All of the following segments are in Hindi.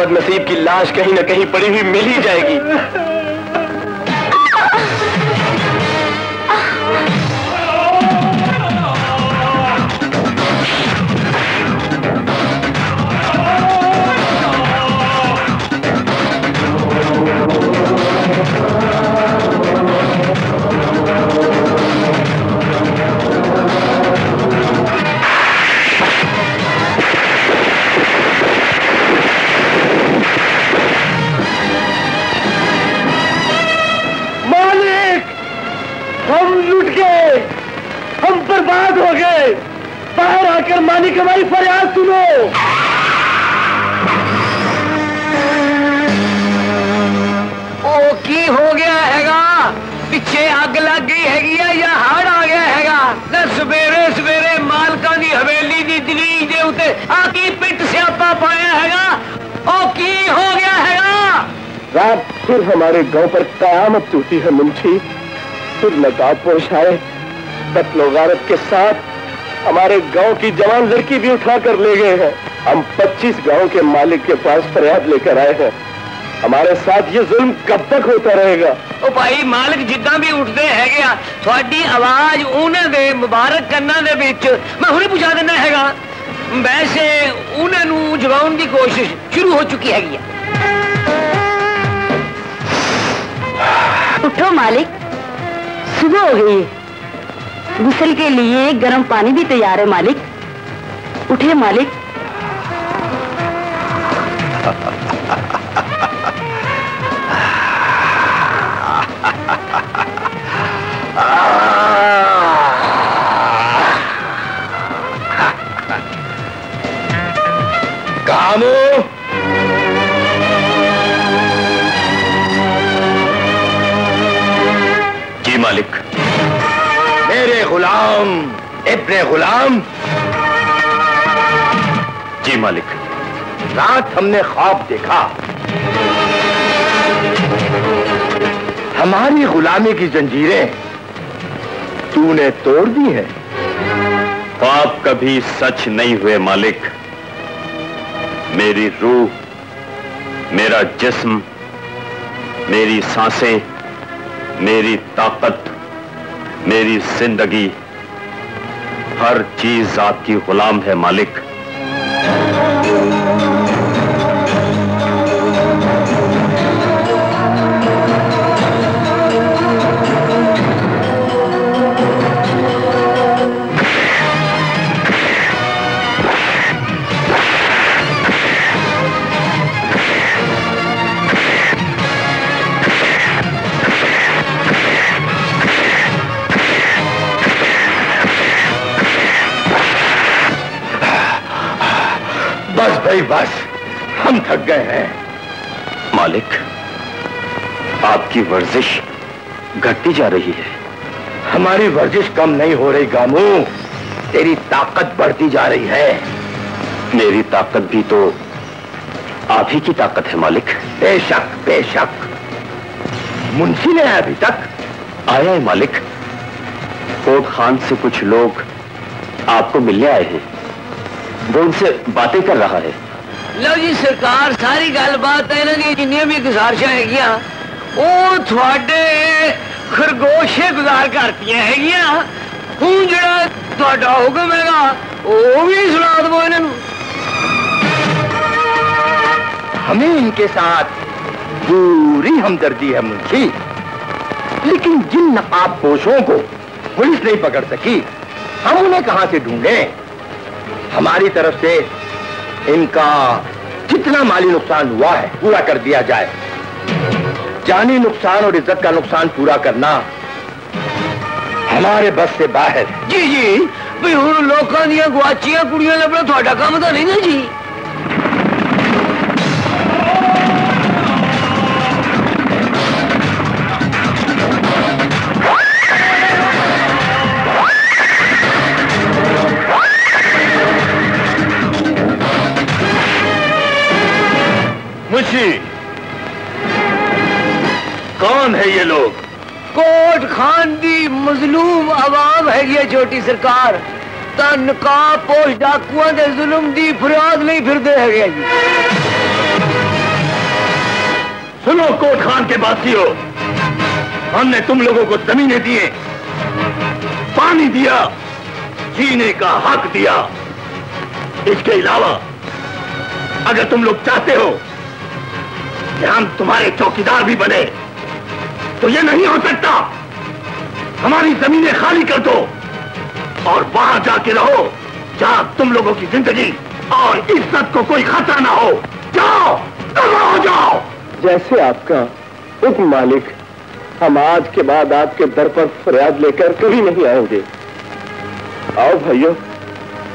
बदनसीब की लाश कहीं ना कहीं पड़ी हुई मिल ही जाएगी। हमारे गाँव पर कयामत टूटी है, मुंशी। फिर नकाब तो पोश आए कत्लोगारत के साथ हमारे गाँव की जवान लड़की भी उठा कर ले गए हैं। हम 25 गाँव के मालिक के पास फरियाद लेकर आए हैं। हमारे साथ ये जुल्म कब तक होता रहेगा? ओ भाई, मालिक जिदा भी उठते है थोड़ी आवाज़ उन्होंने मुबारक कन्ना दे बीच मैं हमें पूछा देना है वैसे उन्होंने जगा की कोशिश शुरू हो चुकी हैगी मालिक, सुबह हो गई है। गुसल के लिए गर्म पानी भी तैयार है, मालिक। उठे मालिक। हमने ख्वाब देखा। हमारी गुलामी की जंजीरें तूने तोड़ दी हैं। ख्वाब कभी सच नहीं हुए, मालिक। मेरी रूह, मेरा जिस्म, मेरी साँसें, मेरी ताकत, मेरी ज़िंदगी, हर चीज़ आपकी गुलाम है, मालिक। आपकी वर्जिश घटती जा रही है। हमारी वर्जिश कम नहीं हो रही, गामू। तेरी ताकत बढ़ती जा रही है। मेरी ताकत भी तो आप ही की ताकत है, मालिक। बेशक बेशक। मुंशी ने अभी तक आया है, मालिक। कोट खान से कुछ लोग आपको मिलने आए हैं। वो उनसे बातें कर रहा है। लो जी सरकार, सारी गलबात है ना जी जिन्हें भी गुजारिशा है ਉਹ ਤੁਹਾਡੇ ਖਰਗੋਸ਼ੇ ਗੁਜ਼ਾਰ ਕਰਤੀਆਂ ਹੈਗੀਆਂ ਹੁਣ ਜਿਹੜਾ ਤੁਹਾਡਾ ਹੁਕਮ ਹੈਗਾ ਉਹ ਵੀ ਸੁਣਾ ਦਵੋ ਇਹਨਾਂ ਨੂੰ हमें इनके साथ पूरी हमदर्दी है मुंशी लेकिन जिन नकाब पोशों को पुलिस नहीं पकड़ सकी हम उन्हें कहां से ढूंढे हमारी तरफ से इनका जितना माली नुकसान हुआ है पूरा कर दिया जाए जानी नुकसान और इज्जत का नुकसान पूरा करना हमारे बस से बाहर है ਜੀ ਜੀ ਵੀ ਹੁਣ ਲੋਕਾਂ ਦੀਆਂ ਗਵਾਚੀਆਂ ਕੁੜੀਆਂ ਲੱਭਣਾ ਤੁਹਾਡਾ ਕੰਮ ਤਾਂ ਨਹੀਂ ਨਾ ਜੀ मुंशी कौन है ये लोग? कोट खान दी मजलूम आवाम है ये छोटी सरकार। तन का पोष डाकुआ दे जुल्म दी फरियाद नहीं फिरदे है जी। सुनो कोट खान के बासियों। हमने तुम लोगों को जमीनें दिए पानी दिया जीने का हक दिया। इसके अलावा अगर तुम लोग चाहते हो कि हम तुम्हारे चौकीदार भी बने तो ये नहीं हो सकता। हमारी जमीनें खाली कर दो और वहाँ जाके रहो जहाँ तुम लोगों की ज़िंदगी और इज़्ज़त को कोई खतरा ना हो। जाओ तबाह हो जाओ। जैसे आपका उप मालिक हम आज के बाद आपके दर पर फरियाद लेकर कभी नहीं आएँगे। आओ भाइयों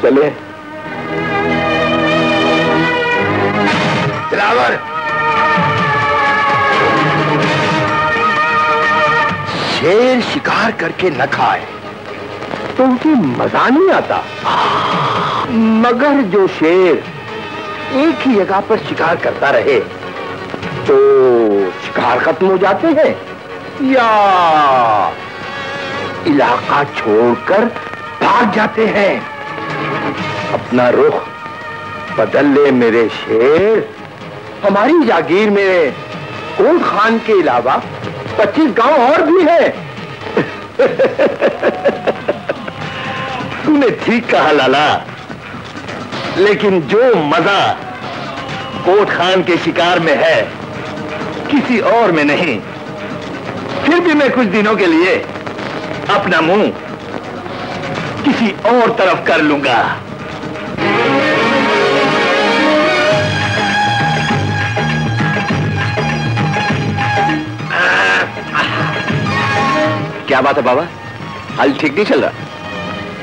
चले। दिलावर शेर शिकार करके न खाए। तो उसे मज़ा नहीं आता। मगर जो शेर एक ही जगह पर शिकार करता रहे तो शिकार खत्म हो जाते हैं। या इलाका छोड़कर भाग जाते हैं। अपना रुख बदल ले मेरे शेर। हमारी जागीर में कोट खान के अलावा 25 गाँव और भी हैं। तूने ठीक कहा, लाला। लेकिन जो मज़ा कोट खान के शिकार में है, किसी और में नहीं। फिर भी मैं कुछ दिनों के लिए अपना मुँह किसी और तरफ़ कर लूँगा। क्या बात है बाबा? हल ठीक नहीं चल रहा?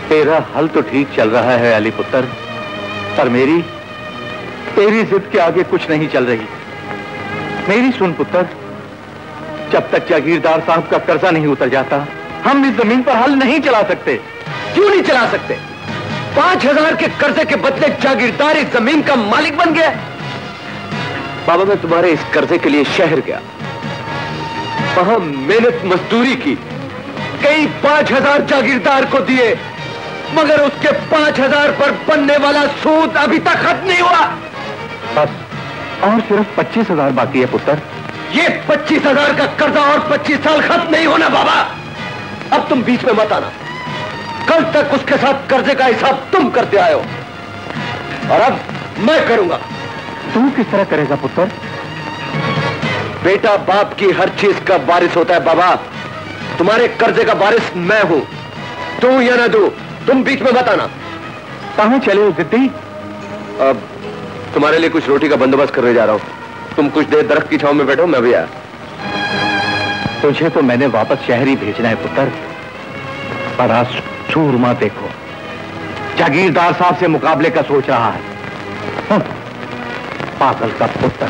तेरा हल तो ठीक चल रहा है अली पुत्र पर मेरी, तेरी जिद के आगे कुछ नहीं चल रही। मेरी सुन पुत्र, जब तक जागीरदार साहब का कर्जा नहीं उतर जाता, हम इस ज़मीन पर हल नहीं चला सकते। क्यों नहीं चला सकते? पाँच हज़ार के कर्जे के बदले जागीरदार इस ज़मीन का मालिक बन गया। बाबा, मैं तुम्हारे इस कर्जे के लिए शहर गया। वहाँ मेहनत मजदूरी की कई पाँच हज़ार जागीरदार को दिए मगर उसके पाँच हज़ार पर बनने वाला सूद अभी तक खत्म नहीं हुआ। बस और सिर्फ़ पच्चीस हज़ार बाकी है पुत्र। ये पच्चीस हज़ार का कर्जा और पच्चीस साल खत्म नहीं होना बाबा। अब तुम बीच में मत आना। कल तक उसके साथ कर्जे का हिसाब तुम करते आए हो। और अब मैं करूँगा। तू किस तरह करेगा पुत्र? बेटा बाप की हर चीज़ का बारिश होता है बाबा। तुम्हारे कर्जे का बारिश मैं हूँ। तू या ना दू तुम बीच में बताना कहाँ चले हो जिद्दी। अब तुम्हारे लिए कुछ रोटी का बंदोबस्त करने जा रहा हूँ। तुम कुछ देर दरख्त की छाव में बैठो मैं भी आया। तुझे तो मैंने वापस शहर ही भेजना है पुत्र। पर आज चूरमा देखो। जागीरदार साहब से मुकाबले का सोच रहा है। पागल का पुत्र।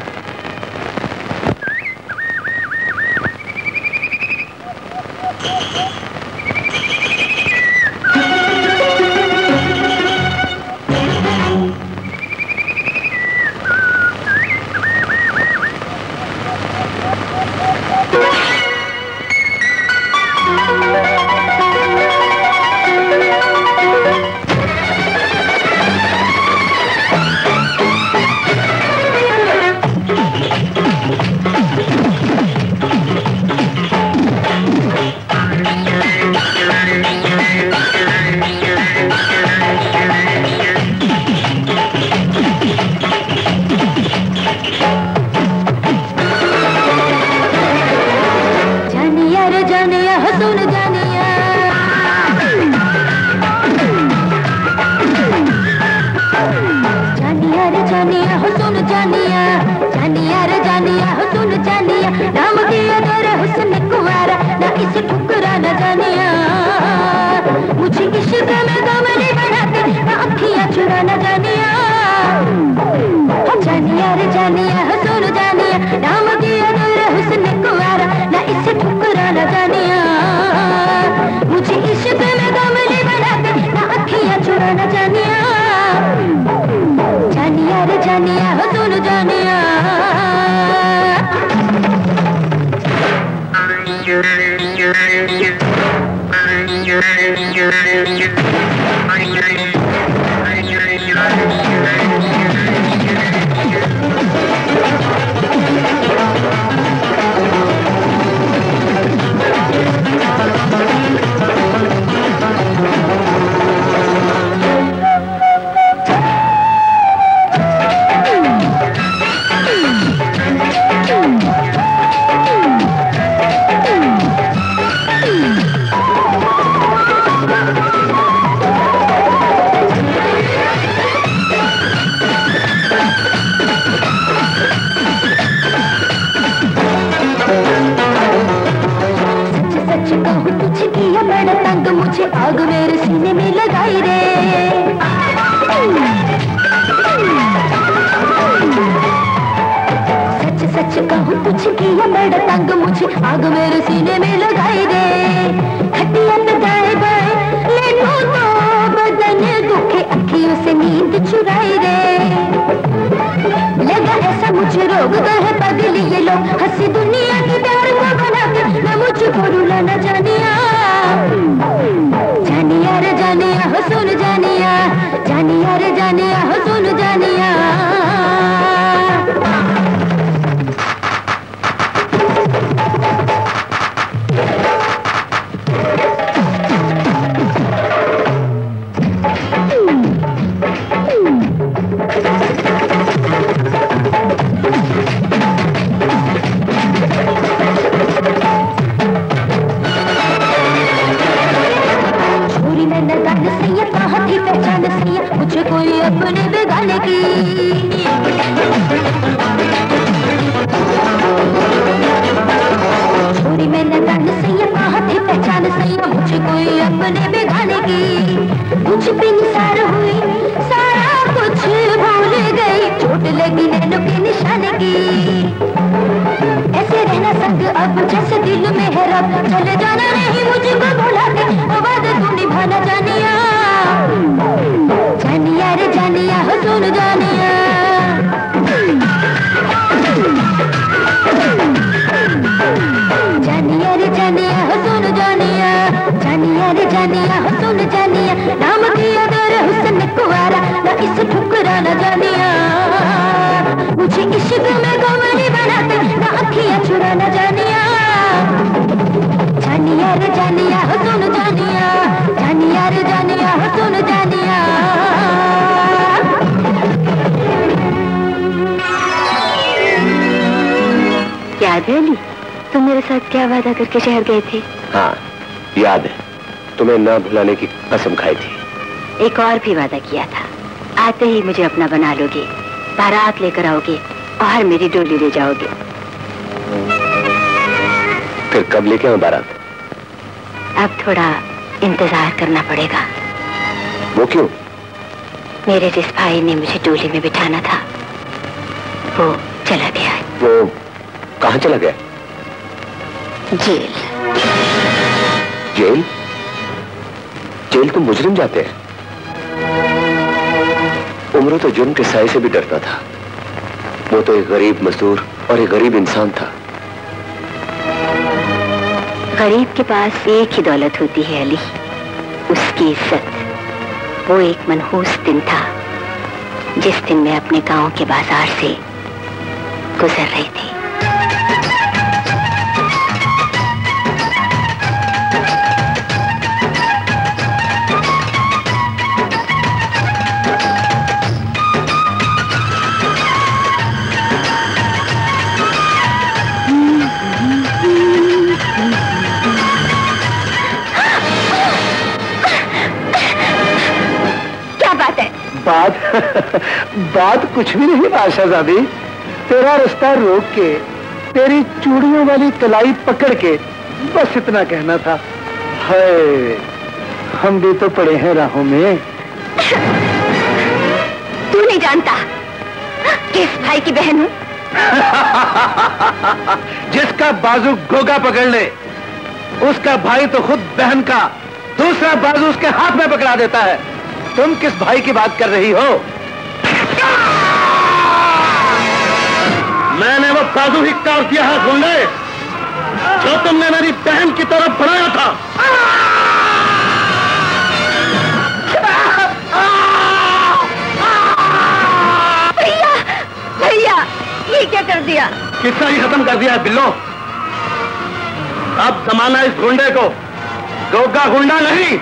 गए थे। हाँ याद है तुम्हें ना भुलाने की कसम खाई थी। एक और भी वादा किया था। आते ही मुझे अपना बना लोगे बारात लेकर आओगे और मेरी डोली ले जाओगे। फिर कब लेके आऊँ बारात? अब थोड़ा इंतज़ार करना पड़ेगा। वो क्यों? मेरे जिस भाई ने मुझे डोली में बिठाना था वो चला गया। वो कहाँ चला गया? जेल। जेल? जेल तो मुजरिम जाते हैं। उम्र तो जुर्म के साय से भी डरता था। वो तो एक गरीब, मजदूर और एक गरीब इंसान था। गरीब के पास एक ही दौलत होती है, अली। उसकी इज़्ज़त। वो एक मनहूस दिन था, जिस दिन मैं अपने गाँव के बाज़ार से गुजर रही थी। बात बात कुछ भी नहीं बादशाहजादी तेरा रास्ता रोक के तेरी चूड़ियों वाली तलाई पकड़ के बस इतना कहना था। है हम भी तो पड़े हैं राहों में। तू नहीं जानता किस भाई की बहन हूँ। जिसका बाजू गोगा पकड़ ले उसका भाई तो खुद बहन का दूसरा बाजू उसके हाथ में पकड़ा देता है। तुम किस भाई की बात कर रही हो? मैंने वो बाजू ही काट दिया खोल ले। जो तुमने मेरी बहन की तरफ़ बनाया था। भैया भैया ये क्या कर दिया? किस्सा ही खत्म कर दिया है बिल्लो। अब जमाना इस गुंडे को रोगा गुंडा नहीं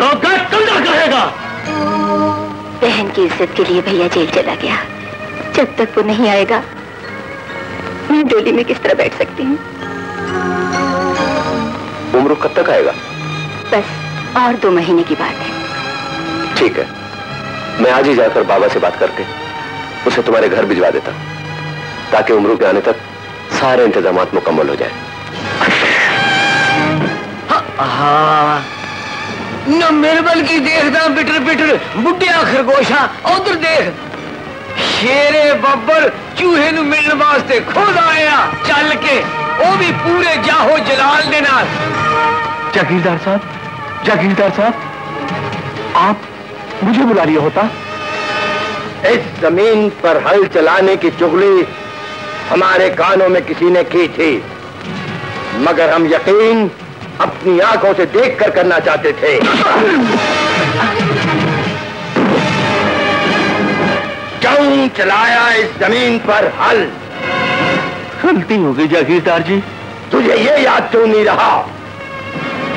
रोगा टुंडा कहेगा? बहन की इज़्ज़त के लिए भैया जेल चला गया। जब तक वो नहीं आएगा मैं डोली में किस तरह बैठ सकती हूँ? उम्र कब तक आएगा? बस और दो महीने की बात है। ठीक है। मैं आज ही जाकर बाबा से बात करके उसे तुम्हारे घर भिजवा देता हूँ, ताकि उम्र के आने तक सारे इंतज़ाम मुकम्मल हो जाए। हाँ। ना मेरे बल की देखदा बिटर बिटर बुढ़िया खरगोशा उधर देख। शेरे बब्बर चूहे नु मिलने वास्ते खुद आया चल के। वो भी पूरे जाहो जलाल दे नाल। जागीरदार साहब जागीरदार साहब आप मुझे बुला लिया होता? इस ज़मीन पर हल चलाने की चुगली हमारे कानों में किसी ने की थी। मगर हम यकीन अपनी आँखों से देखकर करना चाहते थे। क्यों चलाया इस ज़मीन पर हल? गलती होगी गई जागीरदार जी। तुझे ये याद क्यों नहीं रहा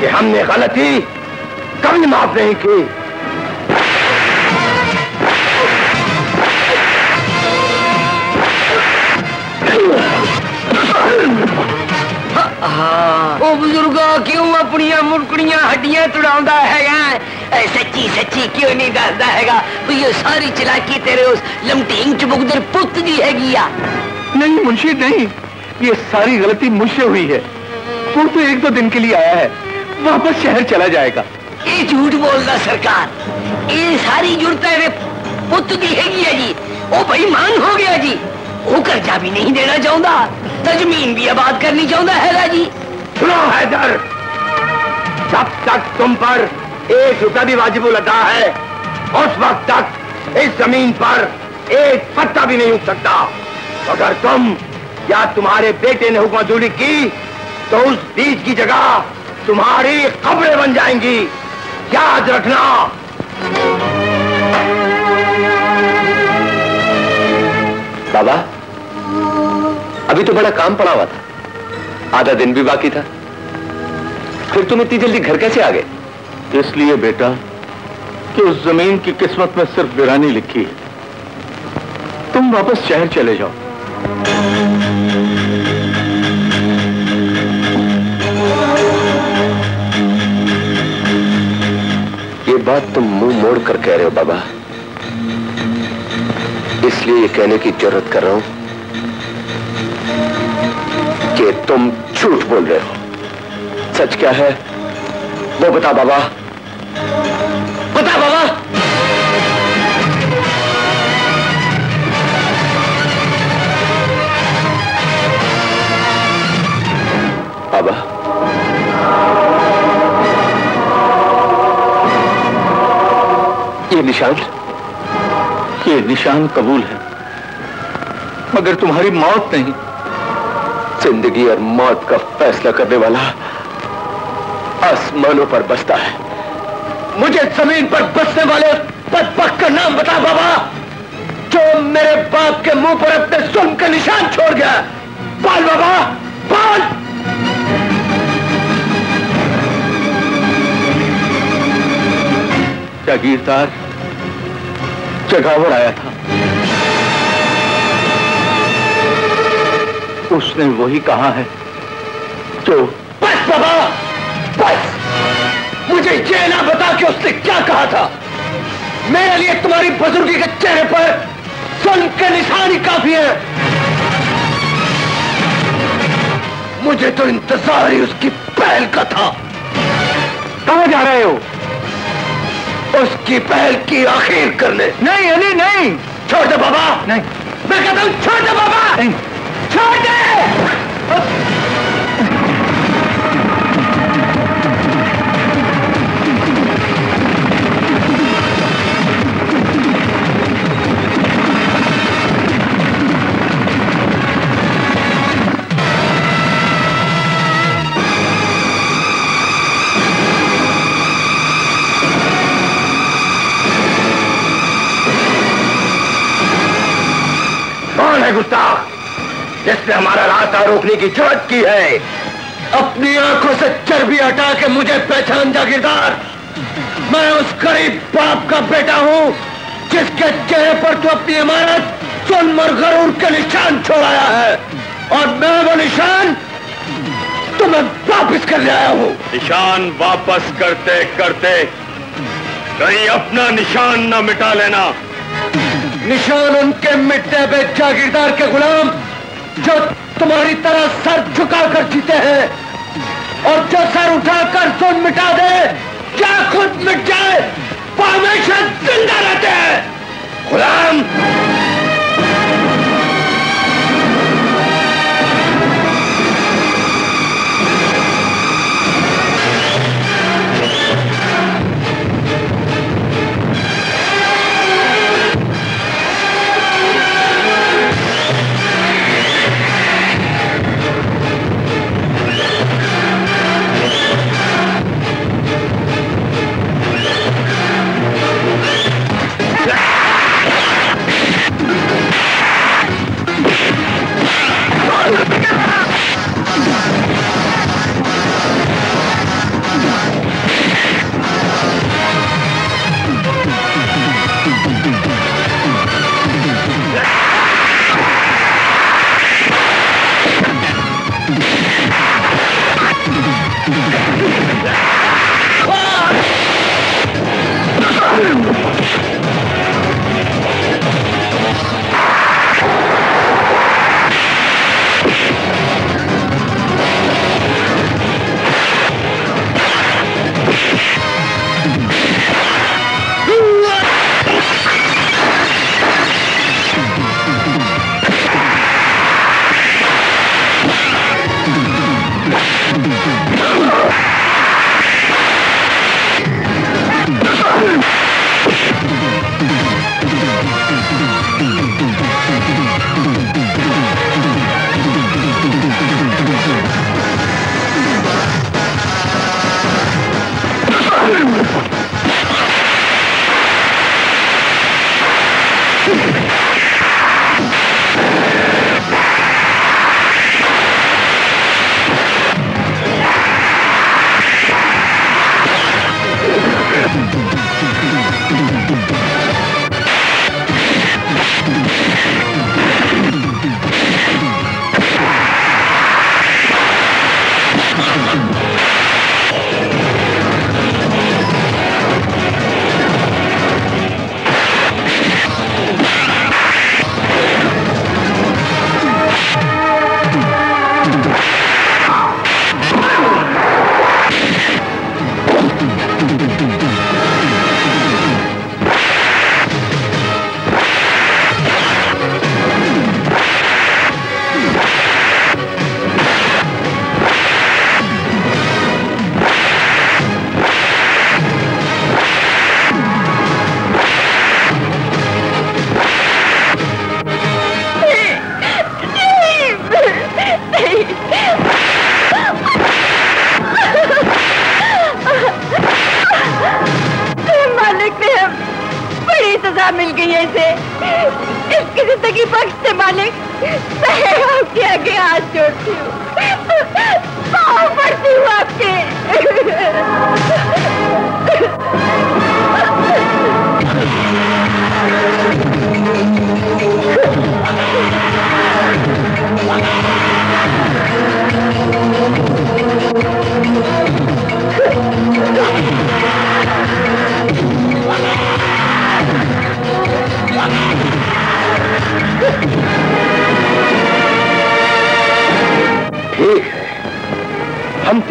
कि हमने गलती कभी माफ़ नहीं की? हाँ। बुज़ुर्ग क्यों अपन मुड़कड़िया हड्डिया तुड़ा है सची सची क्यों नहीं दसदा है तो सारी चलाकी तेरे उस लमटीन चबुकदर पुत की हैगी नहीं मुंशी नहीं। ये सारी गलती मुझसे हुई है। वो तो एक दो दिन के लिए आया है। वापस शहर चला जाएगा। ये झूठ बोलना सरकार। ये सारी जुड़ता है पुत की हैगी है जी। वो बेईमान हो गया जी। कर्जा भी नहीं देना चाहता तजमीन भी आबाद करनी चाहता है राज़ी। सुनो हैदर जब तक तुम पर एक रुपया भी वाजिब लगा है उस वक्त तक इस ज़मीन पर एक पत्ता भी नहीं उग सकता। अगर तुम या तुम्हारे बेटे ने हुक्मदूरी की तो उस बीज की जगह तुम्हारी खबरें बन जाएँगी। याद रखना। बाबा अभी तो बड़ा काम पड़ा हुआ था। आधा दिन भी बाकी था। फिर तुम इतनी जल्दी घर कैसे आ गए? इसलिए बेटा कि उस ज़मीन की किस्मत में सिर्फ़ वीरानी लिखी है। तुम वापस शहर चले जाओ। ये बात तुम मुँह मोड़ कर कह रहे हो बाबा। इसलिए ये कहने की ज़रूरत कर रहा हूँ कि तुम झूठ बोल रहे हो। सच क्या है? वो बता बाबा। बता बाबा। बाबा। ये निशान ये निशान कबूल है। मगर तुम्हारी मौत नहीं। ज़िंदगी और मौत का फैसला करने वाला आसमानों पर बसता है। मुझे ज़मीन पर बसने वाले बदबक का नाम बता, बाबा। जो मेरे बाप के मुँह पर अपने सुन का निशान छोड़ गया। बोल, बाबा, बोल। जागीरदार जगावर आया था? उसने वही कहा है जो बस बाबा बस। मुझे ये ना बता कि उसने क्या कहा था। मेरे लिए तुम्हारी बुजुर्गी के चेहरे पर सुन के निशान काफ़ी है। मुझे तो इंतज़ार ही उसकी पहल का था। कहाँ जा रहे हो? उसकी पहल की आखिर करने। नहीं अली नहीं। छोड़ दे बाबा। नहीं। मैं कहता हूँ छोड़ दे बाबा। नहीं। छोड़ दे। गुस्सा? जिसने हमारा रास्ता रोकने की ज़रूरत की है अपनी आँखों से चर्बी हटा के मुझे पहचान जागीरदार मैं उस गरीब बाप का बेटा हूँ जिसके चेहरे पर तू अपनी इमारत सुन मर गरूर के निशान छोड़ाया है। और मैं वो निशान तुम्हें वापस कर आया हूँ। निशान वापस करते करते कहीं अपना निशान न मिटा लेना। निशान उनके मिटने पे जागीरदार के गुलाम जो तुम्हारी तरह सर झुकाकर जीते हैं और जो सर उठाकर सुन मिटा दे, क्या खुद मिट जाए? वो हमेशा ज़िंदा रहते हैं। गुलाम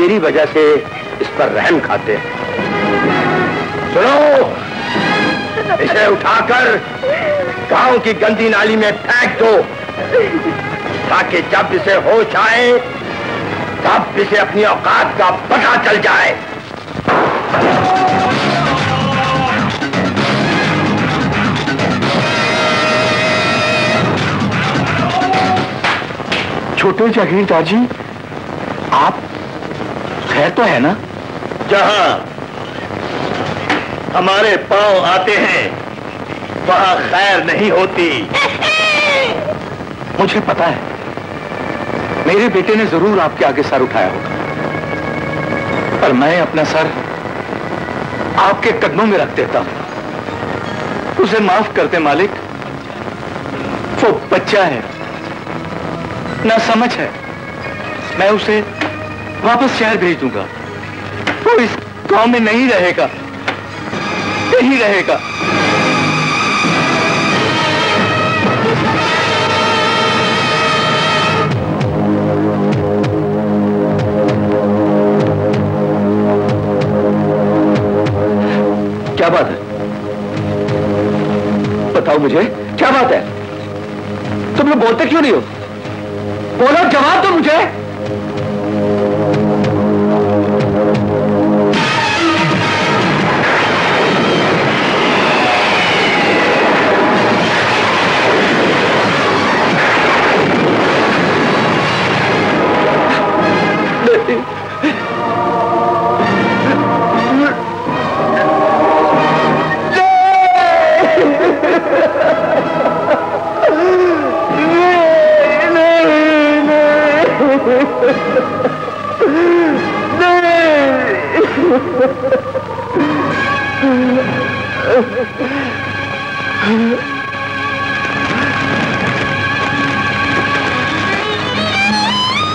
तेरी वजह से इस पर रहम खाते हैं। सुनो, इसे उठाकर गाँव की गंदी नाली में फेंक दो, ताकि जब इसे होश आए तब इसे अपनी औकात का पता चल जाए। छोटे जगीरदार जी आप खैर तो है ना? जहाँ हमारे पाँव आते हैं वहाँ खैर नहीं होती। मुझे पता है। मेरे बेटे ने ज़रूर आपके आगे सर उठाया होगा। पर मैं अपना सर आपके कदमों में रख देता हूँ। उसे माफ़ करते मालिक। वो बच्चा है। ना समझ है। मैं उसे वापस शहर भेज दूँगा। वो इस गाँव में नहीं रहेगा। नहीं रहेगा। क्या बात है? बताओ मुझे, क्या बात है? तुम लोग बोलते क्यों नहीं हो? बोलो, जवाब दो मुझे।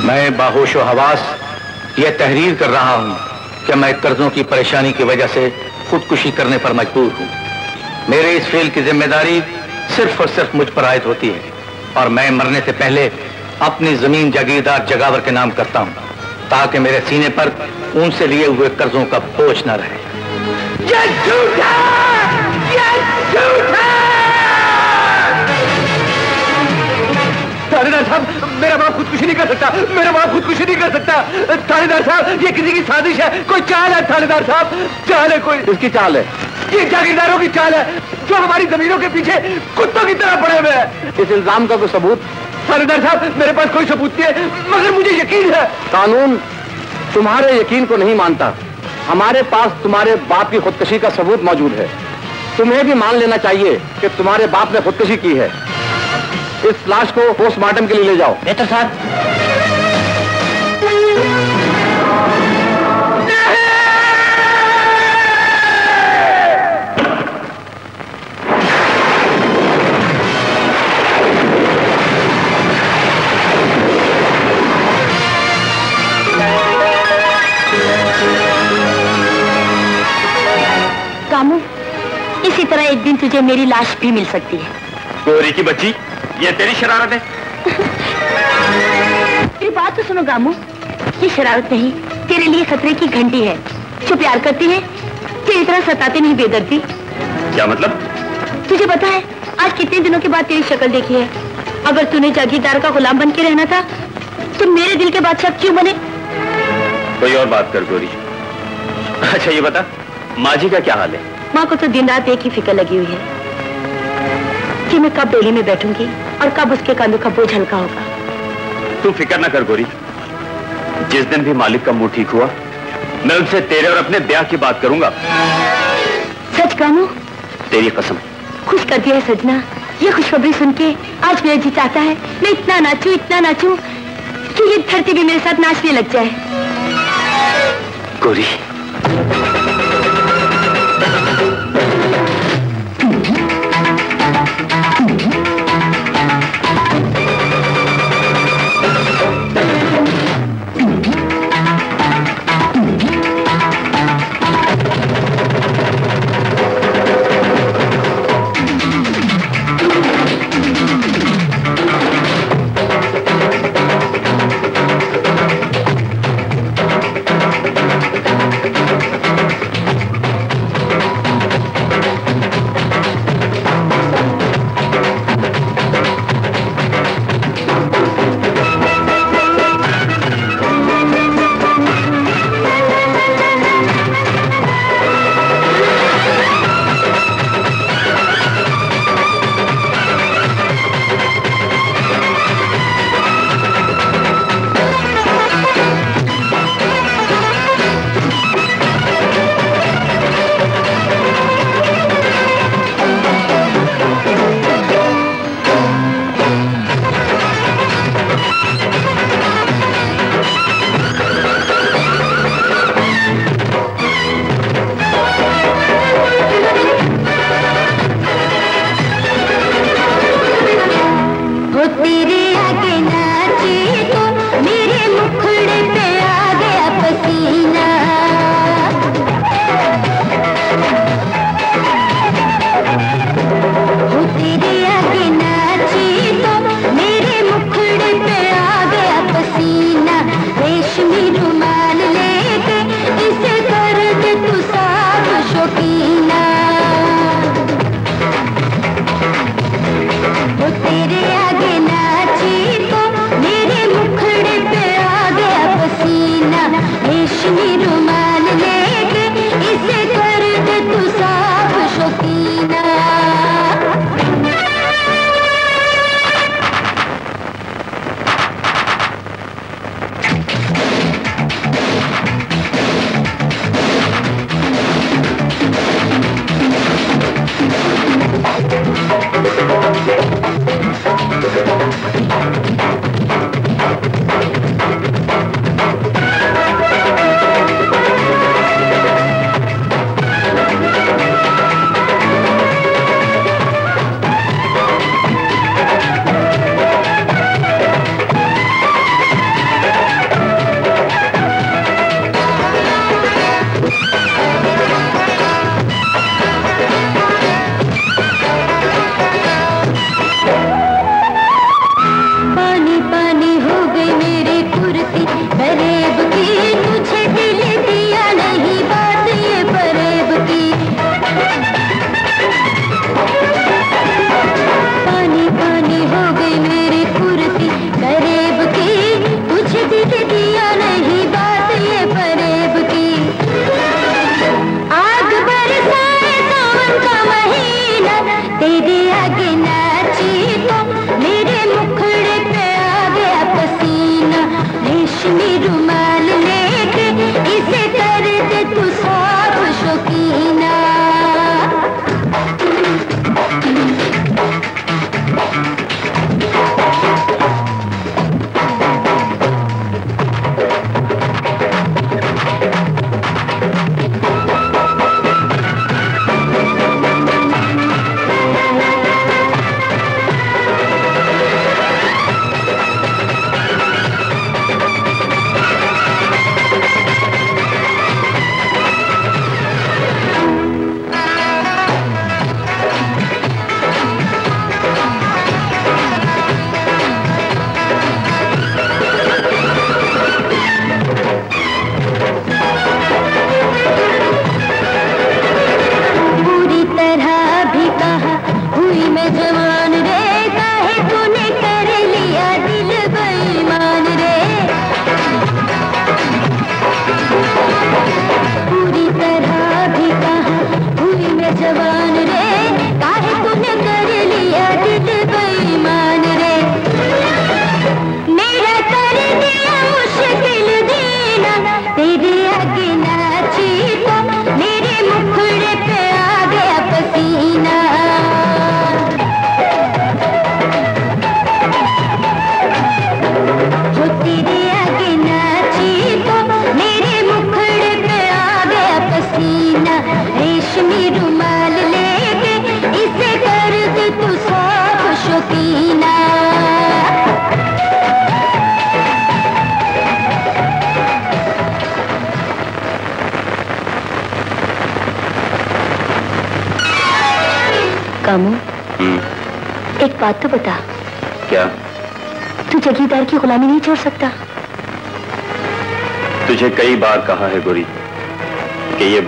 मैं बाहोश हवास यह तहरीर कर रहा हूँ कि मैं कर्जों की परेशानी की वजह से खुदकुशी करने पर मजबूर हूँ। मेरे इस फेल की ज़िम्मेदारी सिर्फ़ और सिर्फ़ मुझ पर आयद होती है और मैं मरने से पहले अपनी ज़मीन जागीरदार जगावर के नाम करता हूँ। ताकि मेरे सीने पर उनसे लिए हुए कर्जों का बोझ न रहे। ये झूठ ये झूठ थानेदार साहब मेरा बाप खुदकुशी नहीं कर सकता। मेरा बाप खुदकुशी नहीं कर सकता। थानेदार साहब ये किसी की साजिश है? कोई चाल है थानेदार साहब? चाल है कोई इसकी चाल है? ये जागीरदारों की चाल है जो हमारी जमीनों के पीछे कुत्तों की तरह पड़े हुए हैं। इस इल्ज़ाम का कोई सबूत? थानेदार साहब मेरे पास कोई सबूत नहीं है मगर मुझे यकीन है। कानून तुम्हारे यकीन को नहीं मानता। हमारे पास तुम्हारे बाप की खुदकशी का सबूत मौजूद है। तुम्हें भी मान लेना चाहिए कि तुम्हारे बाप ने खुदकशी की है। इस लाश को पोस्टमार्टम के लिए ले जाओ। बेहतर साहब। तरह एक दिन तुझे मेरी लाश भी मिल सकती है। गोरी की बच्ची ये तेरी शरारत है। मेरी बात तो सुनो गामू ये शरारत नहीं तेरे लिए खतरे की घंटी है। जो प्यार करती है तेरी तरह सताते नहीं बेदर्दी। क्या मतलब? तुझे पता है आज कितने दिनों के बाद तेरी शक्ल देखी है। अगर तूने जागीरदार का गुलाम बन के रहना था तो मेरे दिल के बादशाह क्यों बने? कोई और बात कर गोरी। अच्छा ये बता माजी का क्या हाल है? माँ को तो दिन रात एक ही फ़िक्र लगी हुई है कि मैं कब बेली में बैठूँगी और कब उसके कंधों का बोझ हल्का होगा। तू फ़िक्र ना कर गोरी। जिस दिन भी मालिक का मुँह ठीक हुआ मैं उनसे तेरे और अपने ब्याह की बात करूँगा। सच कामू तेरी कसम। खुश कर दिया है सजना। ये खुशखबरी सुन के आज मेरा जी चाहता है मैं इतना नाचू इतना नाचू कि ये धरती भी मेरे साथ नाचने लग जाए। गोरी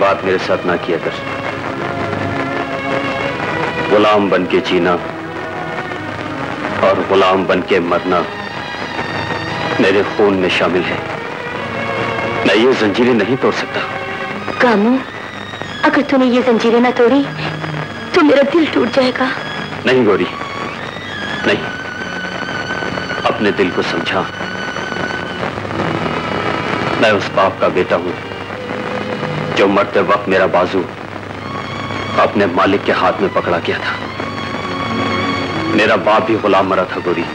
बात मेरे साथ ना किया कर। गुलाम बन के जीना और गुलाम बन के मरना मेरे खून में शामिल है। मैं ये जंजीरें नहीं तोड़ सकता। कामू अगर तूने ये जंजीरें ना तोड़ी तो मेरा दिल टूट जाएगा। नहीं गोरी नहीं। अपने दिल को समझा। मैं उस बाप का बेटा हूँ। जो मरते वक्त मेरा बाजू अपने मालिक के हाथ में पकड़ा गया था। मेरा बाप भी गुलाम मरा था, गोरी।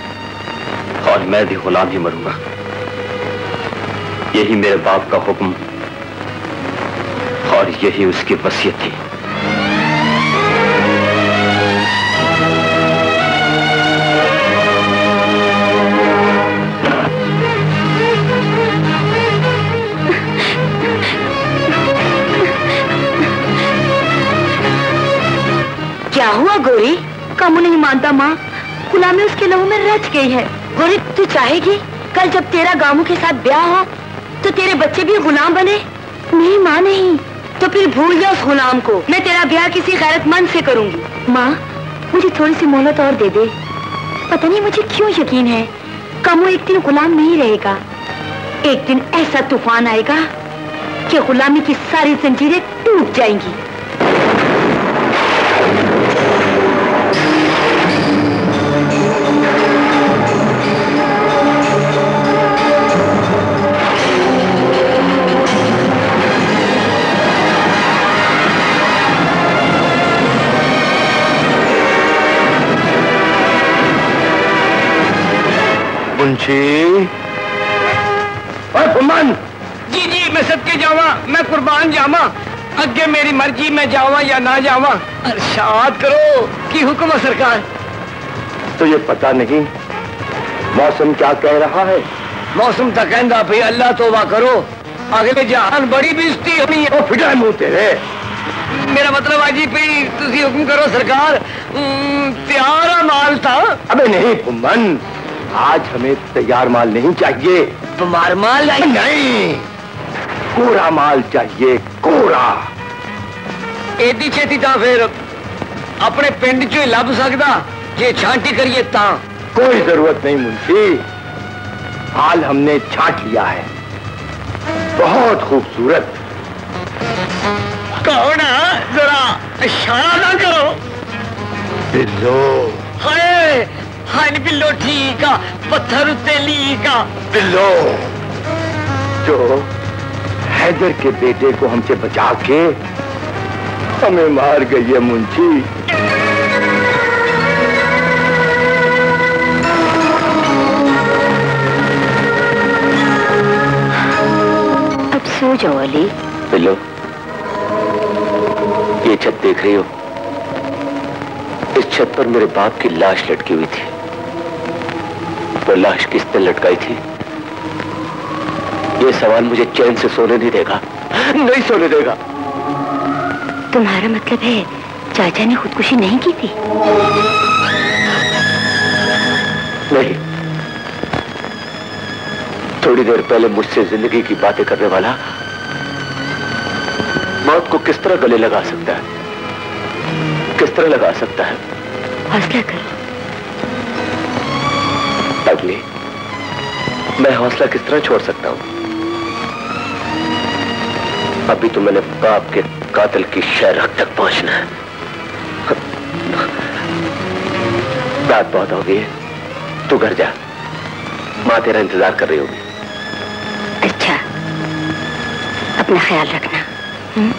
और मैं भी गुलाम ही मरूँगा। यही मेरे बाप का हुक्म और यही उसकी वसीयत थी। मानता माँ गुलामी उसके लहू में रच गई है। गोरी, तू चाहेगी? कल जब तेरा गामू के साथ ब्याह हो तो तेरे बच्चे भी गुलाम बने? नहीं माँ, नहीं। तो फिर भूल जा उस गुलाम को। मैं तेरा ब्याह किसी गैरतमंद से करूँगी। माँ, मुझे थोड़ी सी मोहलत और दे दे। पता नहीं मुझे क्यों यकीन है, कामू एक दिन गुलाम नहीं रहेगा। एक दिन ऐसा तूफ़ान आएगा कि गुलामी की सारी जंजीरें टूट जाएँगी। मुंशी। ओए फुम्मन। जी जी मैं सबके जावा मैं कुर्बान जावा। अगे मेरी मर्ज़ी मैं जावा या ना जावा। अरशाद करो की हुक्म है सरकार। तो ये पता नहीं मौसम क्या कह रहा है? मौसम तो कहता भाई अल्लाह तोबा करो। अगले जहान बड़ी बेइज्जती होनी है। फिटा है मुँह तेरे। मेरा मतलब अजी भाई तुसी हुक्म करो सरकार। तैयार माल था। अबे नहीं फुम्मन। आज हमें तैयार माल नहीं चाहिए तुम्हार माल आई नहीं कोरा माल चाहिए कोरा एदी छेती ਤਾਂ ਫਿਰ ਆਪਣੇ ਪਿੰਡ ਚੋਂ ਹੀ ਲੱਭ ਸਕਦਾ ਜੇ ਛਾਂਟੀ ਕਰੀਏ ਤਾਂ कोई जरूरत नहीं मुंशी हाल हमने छाट लिया है बहुत खूबसूरत ਕੌਣ ਆ ਜ਼ਰਾ ਇਸ਼ਾਰਾ ਨਾ ਕਰੋ बिल्लो ਹਾਏ हाँ बिल्लो ठीक पत्थर उसे लीका बिल्लो जो हैदर के बेटे को हमसे बचा के हमें मार गई है मुंशी। अब सो जाओ अली। बिल्लो ये छत देख रही हो? इस छत पर मेरे बाप की लाश लटकी हुई थी। वो लाश किसने लटकाई थी? ये सवाल मुझे चैन से सोने नहीं देगा। नहीं सोने देगा। तुम्हारा मतलब है चाचा ने खुदकुशी नहीं की थी? नहीं। थोड़ी देर पहले मुझसे ज़िंदगी की बातें करने वाला मौत को किस तरह गले लगा सकता है? किस तरह लगा सकता है? हौसला कर? अगली। मैं हौसला किस तरह छोड़ सकता हूँ? अभी तो मैंने बाप के कातिल की शहरत तक पहुँचना है। रात बहुत हो गई है। तू घर जा। माँ तेरा इंतज़ार कर रही होगी। अच्छा। अपना ख्याल रखना। कौन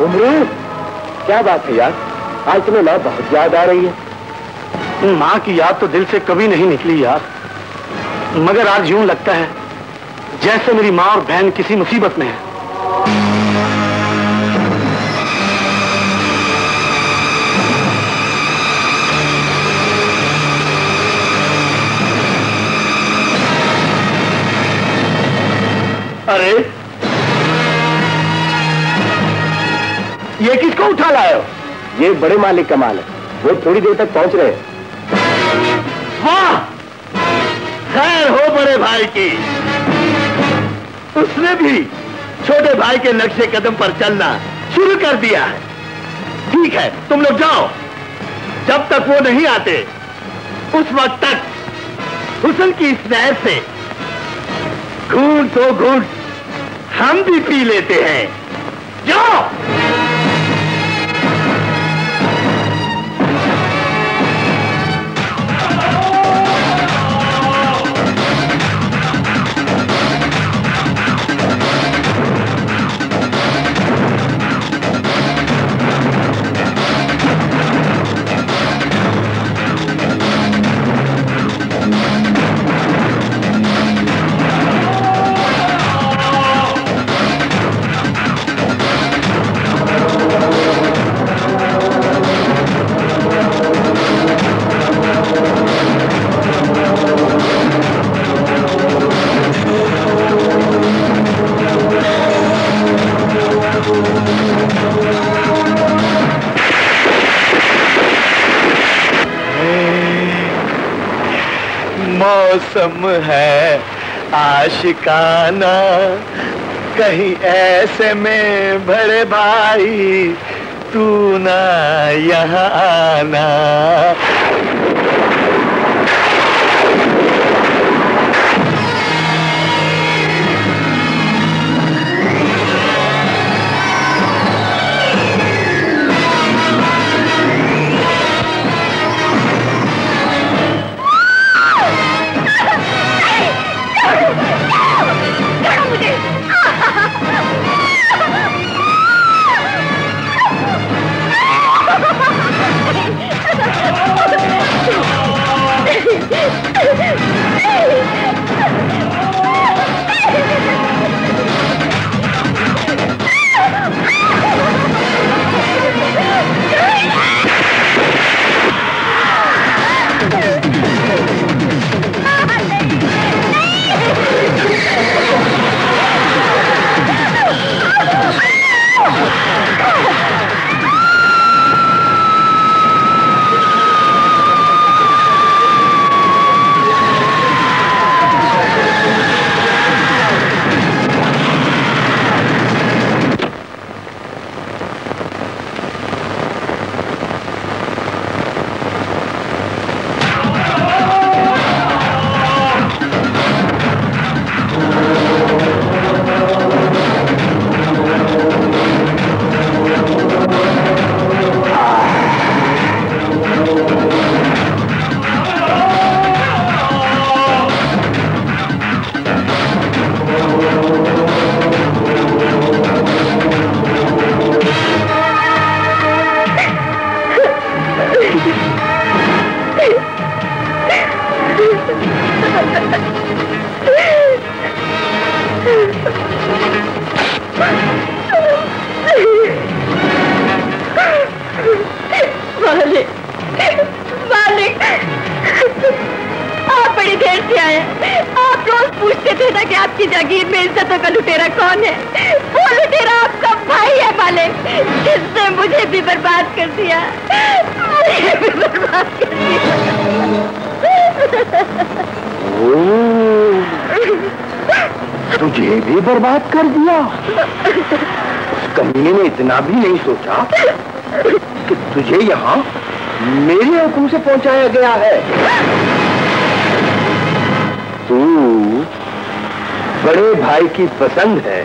उमरू? क्या बात है यार? आज तुम्हें माँ बहुत याद आ रही है। माँ की याद तो दिल से कभी नहीं निकली यार। मगर आज यूँ लगता है जैसे मेरी माँ और बहन किसी मुसीबत में है। अरे ये किसको उठा लाए हो? ये बड़े मालिक का माल है। वो थोड़ी देर तक पहुँच रहे हैं। वाह खैर हो बड़े भाई की। उसने भी छोटे भाई के नक्शे कदम पर चलना शुरू कर दिया है। ठीक है, तुम लोग जाओ। जब तक वो नहीं आते, उस वक्त तक हुसन की इस नहर से घूट तो घूट हम भी पी लेते हैं। जाओ। मौसम है आशिकाना कहीं ऐसे में भरे भाई तू ना यहाँ आना। की पसंद है।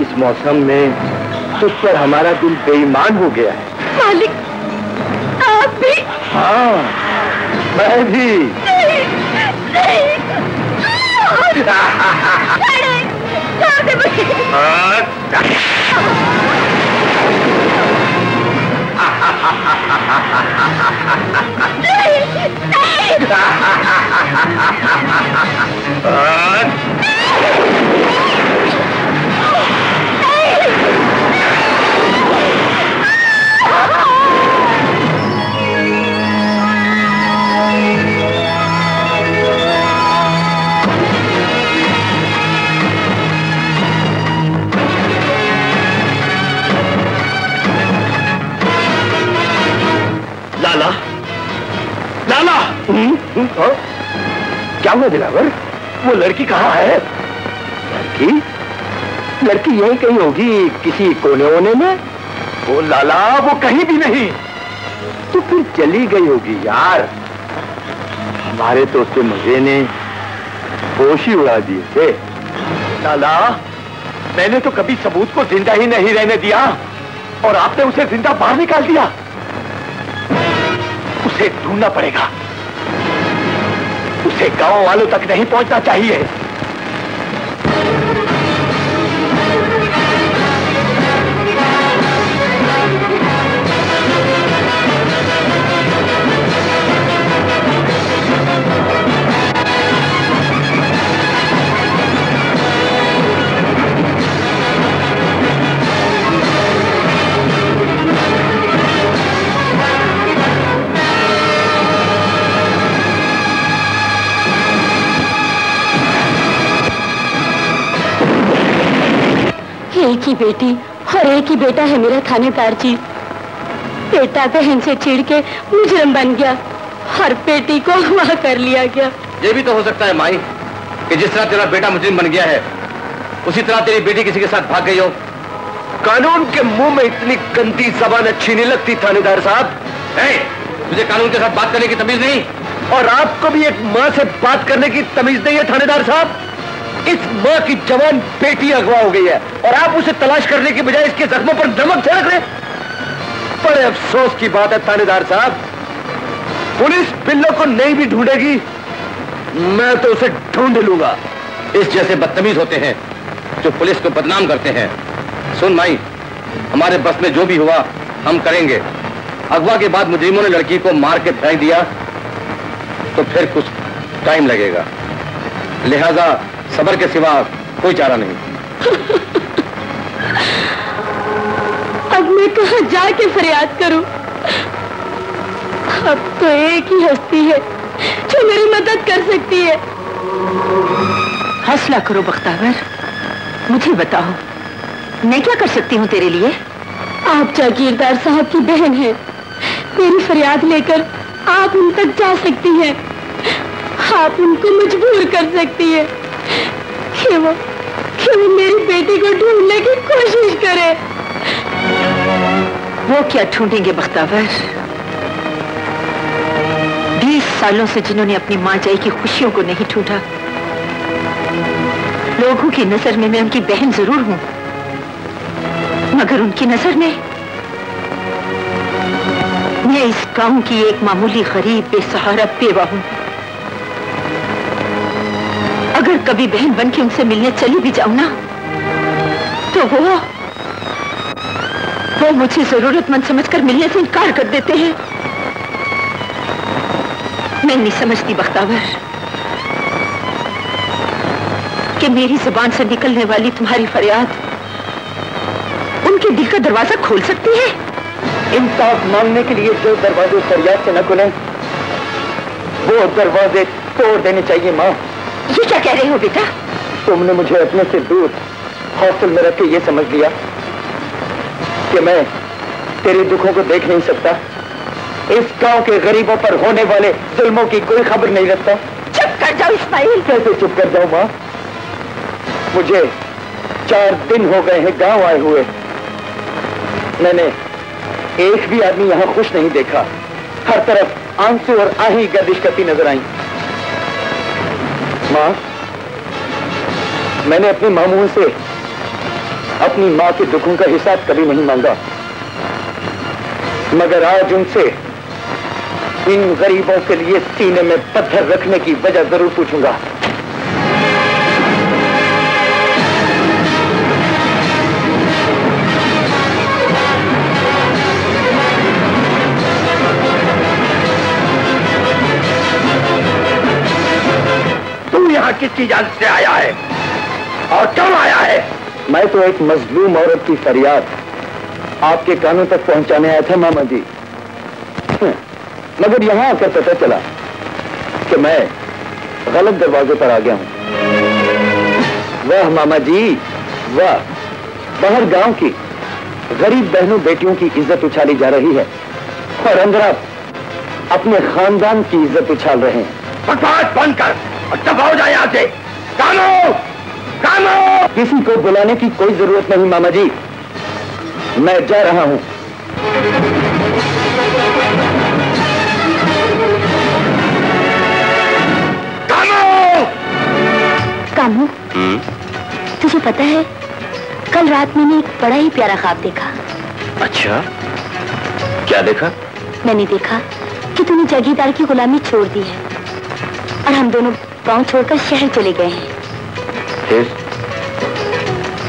इस मौसम में तुझ पर हमारा दिल बेईमान हो गया है। मालिक आप भी? हाँ मैं भी। नहीं नहीं। छोड़े, नहीं नहीं हम्म, हाँ? क्या हुआ दिलावर? वो लड़की कहाँ है? लड़की? लड़की यही कहीं होगी किसी कोने वोने में? वो लाला वो कहीं भी नहीं। तो फिर चली गई होगी यार। हमारे तो उसके मज़े ने होश ही उड़ा दिए थे। लाला मैंने तो कभी सबूत को ज़िंदा ही नहीं रहने दिया। और आपने उसे ज़िंदा बाहर निकाल दिया। उसे ढूंढना पड़ेगा। उसे गाँव वालों तक नहीं पहुँचना चाहिए। एक ही बेटी और एक ही बेटा है मेरा थानेदार जी। बेटा बहन से चिढ़ के मुजरम बन गया और बेटी को अगवा कर लिया गया। ये भी तो हो सकता है माई कि जिस तरह तेरा बेटा मुजरिम बन गया है उसी तरह तेरी बेटी किसी के साथ भाग गई हो। कानून के मुँह में इतनी गंदी जबान अच्छी नहीं लगती थानेदार साहब। मुझे कानून के साथ बात करने की तमीज नहीं। और आपको भी एक माँ से बात करने की तमीज नहीं है थानेदार साहब। इस माँ की जवान बेटी अगवा हो गई है। और आप उसे तलाश करने की बजाय इसके जख्मों पर नमक छिड़क रहे बड़े अफसोस की बात है, थानेदार साहब। पुलिस बिल्लो को नहीं भी ढूंढेगी, मैं तो उसे ढूंढ लूँगा। इस जैसे बदतमीज होते हैं, जो पुलिस को बदनाम करते हैं। सुन माई, हमारे बस में जो भी हुआ, हम करेंगे। अगवा के बाद मुजरिमों ने लड़की को मार के फेंक दिया तो फिर कुछ टाइम लगेगा। लिहाजा सबर के सिवा कोई चारा नहीं। अब मैं कहा जाके फरियाद करूँ? अब तो एक ही हस्ती है जो मेरी मदद कर सकती है। हौसला करो बख्तावर। मुझे बताओ, मैं क्या कर सकती हूँ तेरे लिए? आप जागीरदार साहब की बहन हैं। मेरी फरियाद लेकर आप उन तक जा सकती हैं। आप उनको मजबूर कर सकती हैं। कि वो कि वो मेरी बेटी को ढूँढने की कोशिश करे। वो क्या ढूंढेंगे बख्तावर? बीस सालों से जिन्होंने अपनी माँ जाई की खुशियों को नहीं ढूंढा, लोगों की नज़र में मैं उनकी बहन ज़रूर हूँ। मगर उनकी नज़र में मैं इस गाँव की एक मामूली गरीब, बेसहारा, बेवा हूँ। अगर कभी बहन बन के उनसे मिलने चली भी जाऊँ ना तो वो वो मुझे जरूरतमंद समझकर मिलने से इनकार कर देते हैं। मैं नहीं समझती बख्तावर, कि मेरी ज़ुबान से निकलने वाली तुम्हारी फरियाद उनके दिल का दरवाज़ा खोल सकती है। इंसाफ मांगने के लिए जो दरवाजे फरियाद से न खुले, वो दरवाजे तोड़ देने चाहिए, माँ। ये क्या कह रही हो बेटा? तुमने मुझे अपने से दूर हॉस्टल में रख के ये समझ लिया कि मैं तेरे दुखों को देख नहीं सकता। इस गाँव के गरीबों पर होने वाले जुल्मों की कोई खबर नहीं रखता। चुप कर जाओ इस्माइल। कैसे चुप कर जाऊँ माँ? मुझे चार दिन हो गए हैं गाँव आए हुए। मैंने एक भी आदमी यहाँ खुश नहीं देखा। हर तरफ़ आँसू और आही गर्दिश करती नज़र आई। माँ, मैंने अपने मामू से अपनी माँ के दुखों का हिसाब कभी नहीं मांगा। मगर आज उनसे इन गरीबों के लिए सीने में पत्थर रखने की वजह ज़रूर पूछूँगा। किसकी जान से आया है? और क्यों आया है? मैं तो एक मजलूम औरत की फरियाद आपके कानों तक पहुँचाने आया था मामा जी। हम्म, मगर यहाँ आकर पता चला कि मैं गलत दरवाजे पर आ गया हूँ। वह मामा जी वह बाहर गाँव की गरीब बहनों बेटियों की इज़्ज़त उछाली जा रही है और अंदर आप अपने खानदान की इज़्ज़त उछाल रहे हैं। बकवास बंद कर और हो जाए यहाँ से। कानो कानो किसी को बुलाने की कोई ज़रूरत नहीं मामा जी। मैं जा रहा हूँ। कानो कामू तुझे पता है कल रात मैंने एक बड़ा ही प्यारा ख्वाब देखा। अच्छा। क्या देखा? मैंने देखा कि तूने जागीरदार की गुलामी छोड़ दी है। और हम दोनों गाँव छोड़कर शहर चले गए हैं। फिर?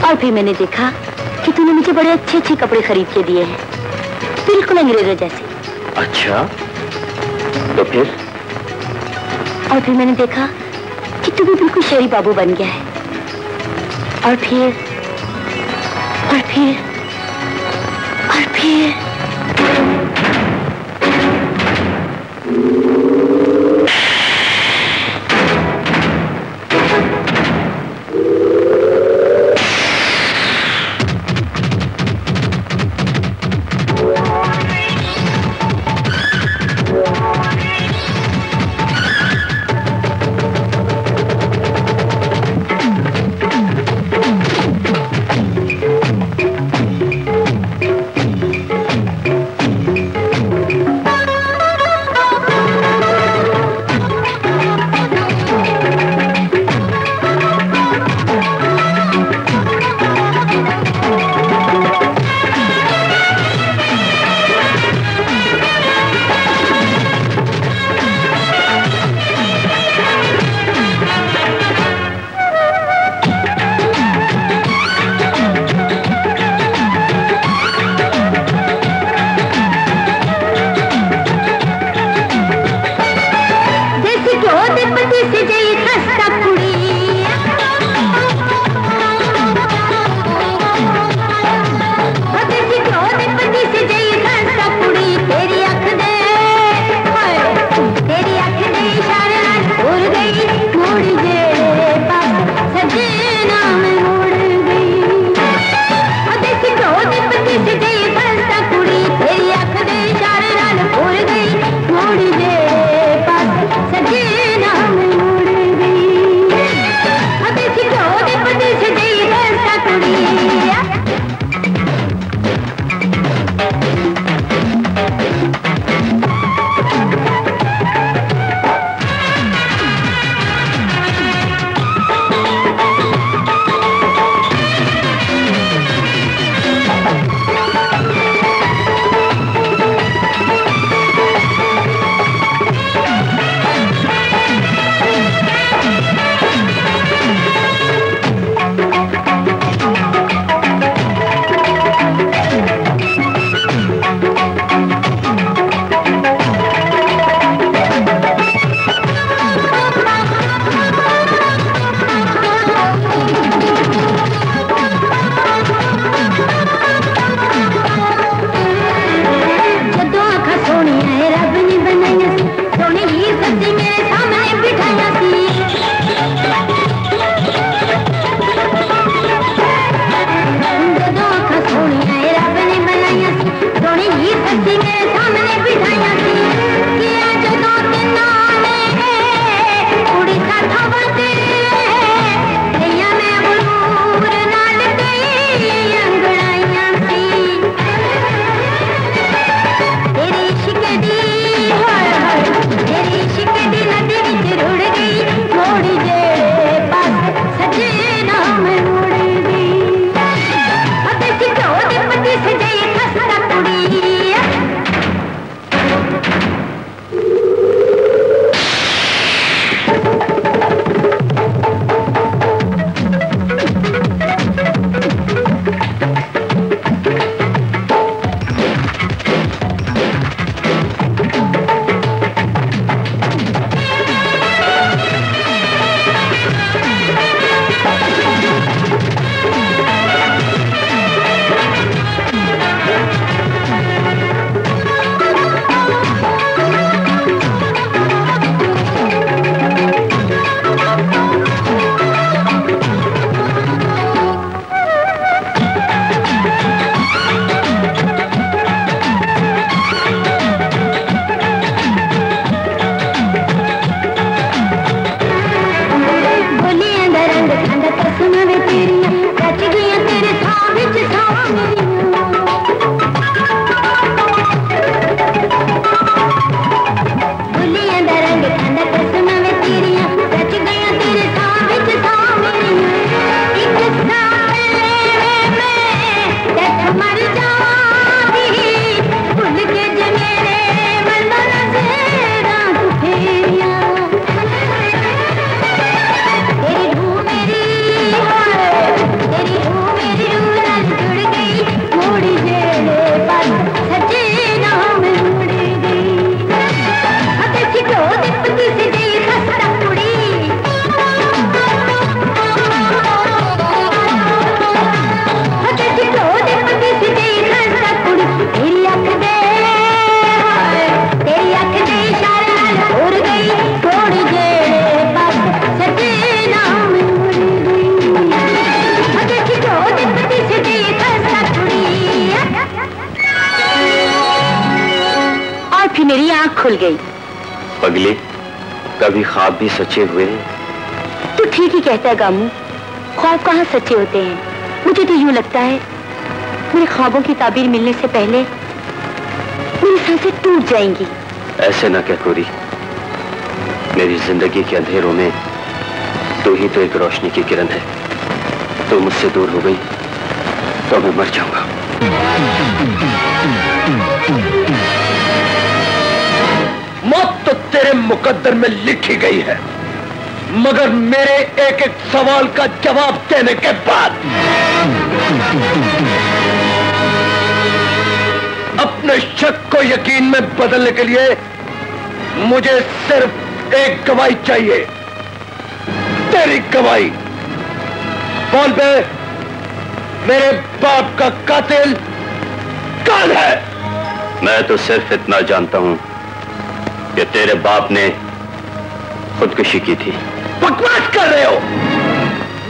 और फिर मैंने देखा कि तूने मुझे बड़े अच्छे अच्छे कपड़े खरीद के दिए हैं। बिल्कुल अंग्रेज़ों जैसे। अच्छा। तो फिर? और फिर मैंने देखा कि तू भी बिल्कुल शहरी बाबू बन गया है। और फिर? और फिर? और फिर? सच्चे होते हैं। मुझे तो यूँ लगता है, मेरे ख्वाबों की ताबीर मिलने से पहले मेरी साँसें टूट जाएँगी। ऐसे ना क्या कोरी। मेरी ज़िंदगी के अंधेरों में तो ही तो एक रोशनी की किरण है। तू मुझसे दूर हो गई तो मैं मर जाऊँगा। मौत तो तेरे मुकद्दर में लिखी गई है। मगर मेरे एक एक सवाल का जवाब देने के बाद अपने शक को यकीन में बदलने के लिए मुझे सिर्फ़ एक गवाही चाहिए। तेरी गवाही। कौन पे मेरे बाप का कातिल कौन है? मैं तो सिर्फ़ इतना जानता हूँ कि तेरे बाप ने खुदकुशी की थी। कर रहे हो?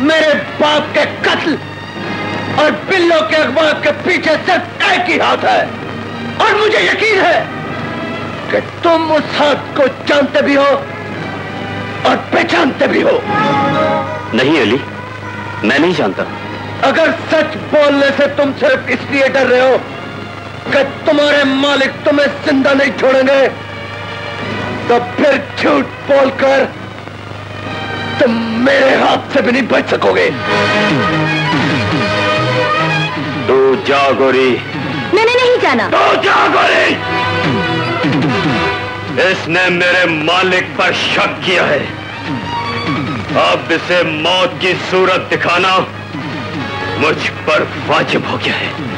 मेरे बाप के कत्ल और बिल्लों के अखबार के पीछे सिर्फ़ एक ही हाथ है। और मुझे यकीन है कि तुम उस हाथ को जानते भी हो और पहचानते भी हो। नहीं अली मैं नहीं जानता। अगर सच बोलने से तुम सिर्फ़ इसलिए डर रहे हो कि तुम्हारे मालिक तुम्हें ज़िंदा नहीं छोड़ेंगे तो फिर झूठ बोलकर मेरे हाथ से भी नहीं बच सकोगे। तू जा गोरी मैंने नहीं जाना। तो जा गोली इसने मेरे मालिक पर शक किया है। अब इसे मौत की सूरत दिखाना मुझ पर वाजिब हो गया है।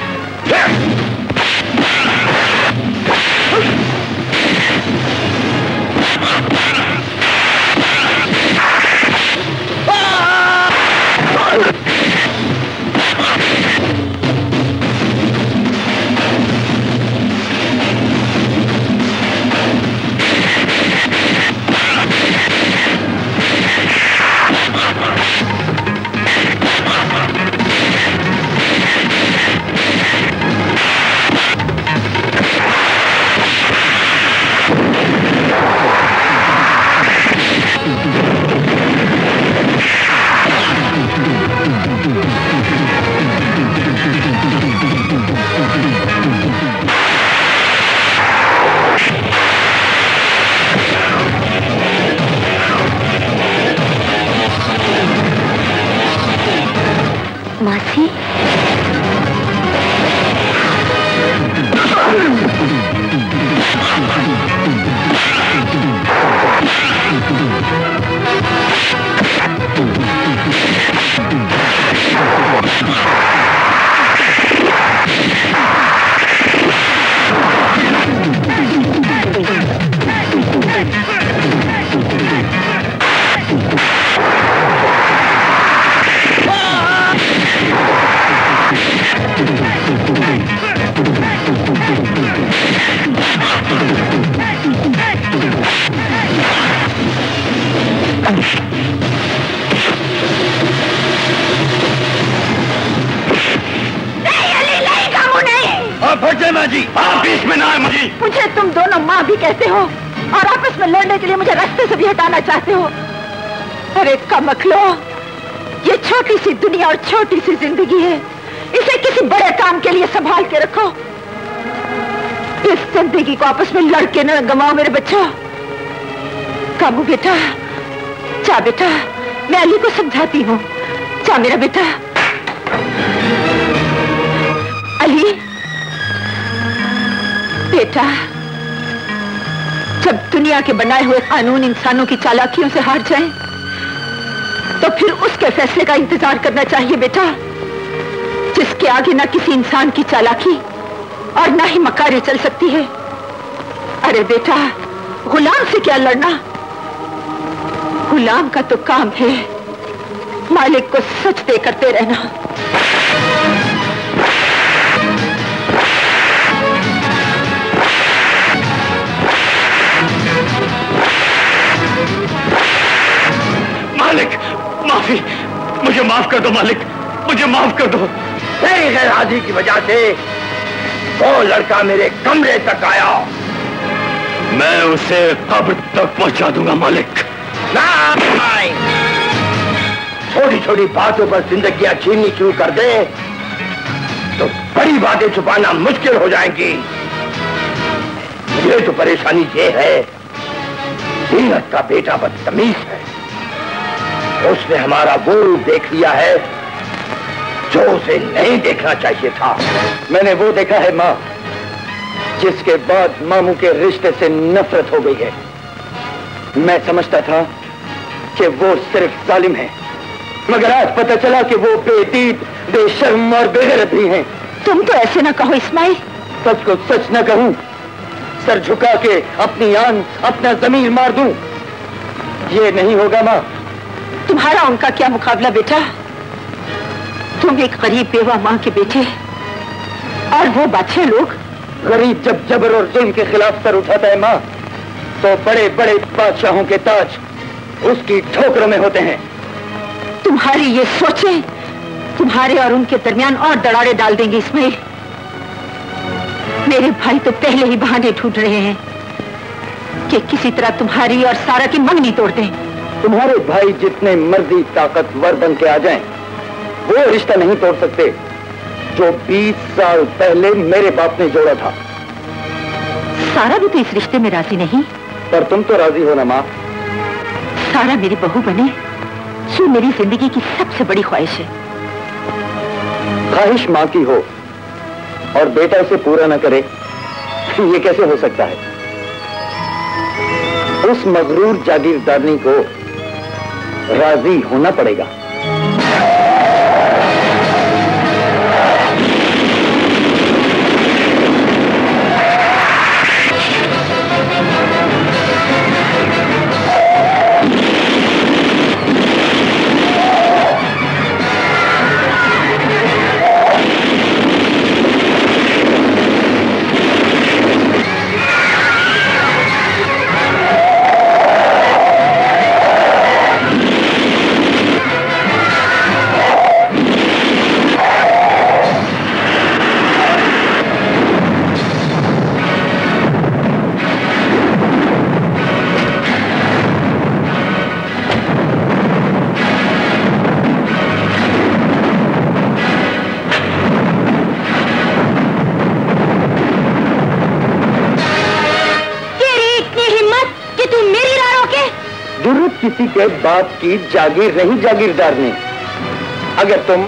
जी। आप बीच में ना मुझे। मुझे तुम दोनों माँ भी कहते हो और आपस में लड़ने के लिए मुझे रास्ते से भी हटाना चाहते हो। अरे कमखलो ये छोटी सी दुनिया और छोटी सी ज़िंदगी है। इसे किसी बड़े काम के लिए संभाल के रखो। इस ज़िंदगी को आपस में लड़के न गवाओ मेरे बच्चों। काबू बेटा, जा बेटा, मैं अली को समझाती हूँ। जा मेरा बेटा। अली बेटा जब दुनिया के बनाए हुए कानून इंसानों की चालाकियों से हार जाएँ, तो फिर उसके फैसले का इंतज़ार करना चाहिए बेटा जिसके आगे ना किसी इंसान की चालाकी और ना ही मकारे चल सकती है। अरे बेटा गुलाम से क्या लड़ना? गुलाम का तो काम है मालिक को सच दे करते रहना। माफ़ी। मुझे माफ़ कर दो, मालिक। मुझे माफ़ कर दो। तेरी गैरहाजिरी की वजह से वो लड़का मेरे कमरे तक आया। मैं उसे कब्र तक पहुँचा दूँगा, मालिक। छोटी छोटी बातों पर जिंदगियाँ छीननी शुरू कर दे तो बड़ी बातें छुपाना मुश्किल हो जाएँगी। ये तो परेशानी ये है, जीनत का बेटा बदतमीज है। उसने हमारा वो रूप देख लिया है जो उसे नहीं देखना चाहिए था। मैंने वो देखा है माँ जिसके बाद मामू के रिश्ते से नफरत हो गई है। मैं समझता था कि वो सिर्फ़ जालिम है मगर आज पता चला कि वो बेदीद बेशर्म और बेगरत भी हैं। तुम तो ऐसे ना कहो इस्माइल। सच को सच न कहूँ सर झुका के अपनी आन अपना ज़मीन मार दूँ। ये नहीं होगा माँ तुम्हारा उनका क्या मुकाबला बेटा? तुम एक गरीब बेवा माँ के बेटे और वो बादशाह लोग। गरीब जब जबर और जुल्म के खिलाफ सर उठाता है माँ तो बड़े बड़े बादशाहों के ताज उसकी ठोकरों में होते हैं। तुम्हारी ये सोचे तुम्हारे और उनके दरमियान और दरारे डाल देंगे इसमें। मेरे भाई तो पहले ही बहाने ढूंढ रहे हैं कि किसी तरह तुम्हारी और सारा की मंगनी तोड़ दें। तुम्हारे भाई जितने मर्ज़ी ताकतवर बन के आ जाएँ, वो रिश्ता नहीं तोड़ सकते जो 20 साल पहले मेरे बाप ने जोड़ा था। सारा भी तो इस रिश्ते में राज़ी नहीं। पर तुम तो राज़ी हो ना माँ। सारा मेरी बहू बने ये मेरी ज़िंदगी की सबसे बड़ी ख्वाहिश है। ख्वाहिश माँ की हो और बेटा उसे पूरा ना करे ये कैसे हो सकता है? उस मगरूर जागीरदारनी को राज़ी होना पड़ेगा। किसी के बाप की जागीर नहीं जागीरदार ने अगर तुम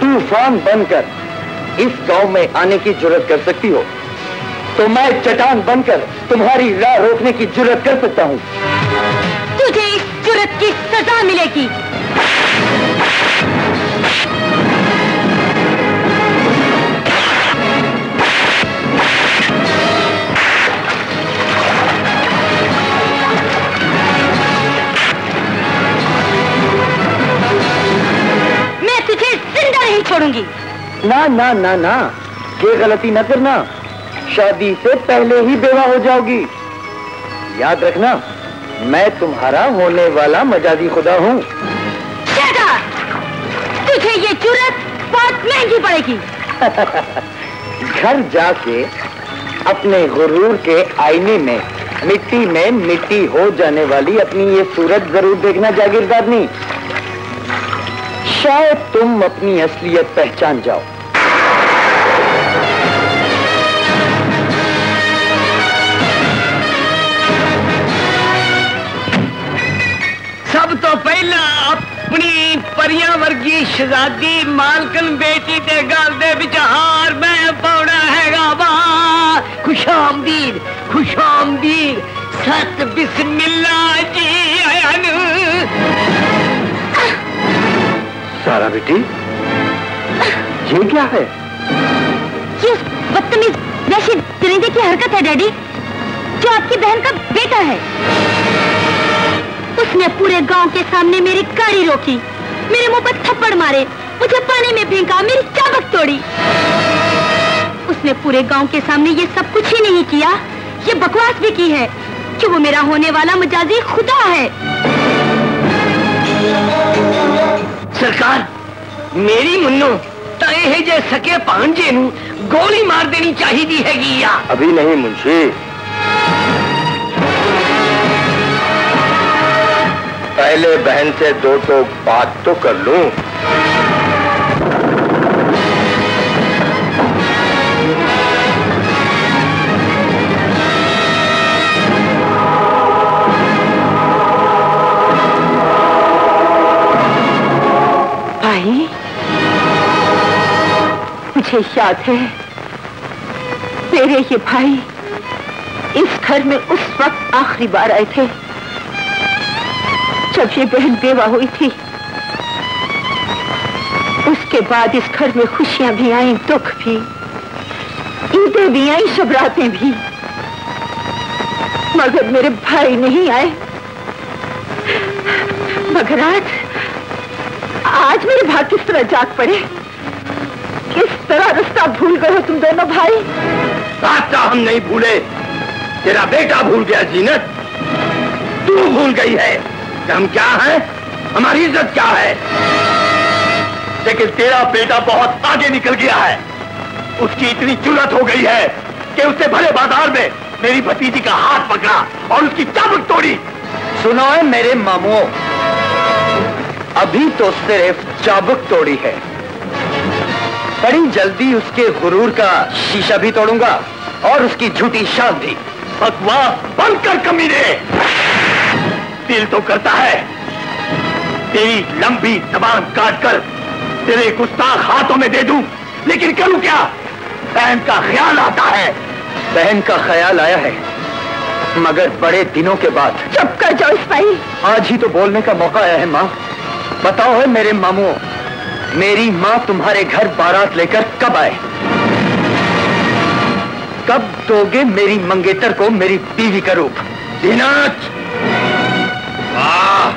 तूफ़ान बनकर इस गाँव में आने की ज़रूरत कर सकती हो तो मैं चट्टान बनकर तुम्हारी राह रोकने की ज़रूरत कर सकता हूँ। तुझे इस ज़रूरत की सजा मिलेगी। छोड़ूँगी। ना ना ना ना। ये गलती न करना। शादी से पहले ही बेवा हो जाओगी। याद रखना मैं तुम्हारा होने वाला मजाजी खुदा हूँ। तुझे ये जुरत बहुत महँगी पड़ेगी। घर जाके अपने गुरूर के आईने में मिट्टी में मिट्टी हो जाने वाली अपनी ये सूरत ज़रूर देखना जागीरदारनी शायद तुम अपनी असलियत पहचान जाओ। सब तो पहला अपनी परिया वर्गी शहजादी मालकन बेटी के गल दे विचार मैं पौड़ा हैगा वाह खुशामदीद खुशामदीद सत बिस्मिल्ला जी आया सारा बेटी। ये क्या है? ये बदतमीज वैसी दरिंदे की हरकत है, डैडी, जो आपकी बहन का बेटा है। उसने पूरे गाँव के सामने मेरी गाड़ी रोकी, मेरे मुँह पर थप्पड़ मारे, मुझे पानी में फेंका, मेरी चाबक तोड़ी। उसने पूरे गाँव के सामने ये सब कुछ ही नहीं किया, ये बकवास भी की है कि वो मेरा होने वाला मजाजी खुदा है। सरकार, मेरी मुन्नो तहे जे सके पांजे नू, गोली मार देनी चाहिदी हैगी या? अभी नहीं मुंशी। पहले बहन से दो तो बात तो कर लूँ। मुझे याद है। तेरे ये भाई इस घर में उस वक्त आखिरी बार आए थे। जब ये बहन बेवा हुई थी। उसके बाद इस घर में खुशियाँ भी आई, दुख भी। ईदें भी आई सब रातें भी। मगर मेरे भाई नहीं आए। मगर आज आज मेरे भाग किस तरह जाग पड़े? तरह रास्ता भूल गए हो तुम दोनों भाई? रास्ता हम नहीं भूले। तेरा बेटा भूल गया, जीनत। तू भूल गई है कि हम क्या हैं? हमारी इज़्ज़त क्या है? लेकिन तेरा बेटा बहुत आगे निकल गया है। उसकी इतनी जुलत हो गई है कि उसने भले बाज़ार में मेरी भतीजी का हाथ पकड़ा और उसकी चाबुक तोड़ी। सुनो है मेरे मामुओं, अभी तो सिर्फ़ चाबुक तोड़ी है। बड़ी जल्दी उसके गुरूर का शीशा भी तोड़ूँगा और उसकी झूठी शान भी। बकवास बंद कर कमीने। दिल तो करता है। तेरी लंबी जबान काट कर तेरे गुस्ताख हाथों में दे दूँ लेकिन करूँ क्या? बहन का ख्याल आता है। बहन का ख्याल आया है मगर बड़े दिनों के बाद। चुप कर जाओ इस्माइल। आज ही तो बोलने का मौका आया है माँ। बताओ है मेरे मामू मेरी माँ तुम्हारे घर बारात लेकर कब आए? कब दोगे मेरी मंगेतर को मेरी बीवी का रूप? दिनाच वाह!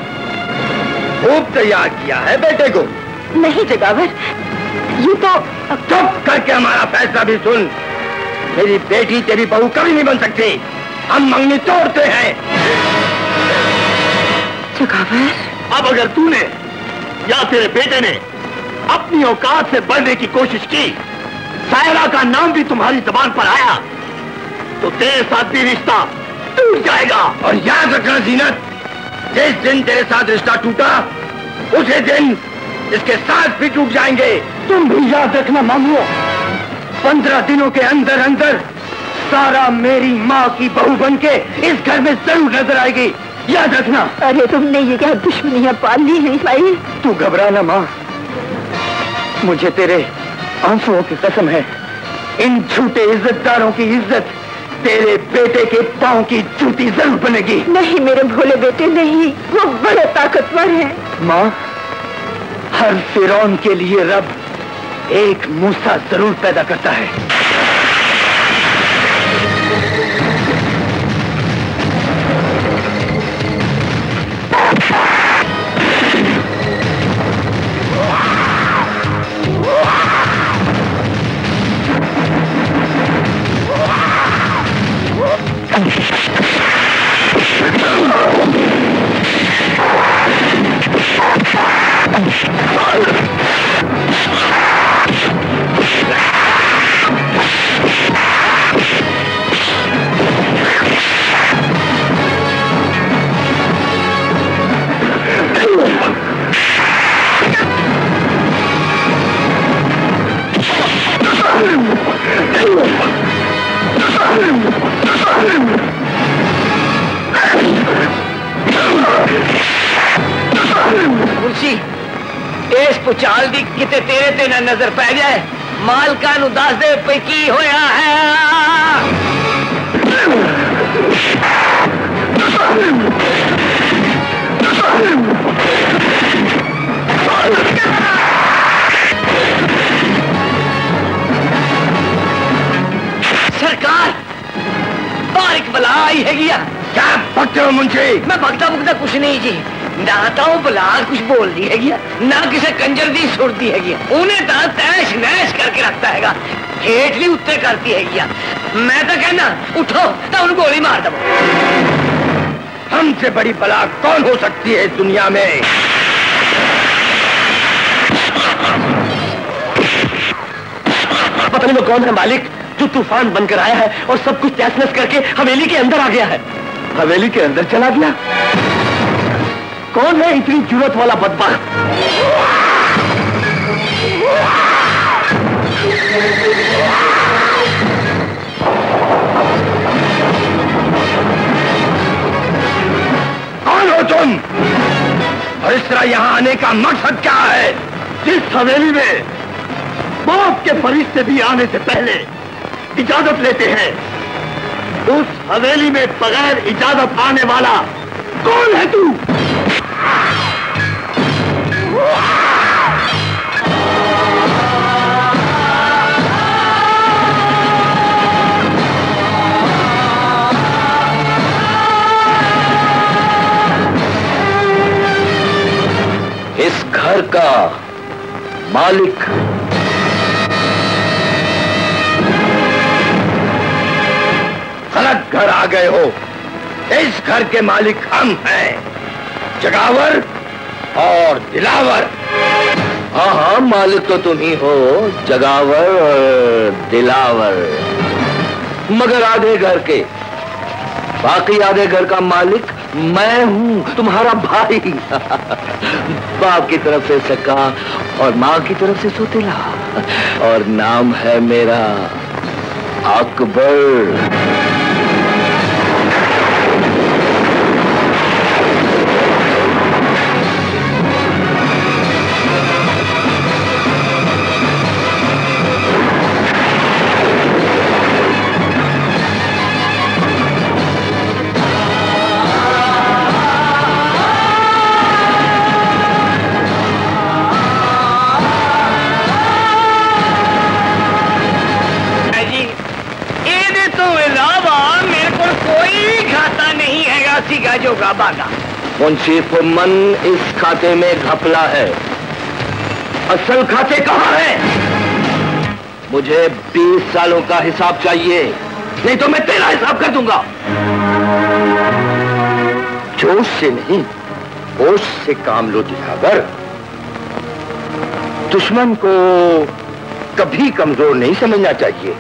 खूब तैयार किया है बेटे को। नहीं जगावर ये तो चुप करके हमारा फैसला भी सुन। मेरी बेटी तेरी बहू कभी नहीं बन सकती। हम मंगनी तोड़ते हैं। जगावर। अब अगर तूने या तेरे बेटे ने अपनी औकात से बढ़ने की कोशिश की। सायरा का नाम भी तुम्हारी जबान पर आया। तो तेरे साथ भी रिश्ता टूट जाएगा। और याद रखना जीनत जिस दिन तेरे साथ रिश्ता टूटा उसी दिन इसके साथ भी टूट जाएँगे। तुम भी याद रखना मामू पंद्रह दिनों के अंदर अंदर सारा मेरी माँ की बहू बन के इस घर में ज़रूर नज़र आएगी। याद रखना। अरे तुमने ये क्या दुश्मनियाँ पाल ली हैं इस्माइल? तू घबरा ना माँ। मुझे तेरे आंसुओं की कसम है। इन झूठे इज्जतदारों की इज़्ज़त तेरे बेटे के पाँव की जूती ज़रूर बनेगी। नहीं मेरे भोले बेटे नहीं। वो बड़े ताकतवर हैं। माँ हर फिरौन के लिए रब एक मूसा ज़रूर पैदा करता है। मुंशी ਕਿਤੇ ਤੇਰੇ ਤੇ ਨਾ ਨਜ਼ਰ ਪੈ ਜਾਏ ਮਾਲਕਾਂ ਨੂੰ ਦੱਸ ਦੇ ਪਈ ਕੀ ਹੋਇਆ ਹੈ सरकार बारिक बला आई हैगी आ क्या भगते हो मुंशी मैं भगता भुगता कुछ नहीं जी तो बलाद कुछ बोल दी आ, ना किसी कंजर दी हैगी आ। उन्हें तो तैश नैश करके रखता हैगा। हेठ भी उत्ते करती हैगी आ। मैं तो कहना उठो तो उन गोली मार दो हमसे बड़ी बला कौन हो सकती है इस दुनिया में? पता नहीं वो कौन है मालिक जो तूफ़ान बनकर आया है और सब कुछ तहस करके हवेली के अंदर आ गया है। हवेली के अंदर चला गया? कौन है इतनी ज़रूरत वाला बदबख्त कौन हो तुम? और इस तरह यहाँ आने का मकसद क्या है? जिस हवेली में मौत के फरिश्ते भी आने से पहले इजाज़त लेते हैं, उस हवेली में बगैर इजाज़त आने वाला कौन है तू? का मालिक। गलत घर आ गए हो। इस घर के मालिक हम हैं। जगावर और दिलावर। हाँ हाँ मालिक तो तुम ही हो, जगावर और दिलावर। मगर आधे घर के, बाकी आधे घर का मालिक मैं हूँ, तुम्हारा भाई। बाप की तरफ़ से सका और माँ की तरफ़ से सोतेला और नाम है मेरा अकबर। मुंशी मन इस खाते में घपला है? असल खाते कहाँ है? मुझे 20 सालों का हिसाब चाहिए, नहीं तो मैं तेरा हिसाब कर दूँगा। जोश से नहीं, होश से काम लो दिखाकर दुश्मन को कभी कमज़ोर नहीं समझना चाहिए।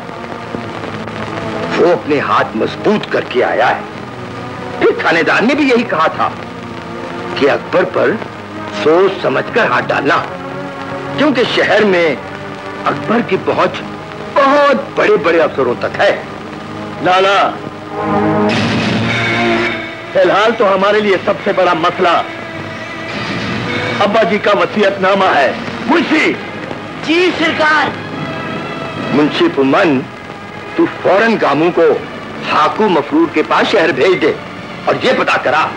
वो अपने हाथ मज़बूत करके आया है। फिर थानेदार ने भी यही कहा था। कि अकबर पर सोच समझकर हाथ डालना। क्योंकि शहर में अकबर की पहुँच बहुत बड़े बड़े अफसरों तक है। लाला फ़िलहाल तो हमारे लिए सबसे बड़ा मसला अब्बा जी का वसीयतनामा है। मुंशी! जी सरकार। मुंशी पुमन तू फ़ौरन गामू को हाकू मफरूर के पास शहर भेज दे और ये पता करा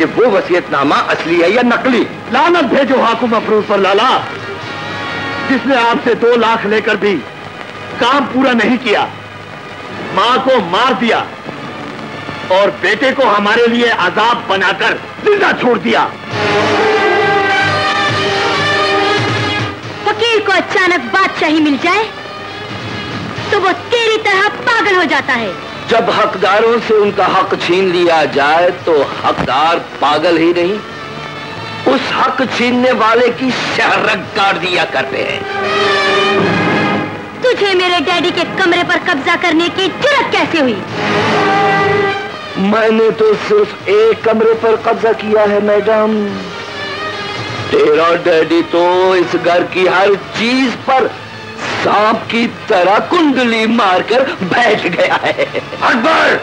कि वो वसीयतनामा असली है या नकली? लानत भेजो हाकू अफरूज पर लाला जिसने आपसे दो लाख लेकर भी काम पूरा नहीं किया माँ को मार दिया और बेटे को हमारे लिए आजाब बनाकर ज़िंदा छोड़ दिया। फकीर को अचानक बादशाही मिल जाए तो वो तेरी तरह पागल हो जाता है। जब हकदारों से उनका हक छीन लिया जाए तो हकदार पागल ही नहीं। उस हक छीनने वाले की शहरक काट दिया करते हैं। तुझे मेरे डैडी के कमरे पर कब्जा करने की ज़रूरत कैसे हुई? मैंने तो सिर्फ़ एक कमरे पर कब्जा किया है मैडम। तेरा डैडी तो इस घर की हर चीज़ पर सांप की तरह कुंडली मारकर बैठ गया है। अकबर!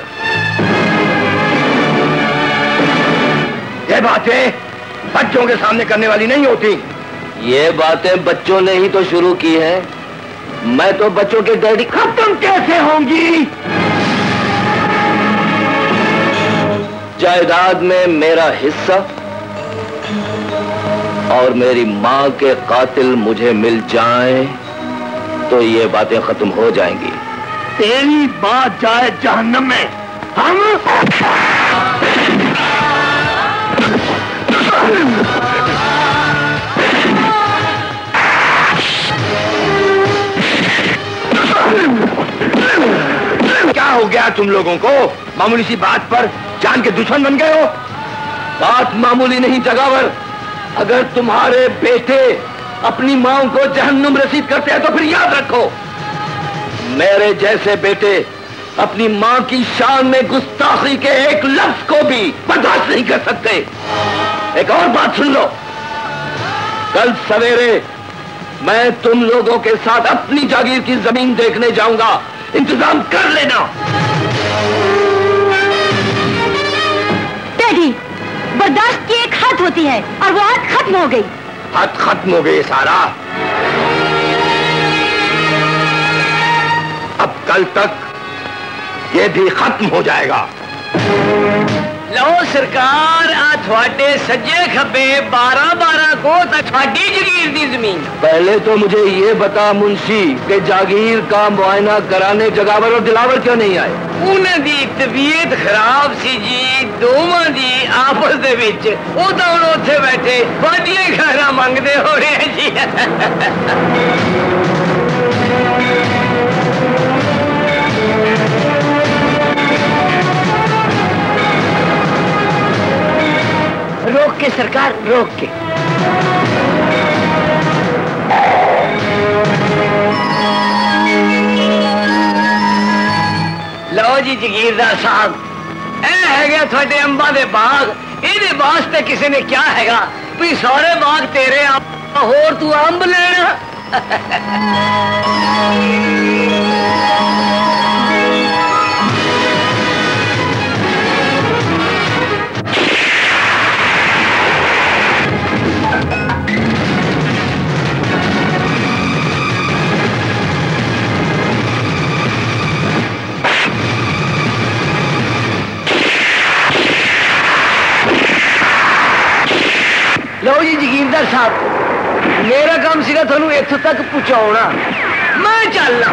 ये बातें बच्चों के सामने करने वाली नहीं होती। ये बातें बच्चों ने ही तो शुरू की है। मैं तो बच्चों के डैडी खत्म कैसे होंगी? जायदाद में मेरा हिस्सा और मेरी माँ के कातिल मुझे मिल जाएँ। तो ये बातें खत्म हो जाएँगी। तेरी बात जाए जहन्नम में। हम क्या हो गया तुम लोगों को? मामूली सी बात पर जान के दुश्मन बन गए हो। बात मामूली नहीं जगावर। अगर तुम्हारे बेटे अपनी माँ को जहन्नुम रसीद करते हैं तो फिर याद रखो। मेरे जैसे बेटे अपनी माँ की शान में गुस्ताखी के एक लफ्ज को भी बर्दाश्त नहीं कर सकते। एक और बात सुन लो। कल सवेरे मैं तुम लोगों के साथ अपनी जागीर की ज़मीन देखने जाऊँगा। इंतज़ाम कर लेना। डैडी, बर्दाश्त की एक हद होती है और वो हद खत्म हो गई। हद खत्म हो गई सारा। अब कल तक ये भी खत्म हो जाएगा। ਲਓ ਸਰਕਾਰ ਆ ਤੁਹਾਡੇ ਸੱਜੇ ਖੱਬੇ 12 12 ਕੋ ਤਾਂ ਤੁਹਾਡੀ ਜ਼ਮੀਰ ਦੀ ਜ਼ਮੀਨ पहले तो मुझे ये बता मुंशी कि जागीर का मुआयना कराने जगावर और दिलावर क्यों नहीं आए ਉਹਨਾਂ ਦੀ ਤਬੀਅਤ ਖਰਾਬ ਸੀ ਜੀ ਦੋਵਾਂ ਦੀ ਆਪਸ ਦੇ ਵਿੱਚ ਉਹ ਤਾਂ ਹੁਣ ਉੱਥੇ ਬੈਠੇ ਬਾਡੀਆਂ ਹੀ ਖੈਰਾਂ ਮੰਗਦੇ ਹੋ ਰਹੇ ਜੀ रोक के सरकार रोक के ਲਓ ਜੀ ਜਗੀਰਦਾਰ ਸਾਹਿਬ ਇਹ ਹੈਗਾ ਤੁਹਾਡੇ ਅੰਬਾਂ ਦੇ ਬਾਗ ਇਹਦੇ ਵਾਸਤੇ ਕਿਸੇ ਨੇ ਕਿਹਾ ਹੈਗਾ ਵੀ ਸਾਰੇ ਬਾਗ ਤੇਰੇ ਆ ਹੋਰ ਤੂੰ ਅੰਬ ਲੈਣਾ ਲਓ ਜੀ ਜਗੀਰਦਾਰ ਸਾਹਿਬ ਮੇਰਾ ਕੰਮ ਸੀਗਾ ਤੁਹਾਨੂੰ ਇੱਥੋਂ ਤੱਕ ਪਹੁੰਚਾਉਣਾ ਮੈਂ ਚੱਲਣਾ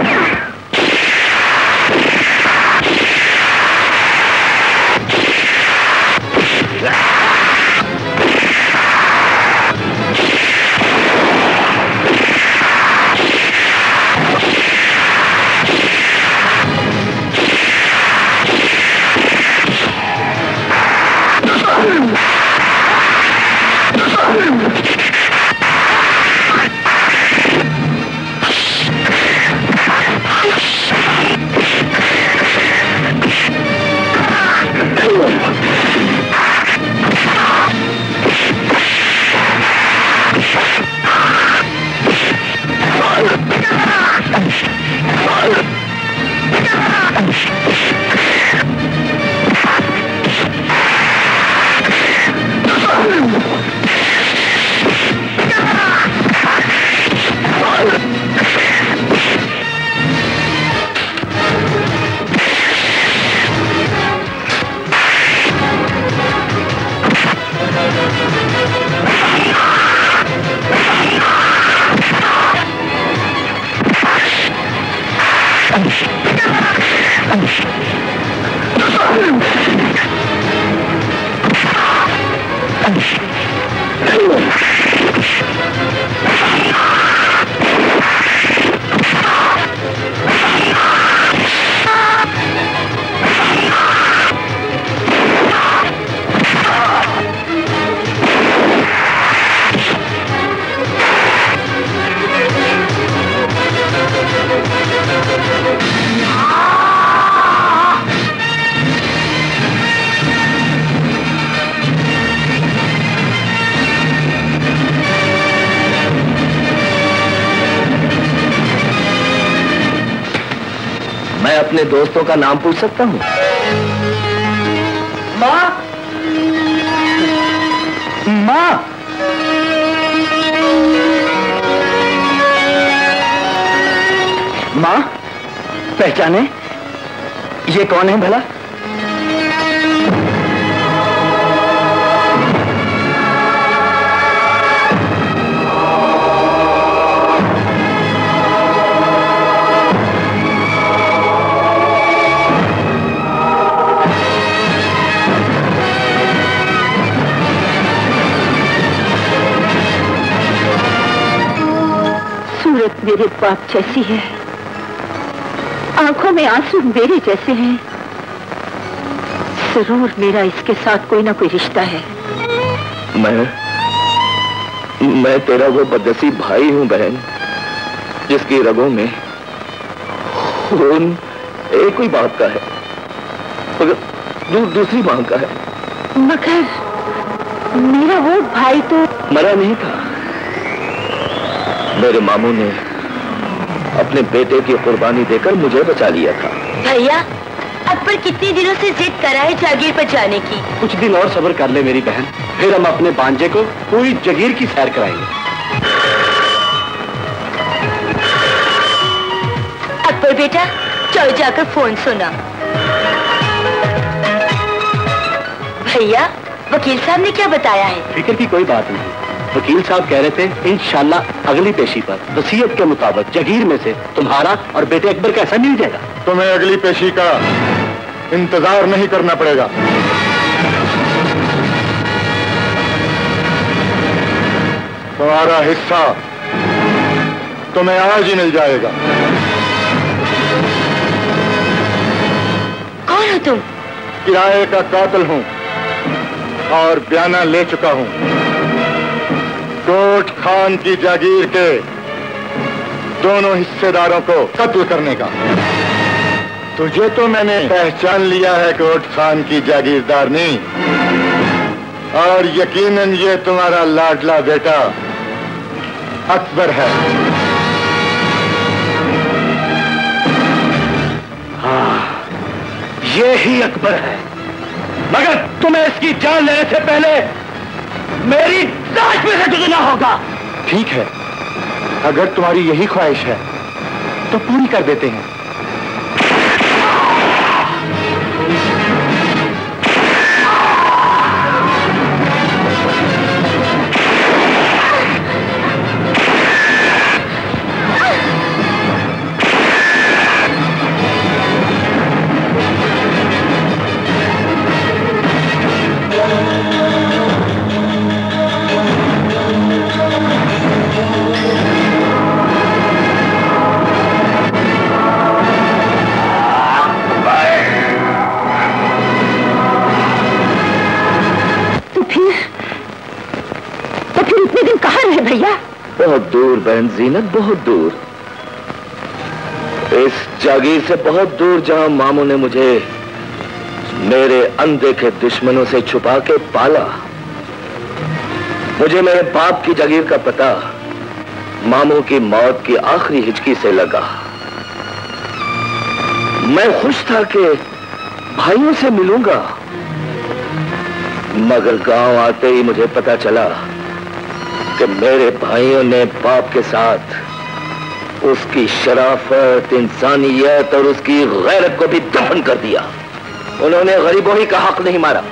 अपने दोस्तों का नाम पूछ सकता हूँ? माँ? माँ? माँ, पहचाने? ये कौन है भला? मेरे बाप जैसी है। आँखों में आँसू मेरे जैसे हैं। ज़रूर मेरा इसके साथ कोई ना कोई रिश्ता है। मैं मैं तेरा वो बदसी भाई हूँ बहन जिसकी रगों में खून एक ही बाप का है मगर दू, दूसरी माँ का है। मगर मेरा वो भाई तो मरा नहीं था। मेरे मामू ने अपने बेटे की कुर्बानी देकर मुझे बचा लिया था। भैया अकबर कितने दिनों से जिद करा है जागीर पर जाने की? कुछ दिन और सब्र कर ले मेरी बहन फिर हम अपने बांजे को पूरी जगीर की सैर कराएँगे। अकबर बेटा चलो जाकर फ़ोन सुना। भैया वकील साहब ने क्या बताया है? फ़िक्र की कोई बात नहीं। वकील साहब कह रहे थे इंशाल्लाह अगली पेशी पर वसीयत के मुताबिक जगीर में से तुम्हारा और बेटे अकबर का ऐसा मिल जाएगा। तुम्हें अगली पेशी का इंतज़ार नहीं करना पड़ेगा। तुम्हारा हिस्सा तुम्हें आज ही मिल जाएगा। कौन हो तुम? किराए का कातल हूँ और बयाना ले चुका हूँ। कोट खान की जागीर के दोनों हिस्सेदारों को कत्ल करने का। तुझे तो मैंने पहचान लिया है कोट खान की जागीरदार जागीरदारनी। और यकीनन ये तुम्हारा लाडला बेटा अकबर है। हाँ ये ही अकबर है। मगर तुम्हें इसकी जान लेने से पहले मेरी लाश में से गुजरना होगा। ठीक है। अगर तुम्हारी यही ख्वाहिश है तो पूरी कर देते हैं। बहन जीनत बहुत दूर। इस जागीर से बहुत दूर जहाँ मामू ने मुझे मेरे अनदेखे दुश्मनों से छुपा के पाला। मुझे मेरे बाप की जागीर का पता मामू की मौत की आखिरी हिचकी से लगा। मैं खुश था कि भाइयों से मिलूँगा। मगर गाँव आते ही मुझे पता चला कि मेरे भाइयों ने बाप के साथ उसकी शराफत, इंसानियत और उसकी गैरत को भी दफन कर दिया। उन्होंने गरीबों ही का हक नहीं मारा।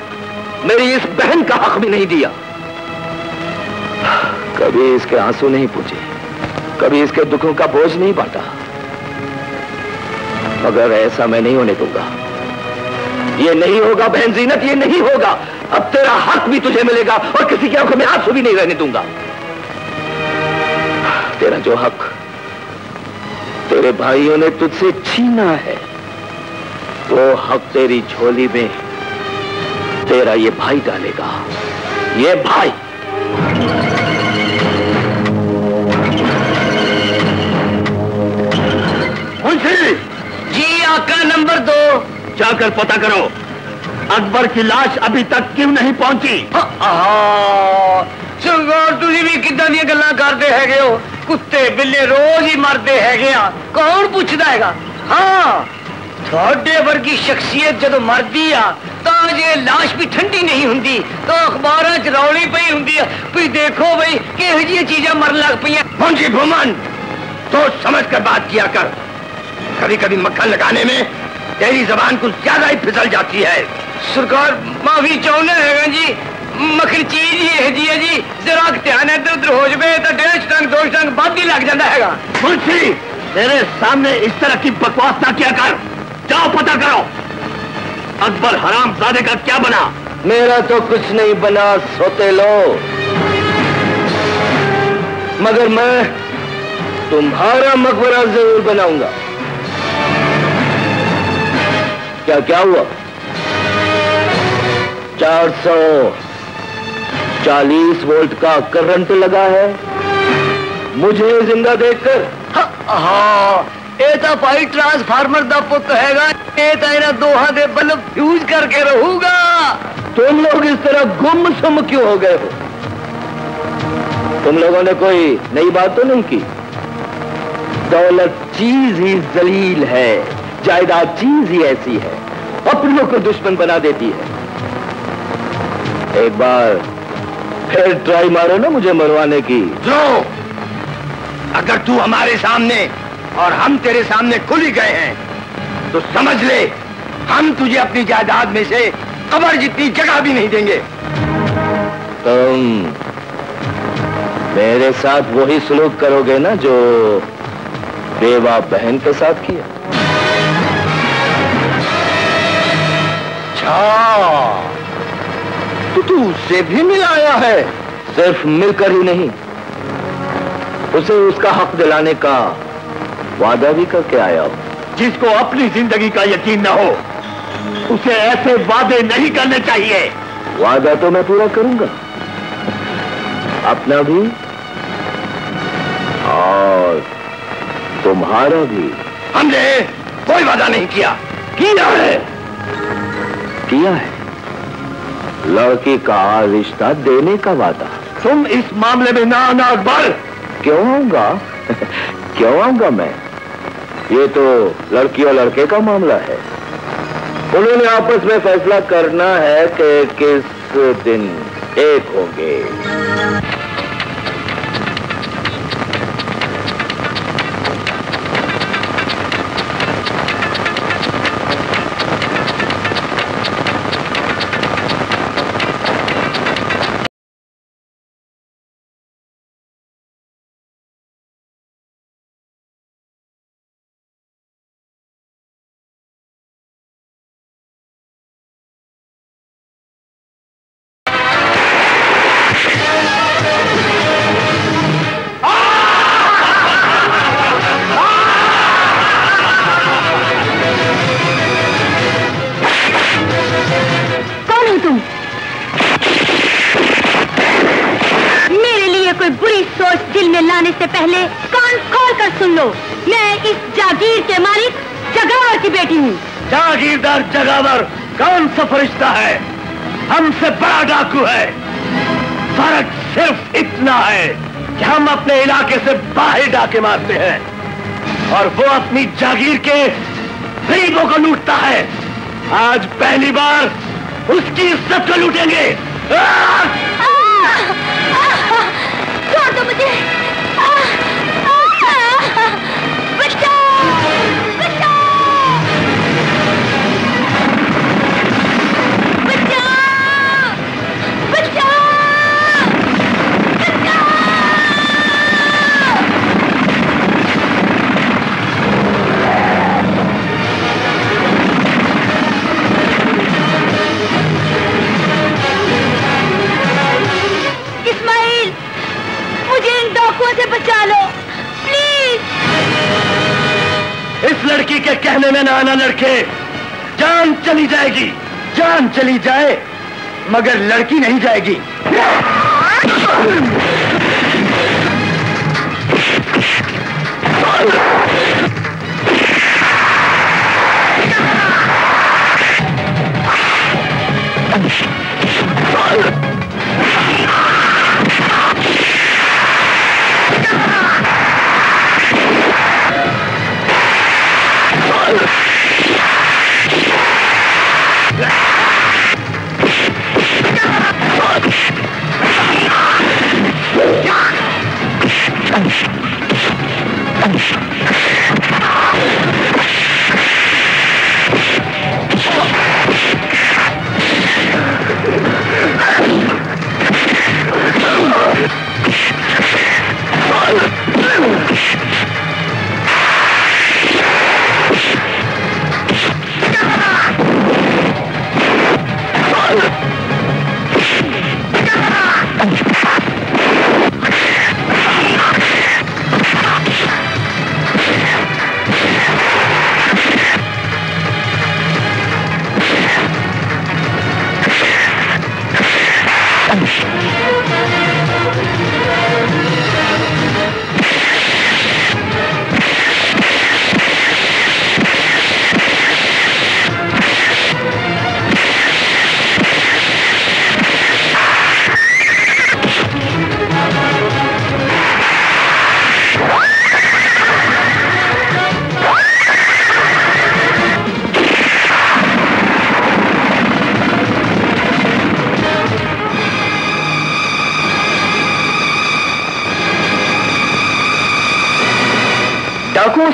मेरी इस बहन का हक भी नहीं दिया। कभी इसके आँसू नहीं पूछे। कभी इसके दुखों का बोझ नहीं बांटा। मगर ऐसा मैं नहीं होने दूँगा। ये नहीं होगा बहन जीनत, ये नहीं होगा। अब तेरा हक भी तुझे मिलेगा और किसी की आँखों में आँसू भी नहीं रहने दूँगा। जो हक तेरे भाइयों ने तुझसे छीना है वो हक तेरी झोली में तेरा ये भाई डालेगा। ये भाई! मुंशी! जी आका नंबर दो। जाकर पता करो अकबर की लाश अभी तक क्यों नहीं पहुँची? हाँ, हाँ। सरकार तुझे भी कि दिया गल्ला करते है? ਕੁੱਤੇ ਬਿੱਲੇ ਰੋਜ਼ ਹੀ ਮਰਦੇ ਹੈਗੇ ਆ ਕੌਣ ਪੁੱਛਦਾ ਹੈਗਾ ਹਾਂ ਤੁਹਾਡੇ ਵਰਗੀ ਸ਼ਖਸੀਅਤ ਜਦੋਂ ਮਰਦੀ ਆ ਤਾਂ ਜੇ ਲਾਸ਼ ਵੀ ਠੰਡੀ ਨਹੀਂ ਹੁੰਦੀ ਤਾਂ ਅਖਬਾਰਾਂ 'ਚ ਰੌਲੀ ਪਈ ਹੁੰਦੀ ਆ ਵੀ ਦੇਖੋ ਬਈ ਕਿਹੋ ਜਿਹੀਆਂ ਚੀਜ਼ਾਂ ਮਰਨ ਲੱਗ ਪਈਆਂ मुंशी भूमन सोच समझ कर बात किया कर कभी कभी मक्खन लगाने में तेरी जबान कुछ ज्यादा ही फिसल जाती है ਸਰਕਾਰ ਮਾਫੀ ਚਾਹੁੰਦੇ ਹੈਗਾ ਜੀ ਮੱਖਣ ਚੀਜ਼ ਹੀ ਇਹ ਜੀ ਹੈ ਜੀ ਜ਼ਰਾ ਕੁ ਧਿਆਨ ਇੱਧਰ ਉੱਧਰ ਹੋ ਜਵੇ ਤਾਂ ਡੇਢ ਸਟੰਗ ਦੋ ਸਟੰਗ ਵੱਧ ਹੀ ਲੱਗ ਜਾਂਦਾ ਹੈਗਾ मुंशी तेरे सामने इस तरह की बकवास ना किया कर जाओ पता करो अकबर हराम जादे का क्या बना मेरा तो कुछ नहीं बना सोते लो मगर मैं तुम्हारा मकबरा जरूर बनाऊंगा क्या क्या हुआ चार सौ चालीस वोल्ट का करंट लगा है मुझे जिंदा देखकर ਹਾਂ ਇਹ ਤਾਂ ਭਾਈ ਟਰਾਂਸਫਾਰਮਰ ਦਾ ਪੁੱਤ ਹੈਗਾ ਇਹ ਤਾਂ ਇਹਨਾਂ ਦੋਹਾਂ ਦੇ ਬਲਬ ਫਿਊਜ਼ ਕਰਕੇ ਰਹੂਗਾ तुम लोग इस तरह गुम सुम क्यों हो गए हो तुम लोगों ने कोई नई बात तो नहीं की दौलत चीज ही जलील है जायदाद चीज ही ऐसी है अपनों को दुश्मन बना देती है एक बार फिर ट्राई मारो ना मुझे मरवाने की। जो अगर तू हमारे सामने और हम तेरे सामने खुल ही गए हैं तो समझ ले हम तुझे अपनी जायदाद में से कबर जितनी जगह भी नहीं देंगे। तुम मेरे साथ वही सलूक करोगे ना जो बेवा बहन के साथ किया। अच्छा। तो तू उससे भी मिलाया है। सिर्फ़ मिलकर ही नहीं उसे उसका हक दिलाने का वादा भी करके आया हूँ। जिसको अपनी ज़िंदगी का यकीन न हो उसे ऐसे वादे नहीं करने चाहिए। वादा तो मैं पूरा करूँगा। अपना भी और तुम्हारा भी। हमने कोई वादा नहीं किया। किया है। किया है? लड़की का रिश्ता देने का वादा। तुम इस मामले में ना आना अकबर। क्यों आऊँगा? क्यों आऊँगा मैं? ये तो लड़की और लड़के का मामला है। उन्होंने आपस में फैसला करना है कि किस दिन एक होंगे। डाकू है फ़र्क सिर्फ़ इतना है कि हम अपने इलाके से बाहर डाके मारते हैं और वो अपनी जागीर के गरीबों को लूटता है आज पहली बार उसकी इज़्ज़त को लूटेंगे आ! आ! आ! आ! आ! आ! आ! मुझे बचा लो प्लीज़ इस लड़की के कहने में ना आना लड़के। जान चली जाएगी। जान चली जाए मगर लड़की नहीं जाएगी।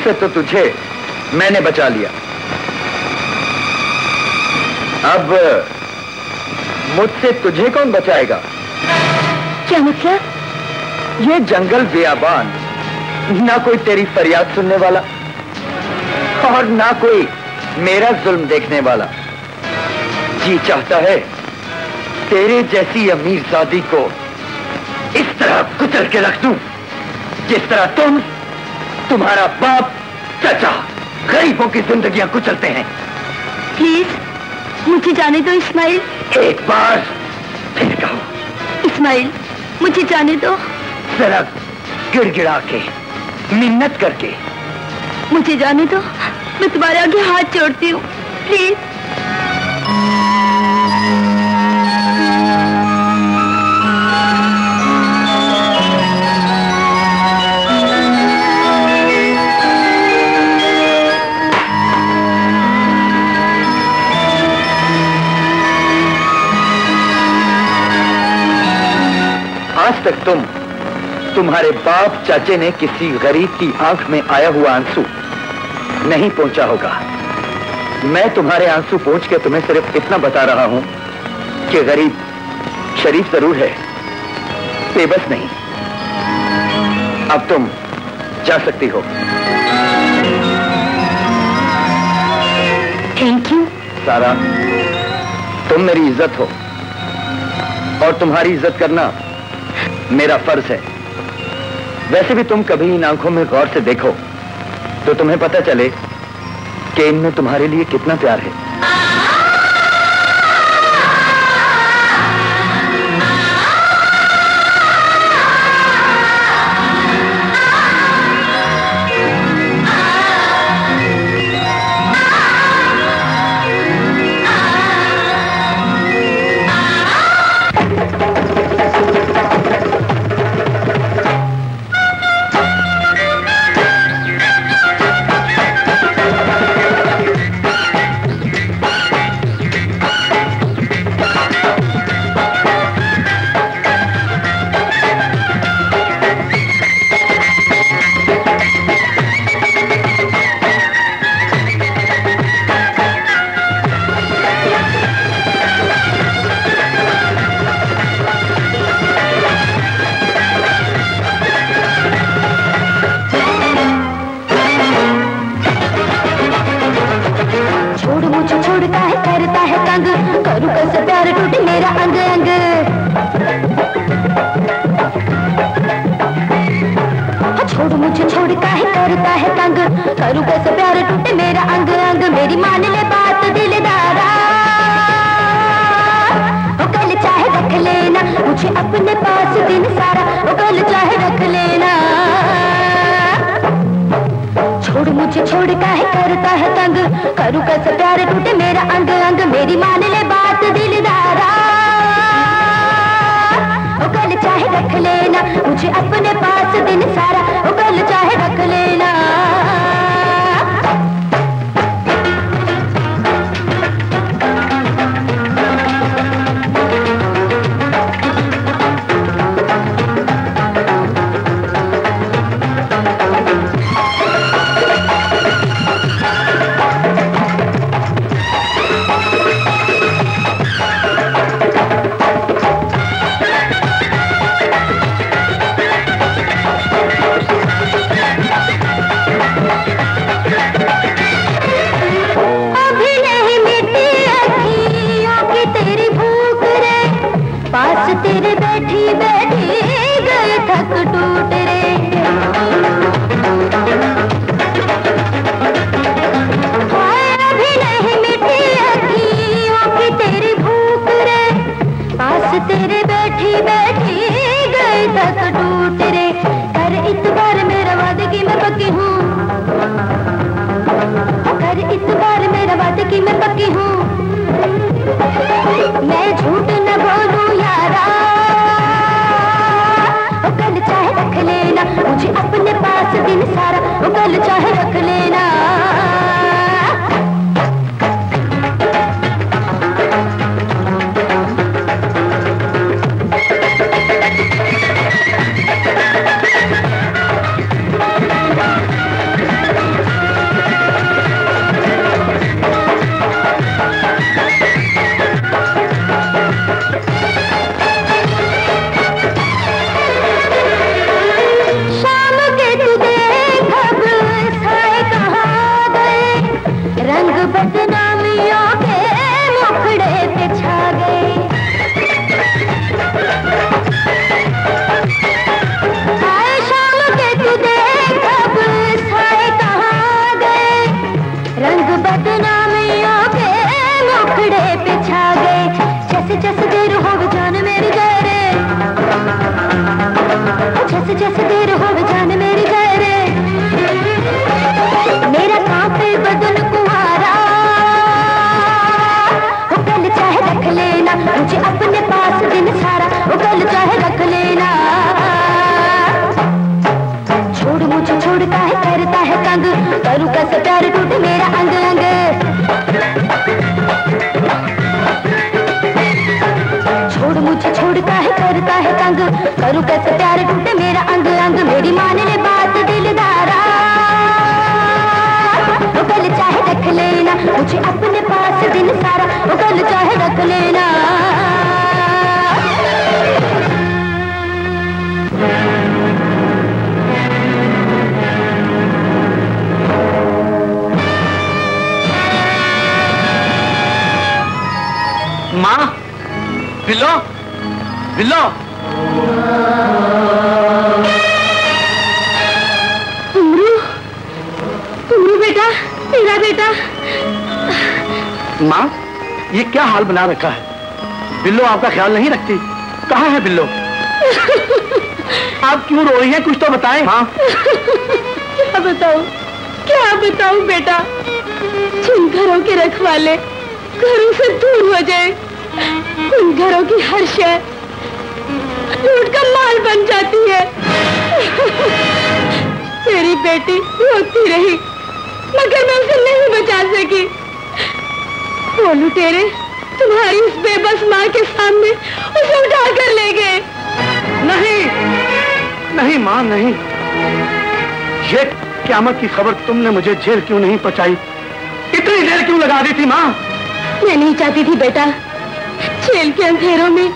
से तो तुझे मैंने बचा लिया। अब मुझसे तुझे कौन बचाएगा? क्या मतलब? ये जंगल बियाबान ना कोई तेरी फरियाद सुनने वाला और ना कोई मेरा जुल्म देखने वाला। जी चाहता है तेरे जैसी अमीर जादी को इस तरह कुचल के रख दूँ जिस तरह तुम तुम्हारा बाप चाचा गरीबों की जिंदगियाँ कुचलते हैं। प्लीज़ मुझे जाने दो इस्माइल। एक बार फिर कहो। इस्माइल मुझे जाने दो। जरा गिड़गिड़ा के मिन्नत करके। मुझे जाने दो। मैं तुम्हारे आगे हाथ जोड़ती हूँ। प्लीज़। तक तुम तुम्हारे बाप चाचे ने किसी गरीब की आँख में आया हुआ आँसू नहीं पहुँचा होगा। मैं तुम्हारे आँसू पहुँच के तुम्हें सिर्फ़ इतना बता रहा हूँ कि गरीब शरीफ ज़रूर है बेबस नहीं। अब तुम जा सकती हो। थैंक यू सारा तुम मेरी इज़्ज़त हो और तुम्हारी इज़्ज़त करना मेरा फ़र्ज़ है। वैसे भी तुम कभी इन आँखों में गौर से देखो तो तुम्हें पता चले कि इनमें तुम्हारे लिए कितना प्यार है। ख्याल नहीं रखती। कहाँ है बिल्लो? आप क्यों रो रही हैं? कुछ तो बताएँ। हाँ। क्या बताऊँ? क्या बताऊँ बेटा? जिन घरों के रखवाले घरों से दूर हो जाए, उन घरों की हर शय लूट का माल बन जाती है। तेरी बेटी रोती रही, मगर मैं उसे नहीं बचा सकी। वो लुटेरे तुम्हारी इस बेबस माँ के सामने उसे उठा कर ले गए। नहीं नहीं माँ नहीं। ये क्यामत की खबर तुमने मुझे जेल क्यों नहीं पहुंचाई? इतनी देर क्यों लगा दी थी माँ? मैं नहीं चाहती थी बेटा जेल के अंधेरों में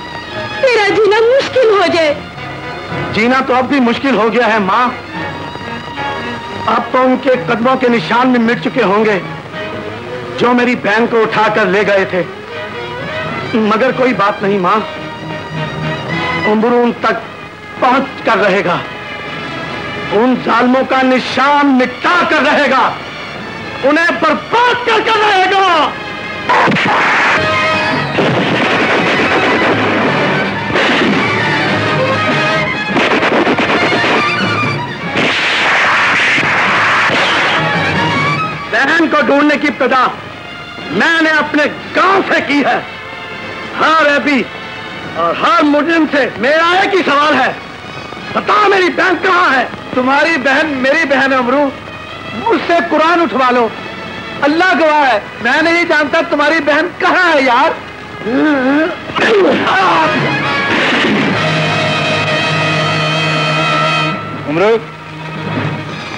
तेरा जीना मुश्किल हो जाए। जीना तो अब भी मुश्किल हो गया है माँ। अब तो उनके कदमों के निशान में मिट चुके होंगे जो मेरी बहन को उठाकर ले गए थे। मगर कोई बात नहीं, माँ। उम्र उन तक पहुँच कर रहेगा। उन जालमों का निशान मिटा कर रहेगा। उन्हें बर्बाद कर कर रहेगा। बहन को ढूँढने की इब्तदा मैंने अपने गाँव से की है। हर रैबी और हर मुजरिम से मेरा एक ही सवाल है। बताओ मेरी बहन कहाँ है? तुम्हारी बहन मेरी बहन है अमरू। मुझसे कुरान उठवा लो। अल्लाह गवाह है। मैं नहीं जानता तुम्हारी बहन कहाँ है यार। उमरू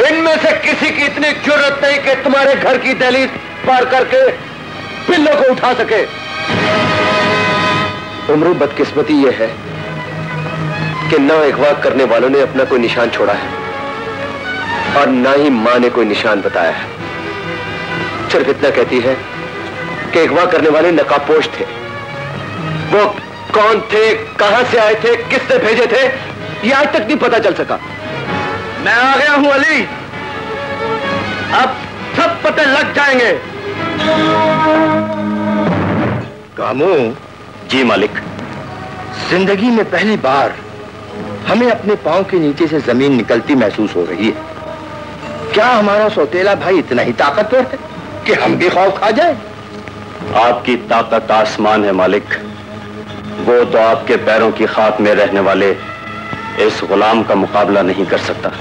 इनमें से किसी की इतनी ज़रूरत नहीं कि तुम्हारे घर की दहलीज पार करके पिल्लों को उठा सके। उमरू बदकिस्मती यह है कि ना अगवा करने वालों ने अपना कोई निशान छोड़ा है और ना ही माँ ने कोई निशान बताया है। सिर्फ़ इतना कहती है कि अगवा करने वाले नकाबपोश थे। वो कौन थे, कहाँ से आए थे किसने भेजे थे, ये आज तक नहीं पता चल सका। मैं आ गया हूँ अली। अब सब पते लग जाएँगे। कामू जी मालिक। ज़िंदगी में पहली बार हमें अपने पाँव के नीचे से ज़मीन निकलती महसूस हो रही है। क्या हमारा सौतेला भाई इतना ही ताकतवर है कि हम भी खौफ खा जाए? आपकी ताकत आसमान है मालिक। वो तो आपके पैरों की खाक में रहने वाले इस गुलाम का मुकाबला नहीं कर सकता।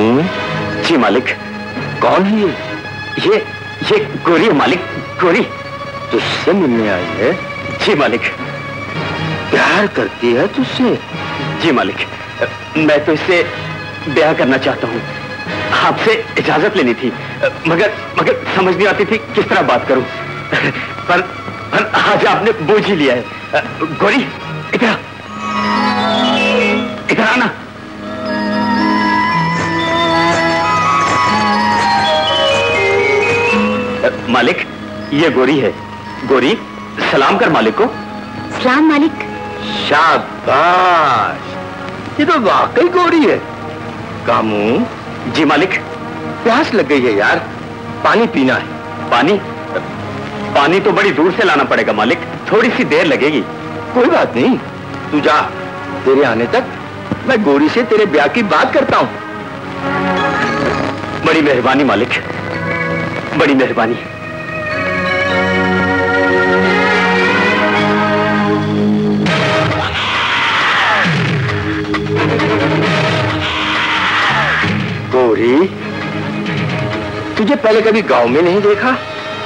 कामू जी, मालिक। कौन है ये? ये ये गोरी है, मालिक, गोरी। तुझसे मिलने आई है। जी, मालिक। प्यार करती है तुझसे। जी, मालिक। मैं तो इससे ब्याह करना चाहता हूँ। आपसे इजाज़त लेनी थी। मगर मगर समझ नहीं आती थी किस तरह बात करूँ। पर पर आज आपने बोझ ही लिया है। गोरी, इधर। इधर आना। मालिक ये गोरी है। गोरी सलाम कर मालिक को। सलाम मालिक। शाबाश। ये तो वाकई गोरी है। कामू जी मालिक प्यास लग गई है यार। पानी पीना है। पानी? पानी तो बड़ी दूर से लाना पड़ेगा मालिक। थोड़ी सी देर लगेगी। कोई बात नहीं। तू जा। तेरे आने तक मैं गोरी से तेरे ब्याह की बात करता हूँ। बड़ी मेहरबानी मालिक। बड़ी मेहरबानी। गोरी तुझे पहले कभी गाँव में नहीं देखा?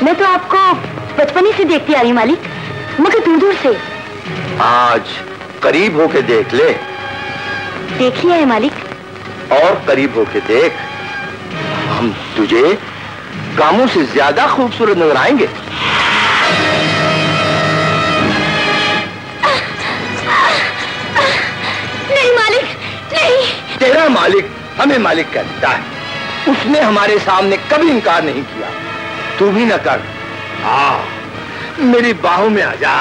मैं तो आपको बचपन ही से देखती आ रही हूँ मालिक मगर दूर दूर से। आज करीब होके देख ले। देख लिया है मालिक। और करीब होके देख हम तुझे कामों से ज़्यादा खूबसूरत नज़र आएँगे। नहीं मालिक नहीं। तेरा मालिक हमें मालिक कहता है। उसने हमारे सामने कभी इनकार नहीं किया। तू भी न कर। आ मेरी बाहों में आ जा।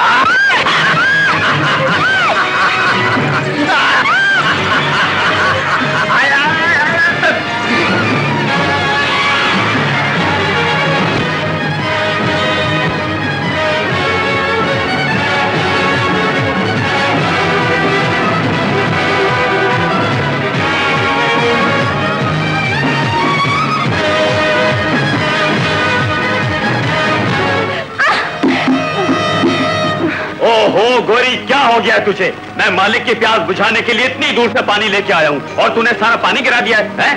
ओहो गोरी क्या हो गया तुझे? मैं मालिक की प्यास बुझाने के लिए इतनी दूर से पानी लेके आया हूँ और तूने सारा पानी गिरा दिया है, हैं?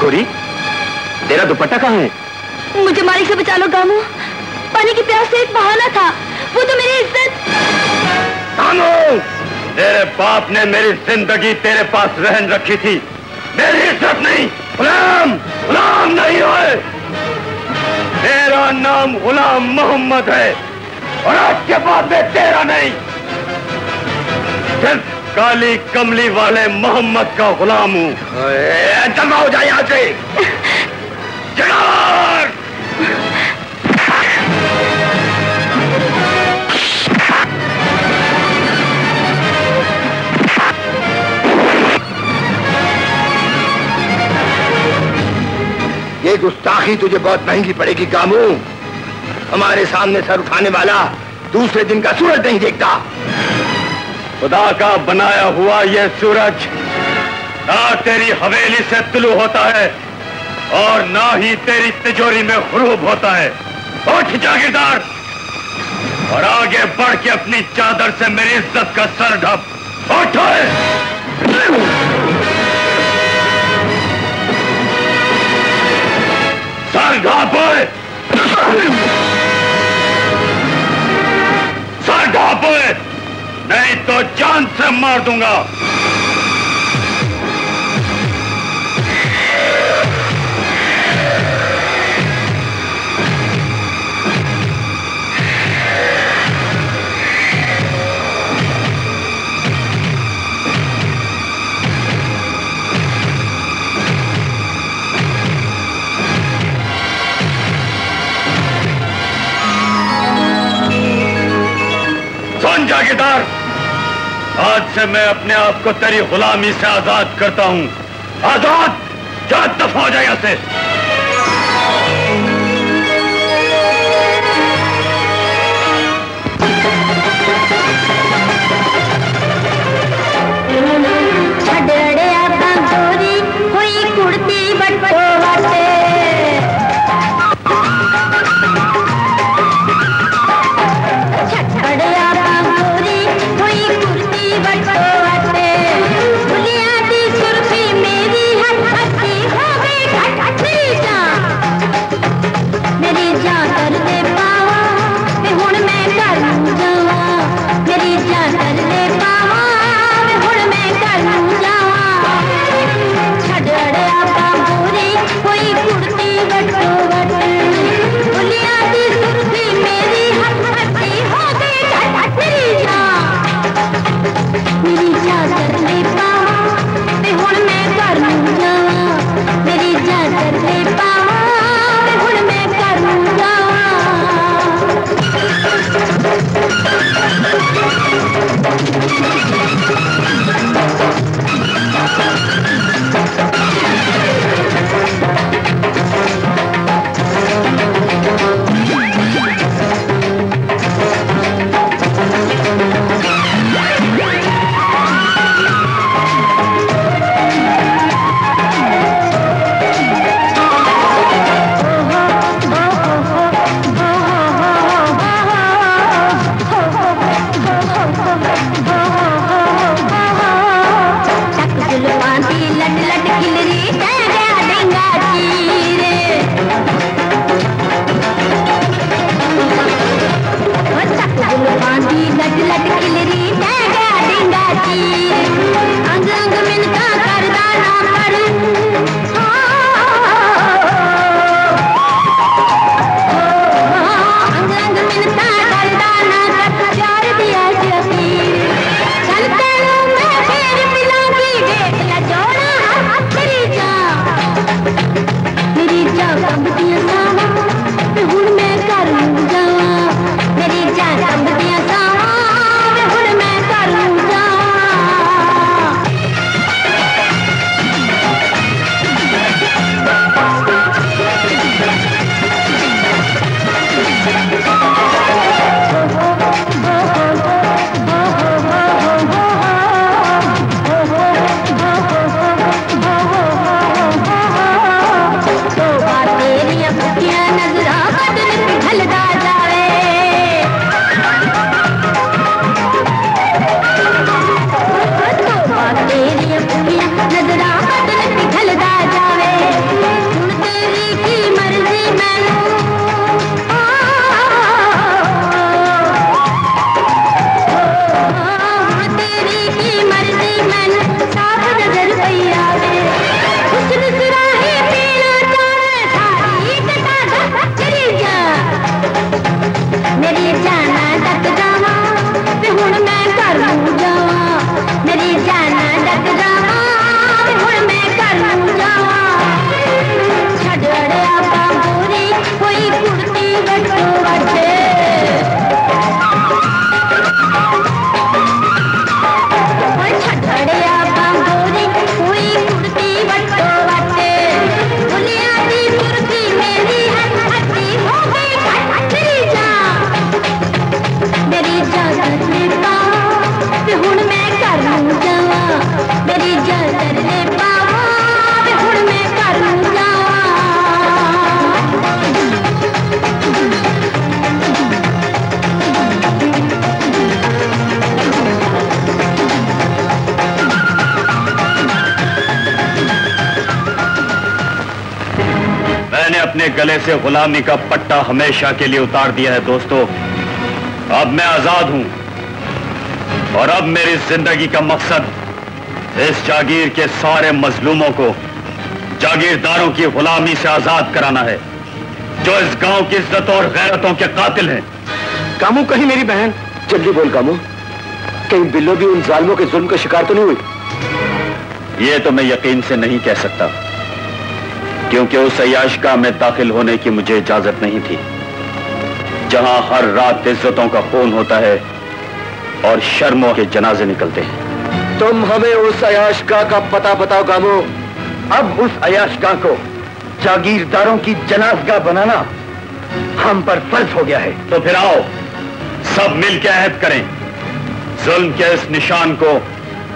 गोरी तेरा दुपट्टा कहाँ है? मुझे मालिक से बचा लो गामू पानी की प्यास से एक बहाना था। वो तो मेरी इज़्ज़त। तेरे बाप ने मेरी ज़िंदगी तेरे पास रहन रखी थी। मेरी इज़्ज़त नहीं गुलाम गुलाम नहीं होए तेरा नाम गुलाम मोहम्मद है। और आज के बाद में तेरा नहीं। सिर्फ़ काली कमली वाले मोहम्मद का गुलाम हूँ। जमा हो जाए यहाँ से। ये गुस्ताखी तुझे बहुत महँगी पड़ेगी कामू हमारे सामने सर उठाने वाला दूसरे दिन का सूरज नहीं देखता। खुदा का बनाया हुआ यह सूरज ना तेरी हवेली से तुलू होता है और ना ही तेरी तिजोरी में हरूब होता है। उठ, जागीरदार, और आगे बढ़ के अपनी चादर से मेरी इज़्ज़त का सर ढप उठ सर ढाप ढाप नहीं तो जान से मार दूँगा। से मैं अपने आप को तेरी गुलामी से आज़ाद करता हूँ। आज़ाद! क्या दफ़ा हो जाए यहाँ से गले से गुलामी का पट्टा हमेशा के लिए उतार दिया है दोस्तों। अब मैं आज़ाद हूँ। और अब मेरी ज़िंदगी का मकसद इस जागीर के सारे मजलूमों को जागीरदारों की गुलामी से आज़ाद कराना है जो इस गाँव की इज़्ज़त और गैरतों के कातिल हैं। कामू कहीं मेरी बहन? जल्दी बोल कामू। कहीं बिल्लो भी उन जालमों के जुल्म का शिकार तो नहीं हुई? ये तो मैं यकीन से नहीं कह सकता। क्योंकि उस अयाशगा में दाखिल होने की मुझे इजाज़त नहीं थी। जहाँ हर रात इज्जतों का खून होता है और शर्मों के जनाजे निकलते हैं। तुम हमें उस अयाशगा का पता बताओ कामू अब उस अयाशगा को जागीरदारों की जनाजगा बनाना हम पर फ़र्ज़ हो गया है। तो फिर आओ सब मिल के अहद करें। जुल्म के इस निशान को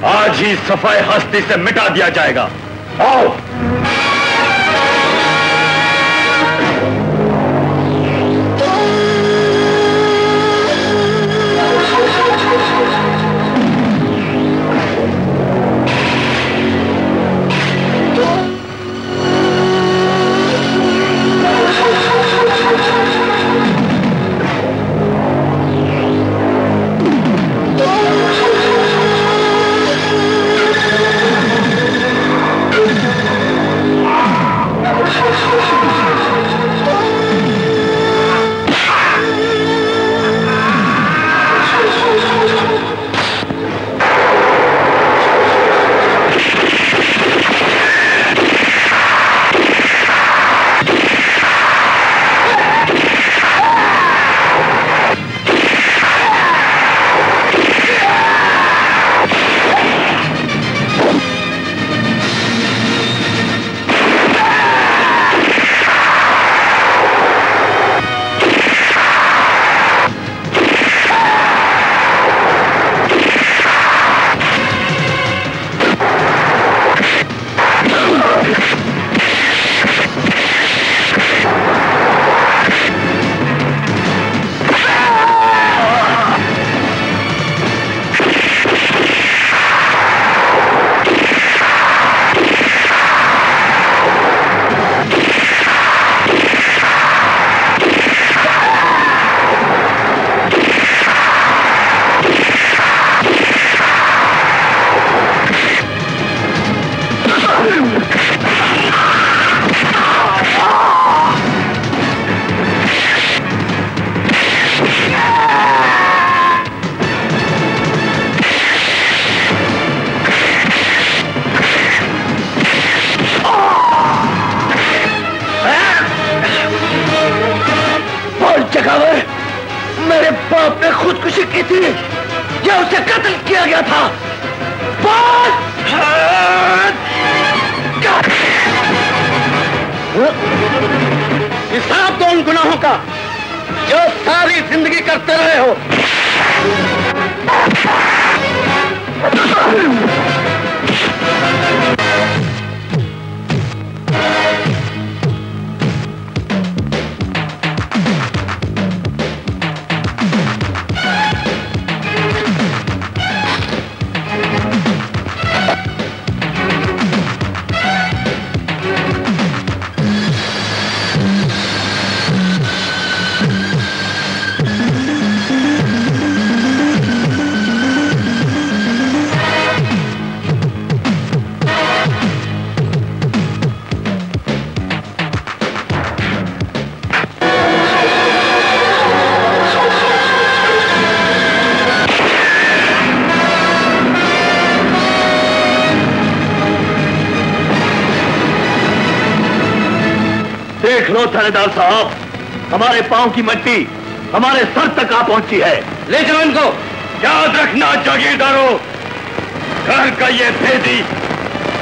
आज ही सफ़ाई हस्ती से मिटा दिया जाएगा। आओ। थानेदार साहब हमारे पाँव की मट्टी हमारे सर तक आ पहुँची है। ले जाओ इनको। याद रखना जागीरदारों घर का ये भेदी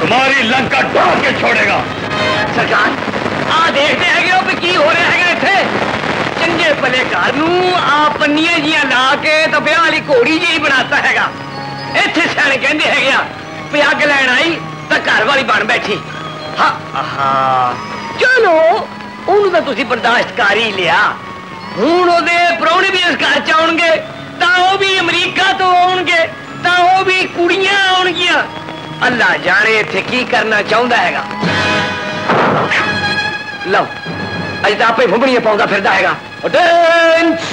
तुम्हारी लंका ढोल के छोड़ेगा। सरकार आ देखते हैं कि की हो रहे हैं थे चंगे पले कानू आप पन्निया जिया ला के तो ब्याह वाली घोड़ी जी ही बनाता है इतने सियाने कहते है पग लैन आई तो घर वाली बन बैठी। हा, हा। चलो उन्होंने तो बर्दाश्त कर ही लिया हूँ प्रौने भी इस घर च आने भी अमरीका तो आने तो भी कुड़िया आनगियाँ अल्लाह जाने इतने की करना चाहता है लो अजे आपे फुंबड़िया पाँगा फिर है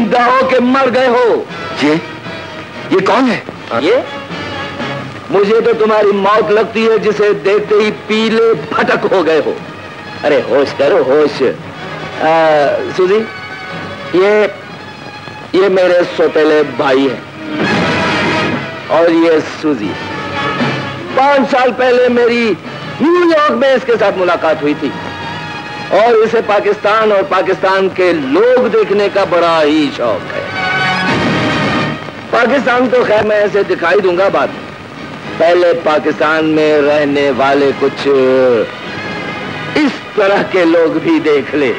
ज़िंदा हो के मर गए हो। ये? ये कौन है? ये? मुझे तो तुम्हारी मौत लगती है जिसे देखते ही पीले भटक हो गए हो। अरे होश करो होश। आ, सुधी ये ये मेरे सोतेले भाई हैं। और ये सुजी पाँच साल पहले मेरी न्यूयॉर्क में इसके साथ मुलाकात हुई थी। और इसे पाकिस्तान और पाकिस्तान के लोग देखने का बड़ा ही शौक है। पाकिस्तान तो खैर मैं ऐसे दिखाई दूँगा बाद में। पहले पाकिस्तान में रहने वाले कुछ इस तरह के लोग भी देख ले।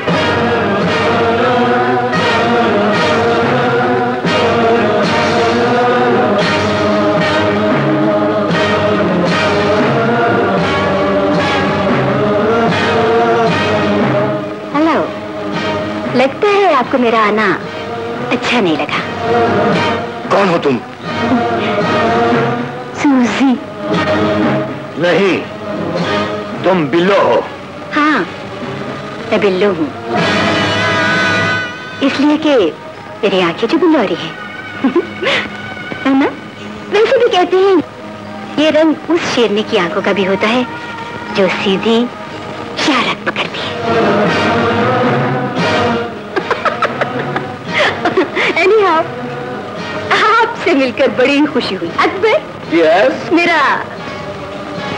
आपको मेरा आना अच्छा नहीं लगा। कौन हो तुम? सूजी। नहीं तुम बिल्लो हो। हाँ मैं बिल्लो हूँ। इसलिए कि मेरी आँखें जो बिल्लोरी है। है ना? वैसे भी कहते हैं ये रंग उस शेरनी की आँखों का भी होता है जो सीधी मिलकर बड़ी खुशी हुई। अकबर? यस मेरा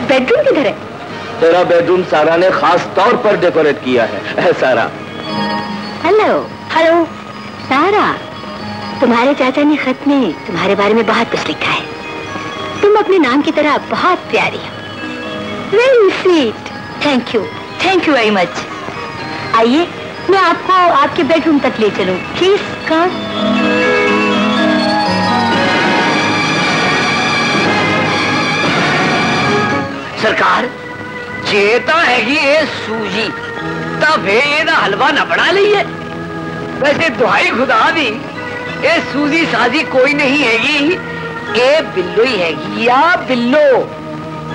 बेडरूम किधर है? तेरा बेडरूम सारा ने खास तौर पर डेकोरेट किया है। है सारा। हेलो हेलो सारा तुम्हारे चाचा ने खत में तुम्हारे बारे में बहुत कुछ लिखा है। तुम अपने नाम की तरह बहुत प्यारी हो। Very sweet thank you thank you very much आइए मैं आपको आपके बेडरूम तक ले चलूँ। प्लीज़ कम ਸਰਕਾਰ ਜੇ ਤਾਂ ਹੈਗੀ ਇਹ ਸੂਜੀ ਤਾਂ ਫੇਰ ਇਹਦਾ ਹਲਵਾ ਨਾ ਬਣਾ ਲਈਏ ਵੈਸੇ ਦੁਹਾਈ ਖੁਦਾ ਦੀ ਇਹ ਸੂਜੀ ਸਾਜੀ ਕੋਈ ਨਹੀਂ ਹੈਗੀ ਇਹ ਬਿੱਲੋ ਹੀ ਹੈਗੀ ਆ ਬਿੱਲੋ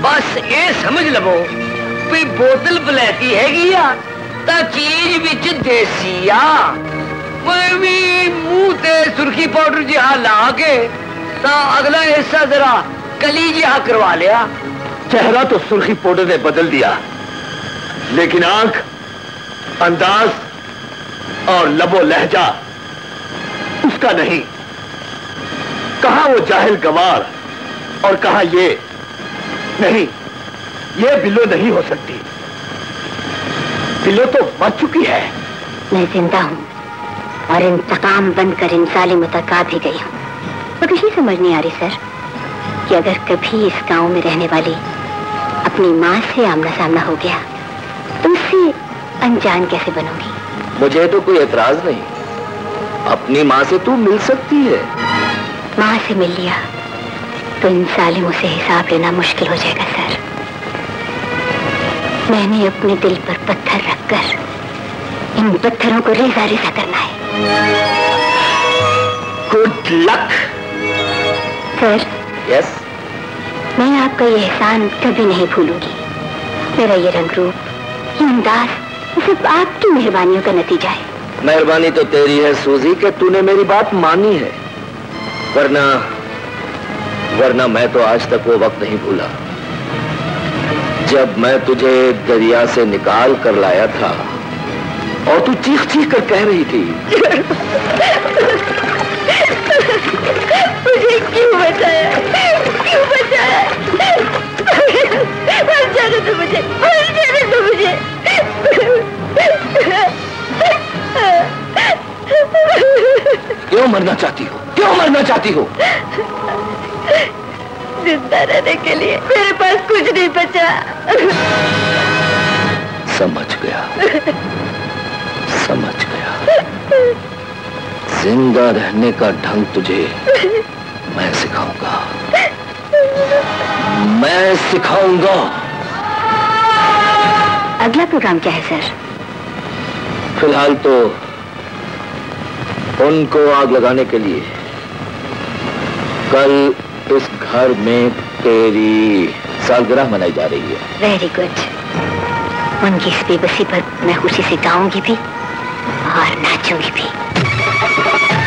ਬਸ ਇਹ ਸਮਝ ਲਵੋ ਵੀ ਬੋਤਲ ਬਲੈਤੀ ਹੈਗੀ ਆ ਤਾਂ ਚੀਜ਼ ਵਿੱਚ ਦੇਸੀ ਆ ਮੈਂ ਵੀ ਮੂੰਹ ਤੇ ਸੁਰਖੀ ਪਾਊਡਰ ਜਿਹਾ ਲਾ ਕੇ ਤਾਂ ਅਗਲਾ ਹਿੱਸਾ ਜ਼ਰਾ ਕਲੀ ਜਿਹਾ ਕਰਵਾ ਲਿਆ चेहरा तो सुर्खी पाउडर ने बदल दिया, लेकिन आँख, अंदाज और लबो लहजा उसका नहीं। कहा वो जाहिल गवार और कहा ये? नहीं, ये बिल्लो नहीं हो सकती। बिल्लो तो मर चुकी है। मैं ज़िंदा हूँ और इंतकाम बनकर इन जालिमों तक भी गई हूँ। मुझे ये समझ नहीं आ रही, सर, कि अगर कभी इस गाँव में रहने वाली अपनी माँ से आमना सामना हो गया। तो उससे अनजान कैसे बनोगी? मुझे तो कोई एतराज़ नहीं। अपनी माँ से तू मिल सकती है। माँ से मिल लिया। तो इन सालिमों से हिसाब लेना मुश्किल हो जाएगा सर। मैंने अपने दिल पर पत्थर रखकर इन पत्थरों को रेजा रेजा करना है। Good luck sir. यस मैं आपका ये एहसान कभी नहीं भूलूँगी। मेरा ये रंग रूप, ये अंदाज सब आपकी मेहरबानियों का नतीजा है। मेहरबानी तो तेरी है, सूजी, कि तूने मेरी बात मानी है। वरना वरना मैं तो आज तक वो वक्त नहीं भूला। जब मैं तुझे दरिया से निकाल कर लाया था, और तू चीख चीख कर कह रही थी। क्यों बचाया? क्यों बचाया? मर जाने दो मुझे मर जाने दो मुझे। क्यों मरना चाहती हो? क्यों मरना चाहती हो? ज़िंदा रहने के लिए मेरे पास कुछ नहीं बचा। समझ गया। समझ गया। ज़िंदा रहने का ढंग तुझे मैं सिखाऊँगा। मैं सिखाऊँगा। अगला प्रोग्राम क्या है सर? फ़िलहाल तो उनको आग लगाने के लिए कल इस घर में तेरी सालगिरह मनाई जा रही है। वेरी गुड उनकी इस बेबसी पर मैं खुशी से गाऊँगी भी और नाचूँगी भी।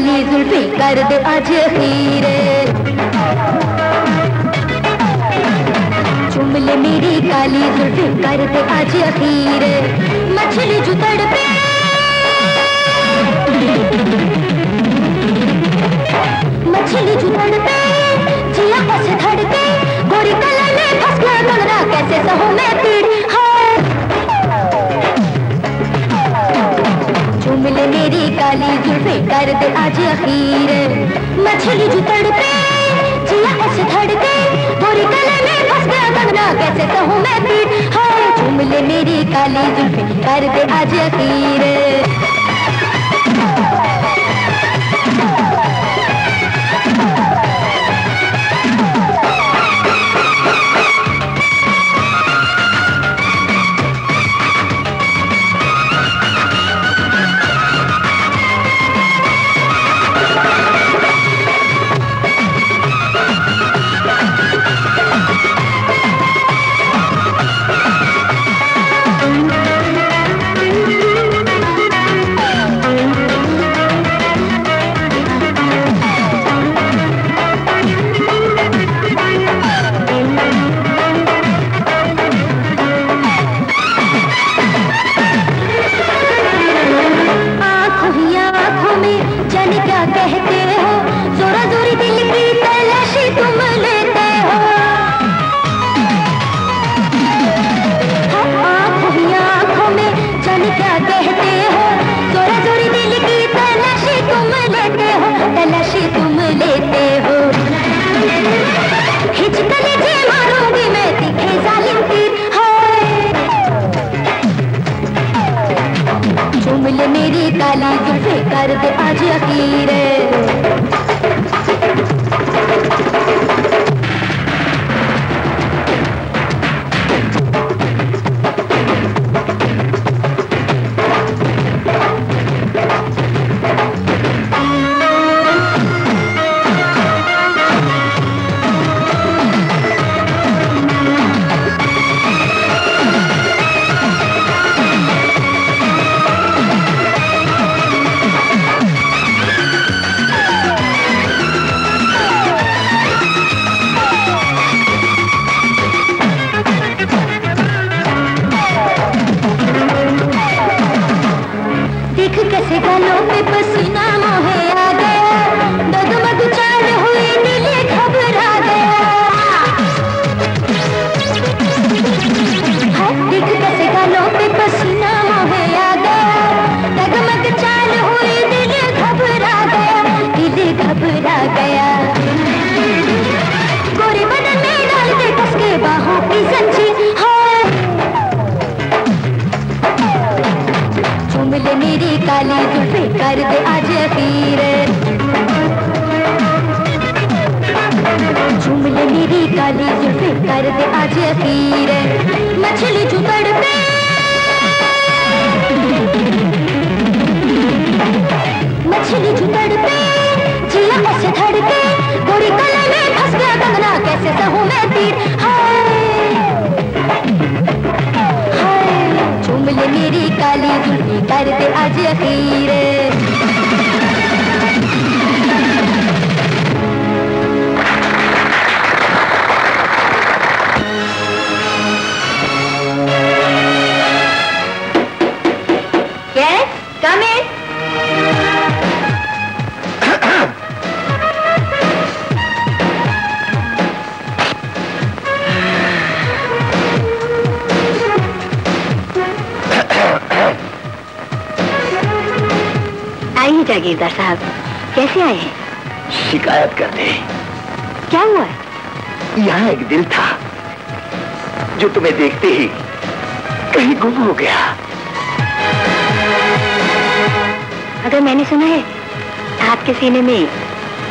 काली जुल्फी कर दे आज खीर चूम ले मेरी काली जुल्फी कर दे आज खीर मछली जो तड़पे मछली जो तड़पे जिया ऐसे धड़के, गोरी कला में फंस गया मगरा कैसे सहूं मैं पीड़ ले मेरी काली जुल्फे कर दे आज अखीर मछली जो तड़पे, जिया ऐसे धड़के, बुरी गले में फंस गया कंगना कैसे कहूँ मैं पीर हाँ झूम ले मेरी काली जुल्फे कर दे आज अखीर क्या हुआ? है यहाँ एक दिल था जो तुम्हें देखते ही कहीं गुम हो गया। अगर मैंने सुना है आपके सीने में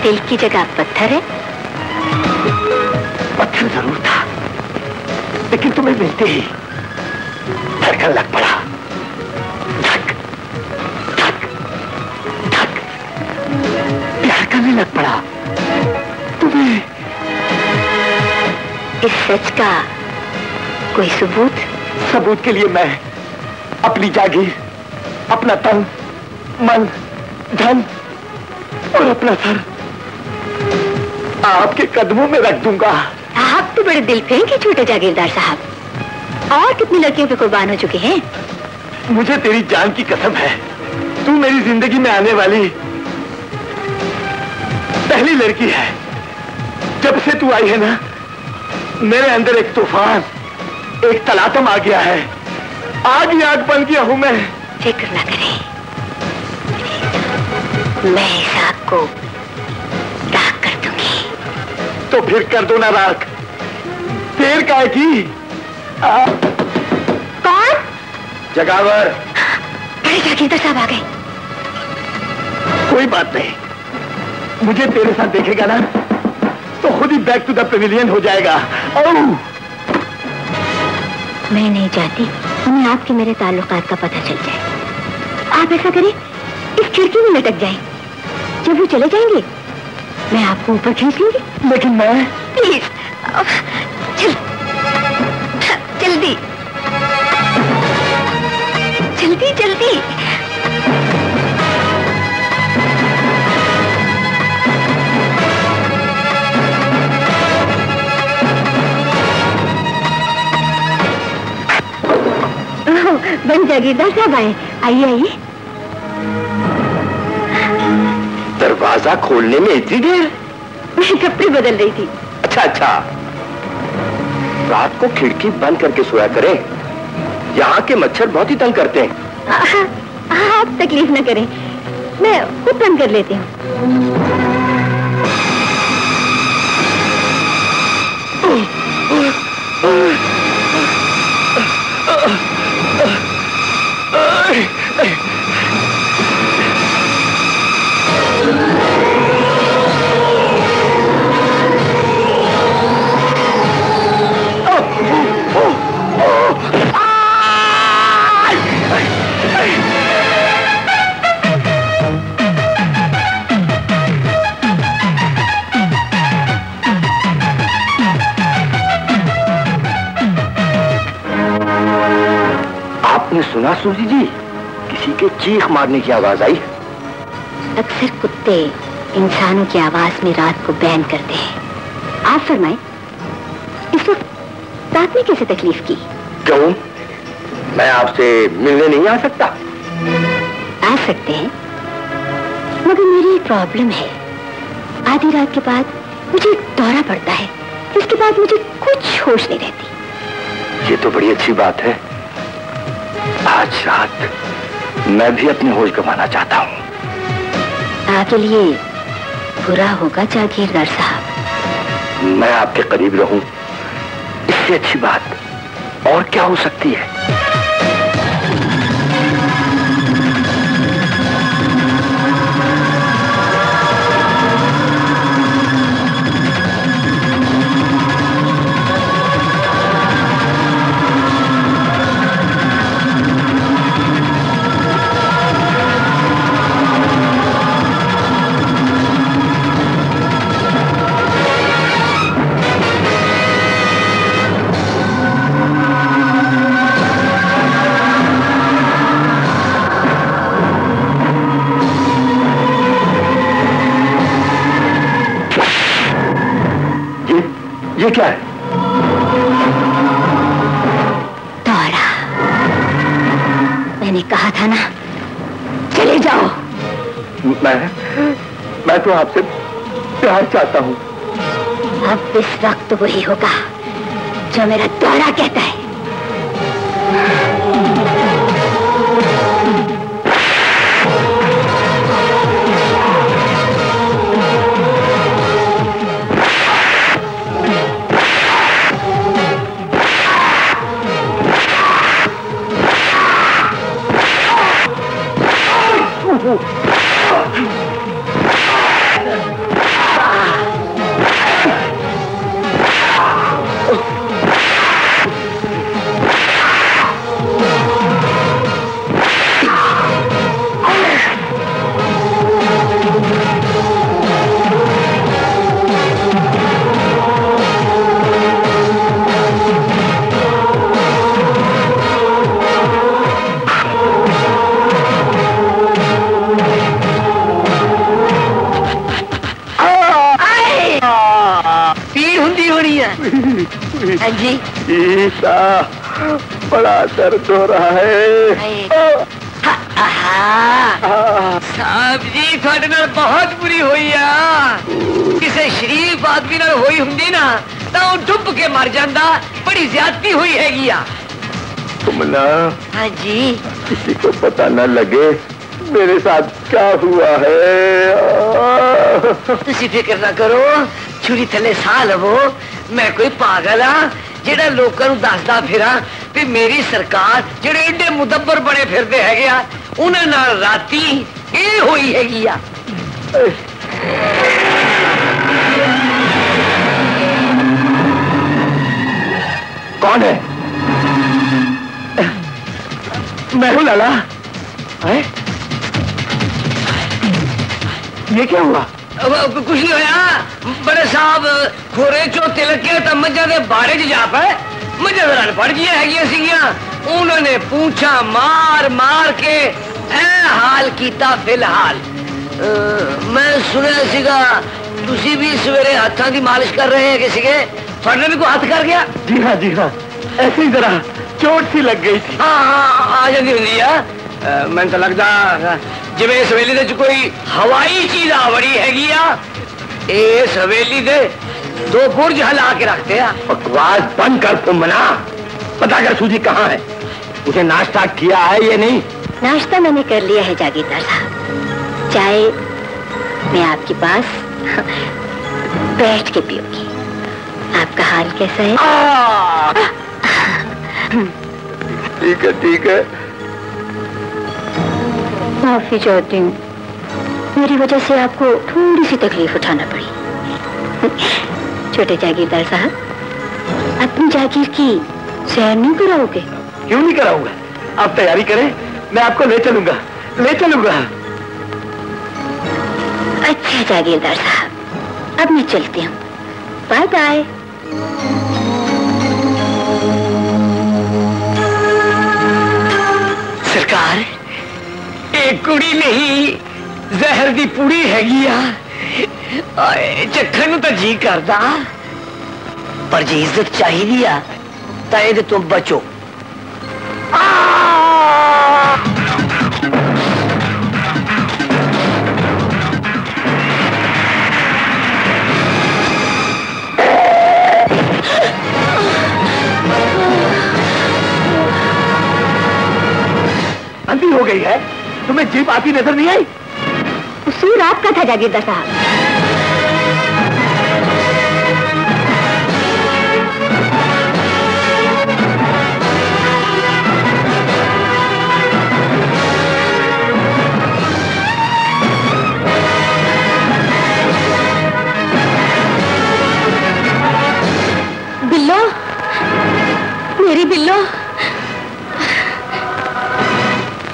दिल की जगह पत्थर है? पत्थर ज़रूर था लेकिन तुम्हें मिलते ही धड़कन लग पड़ा। धक धक धक प्यार करने लग पड़ा। सच का कोई सबूत? सबूत के लिए मैं अपनी जागीर अपना तन मन धन और अपना सर आपके कदमों में रख दूँगा। आप तो बड़े दिल फेंक छोटे जागीरदार साहब। और कितनी लड़कियों पे कुर्बान हो चुके हैं? मुझे तेरी जान की कसम है। तू मेरी ज़िंदगी में आने वाली पहली लड़की है। जब से तू आई है ना मेरे अंदर एक तूफ़ान एक तलातम आ गया है। आग ही आग बन गया हूँ मैं। फ़िक्र न करें। मैं इस आग को राख कर दूँगी। तो फिर कर दो ना राख। देर का की? आ, कौन? जगावर। बड़े जागीरदार साहब आ गए। कोई बात नहीं। मुझे तेरे साथ देखेगा ना तो खुद ही बैक टू द पेविलियन हो जाएगा। मैं नहीं चाहती उन्हें आपके मेरे ताल्लुकात का पता चल जाए। आप ऐसा करें इस खिड़की में लटक जाए। जब वो चले जाएँगे मैं आपको ऊपर खींच लूँगी। लेकिन मैं प्लीज़ चल। जल्दी। जल्दी जल्दी। बन जागीरदार साहब आए। आइए आइए। दरवाज़ा खोलने में इतनी देर? मैं कपड़े बदल रही थी। अच्छा अच्छा। रात को खिड़की बंद करके सोया करें। यहाँ के मच्छर बहुत ही तंग करते हैं। आप तकलीफ़ न करें। मैं खुद बंद कर लेती हूँ। सुना सूजी जी किसी के चीख मारने की आवाज़ आई। अक्सर कुत्ते इंसानों की आवाज़ में रात को बैन करते हैं। आप फरमाए इस वक्त रात में कैसे तकलीफ़ की? क्यों? मैं आपसे मिलने नहीं आ सकता। आ सकते हैं मगर मेरी एक प्रॉब्लम है। आधी रात के बाद मुझे एक दौरा पड़ता है इसके बाद मुझे कुछ होश नहीं रहती। ये तो बड़ी अच्छी बात है। आज रात मैं भी अपने होश गवाना चाहता हूँ। आपके लिए बुरा होगा जागीरदार साहब। मैं आपके करीब रहूँ। इससे अच्छी बात और क्या हो सकती है? ये क्या है? दौरा। मैंने कहा था ना चले जाओ। मैं मैं तो आपसे प्यार चाहता हूँ। अब इस वक्त वही होगा जो मेरा दौरा कहता है। cu. सा बड़ा दर्द हो रहा है। साहब जी थोड़े नाल बहुत बुरी हुई है किसी शरीफ आदमी नाल हुई होंगी ना तो वो डुब के मर जाता बड़ी ज्यादती हुई हैगी तुम ना हाँ जी। किसी को पता ना लगे मेरे साथ क्या हुआ है। तुम फ़िक्र ना करो छुरी थले सा लवो मैं कोई पागल हाँ ਜਿਹੜਾ ਲੋਕਾਂ ਨੂੰ ਦੱਸਦਾ ਫਿਰਾਂ ਵੀ ਮੇਰੀ ਸਰਕਾਰ ਜਿਹੜੇ ਏਡੇ ਮੁਦੱਬਰ ਬਣੇ ਫਿਰਦੇ ਹੈਗੇ ਆ ਉਹਨਾਂ ਨਾਲ ਰਾਤੀ ਇਹ ਹੋਈ ਹੈਗੀ ਆ कौन है मैं हूँ लाला है? ये क्या हुआ ਅਹ ਕੁਛ ਨਹੀਂ ਹੋਇਆ ਬੜੇ ਸਾਹਿਬ ਖੋਰੇ ਚੋਂ ਤਿਲਕ ਕੇ ਤਾਂ ਮੱਝਾਂ ਦੇ ਬਾੜੇ 'ਚ ਜਾ ਪਏ ਮੱਝਾਂ ਦੇ ਰਣ ਪੜ ਗਈਆਂ ਹੈਗੀਆਂ ਸੀਗੀਆਂ ਉਹਨਾਂ ਨੇ ਪੂੰਛਾਂ ਮਾਰ ਮਾਰ ਕੇ ਐ ਹਾਲ ਕੀਤਾ ਫਿਲਹਾਲ ਅਹ ਮੈਂ ਸੁਣਿਆ ਸੀਗਾ ਤੁਸੀਂ ਵੀ ਸਵੇਰੇ ਹੱਥਾਂ ਦੀ ਮਾਲਿਸ਼ ਕਰ ਰਹੇ ਹੈਗੇ ਸੀਗੇ ਤੁਹਾਡੇ ਵੀ ਕੋਈ ਹੱਥ ਕਰ ਗਿਆ जी हाँ जी हाँ ऐसे ही जरा चोट सी लग गई थी ਹਾਂ ਹਾਂ ਆ ਜਾਂਦੀ ਹੁੰਦੀ ਆ ਅਹ ਮੈਨੂੰ ਤਾਂ ਲੱਗਦਾ ਜਿਵੇਂ ਇਸ ਹਵੇਲੀ ਦੇ ਵਿੱਚ ਕੋਈ ਹਵਾਈ ਚੀਜ਼ ਆ ਵੜੀ ਹੈਗੀ दो बुर्ज हला के रखते हैं। बकवास बंद कर तुम मना पता कर सूजी कहाँ है? उसे नाश्ता किया है ये नहीं? नाश्ता मैंने कर लिया है जागीरदार साहब चाय मैं आपके पास बैठ के पीऊँगी। आपका हाल कैसा है? ठीक है ठीक है। माफ़ी चाहती हूँ। मेरी वजह से आपको थोड़ी सी तकलीफ़ उठाना पड़ी। छोटे जागीरदार साहब अपनी जागीर की सैर नहीं कराओगे? क्यों नहीं कराऊँगा? आप तैयारी करें मैं आपको ले चलूँगा ले चलूँगा। अच्छा जागीरदार साहब अब मैं चलती हूँ। बाय बाय सरकार एक कुड़ी नहीं जहर दी पूरी हैगी ਆਏ ਚੱਖਣ ਨੂੰ ਤਾਂ ਜੀ ਕਰਦਾ ਪਰ ਜੇ ਇੱਜ਼ਤ ਚਾਹੀਦੀ ਆ ਤਾਂ ਇਹਦੇ ਤੋਂ ਬਚੋ अंधी हो गई है तुम्हें जीप आती नजर नहीं आई कसूर आपका था जागीरदार साहब मेरी बिल्लो।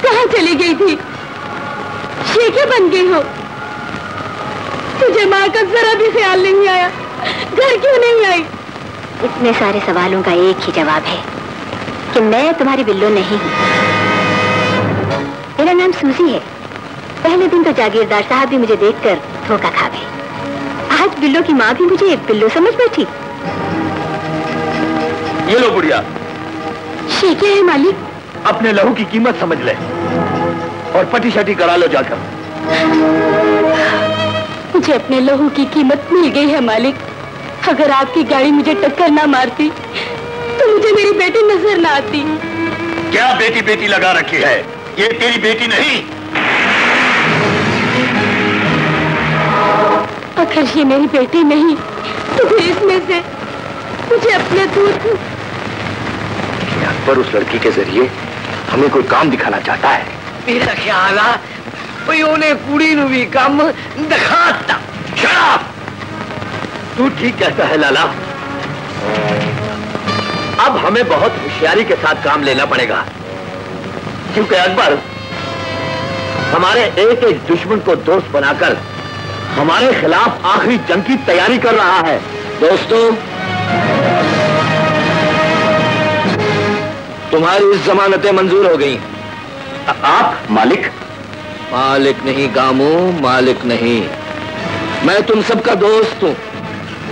कहाँ चली गई थी? ये क्या बन गई हो? तुझे माँ का जरा भी ख्याल नहीं आया। घर क्यों नहीं आई? इतने सारे सवालों का एक ही जवाब है कि मैं तुम्हारी बिल्लो नहीं हूँ। मेरा नाम सूजी है। पहले दिन तो जागीरदार साहब भी मुझे देखकर धोखा खा गए। आज बिल्लो की माँ भी मुझे एक बिल्लो समझ बैठी। ये लो बुढ़िया ये क्या है मालिक। अपने लहू की कीमत समझ ले और पटी शटी करा लो जाकर। मुझे अपने लहू की कीमत मिल गई है मालिक। अगर आपकी गाड़ी मुझे टक्कर ना मारती तो मुझे मेरी बेटी नज़र ना आती। क्या बेटी बेटी लगा रखी है? ये तेरी बेटी नहीं। अगर ये मेरी बेटी नहीं तो फिर इसमें से मुझे अपने दूध पर उस लड़की के ज़रिए हमें कोई काम दिखाना चाहता है। मेरा ख्याल कुड़ी नु भी काम दिखाता। शराब तू ठीक कहता है लाला। अब हमें बहुत होशियारी के साथ काम लेना पड़ेगा। क्योंकि अकबर हमारे एक एक दुश्मन को दोस्त बनाकर हमारे खिलाफ आखिरी जंग की तैयारी कर रहा है। दोस्तों तुम्हारी जमानतें मंजूर हो गई। आप मालिक? मालिक नहीं गामू मालिक नहीं। मैं तुम सबका दोस्त हूँ।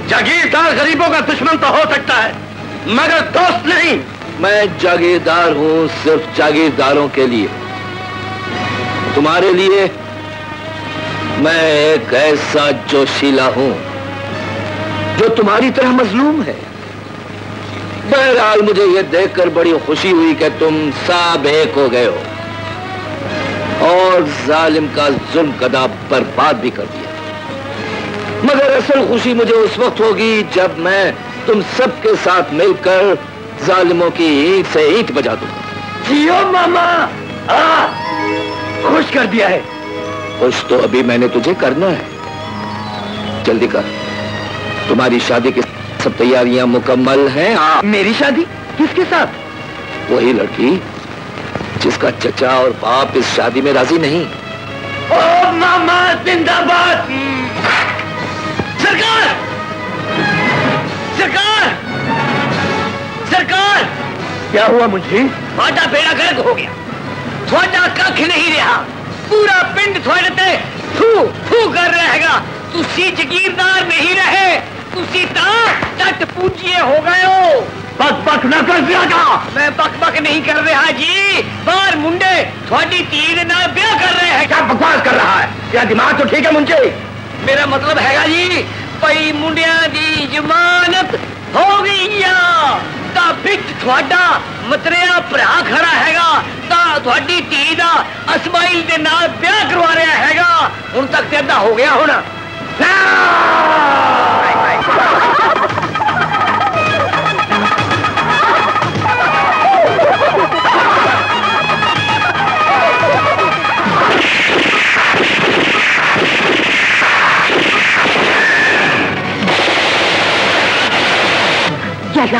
जागीरदार गरीबों का दुश्मन तो हो सकता है मगर दोस्त नहीं। मैं जागीरदार हूँ सिर्फ़ जागीरदारों के लिए। तुम्हारे लिए मैं एक ऐसा जोशीला हूँ जो तुम्हारी तरह मजलूम है। बहरहाल मुझे यह देखकर बड़ी खुशी हुई कि तुम सब एक हो गए हो। और जालिम का जुल्म कदा बर्बाद भी कर दिया। मगर असल खुशी मुझे उस वक्त होगी जब मैं तुम सबके साथ मिलकर जालिमों की ईंट से ईंट बजा दूँगा। जियो मामा! आ, खुश कर दिया है। खुश तो अभी मैंने तुझे करना है। जल्दी कर। तुम्हारी शादी की सब तैयारियाँ मुकम्मल हैं। आप मेरी शादी? किसके साथ? वही लड़की जिसका चचा और बाप इस शादी में राज़ी नहीं। ओ मामा जिंदाबाद! सरकार! सरकार! सरकार! क्या हुआ मुझे? थोड़ा बेड़ा गर्क हो गया। थोड़ा कख नहीं रहा। पूरा पिंड थोड़े थू थू कर रहेगा। तू सी जगीरदार नहीं रहे। तुसी ता तट पूंजिए हो गए हो। बक बक न कर दिया का मैं बक बक नहीं कर रहा जी बार मुंडे थोड़ी तीर ना ब्याह कर रहे हैं। क्या बकवास कर रहा है? क्या दिमाग तो ठीक है मुंजे मेरा मतलब हैगा जी पई मुंडिया दी जमानत हो गई या? ता बिच थोड़ा मतरिया भरा खड़ा हैगा ता थोड़ी तीर दा इस्माइल दे नाल ब्याह करवा रहा हैगा। हुन तक ते हो गया होना।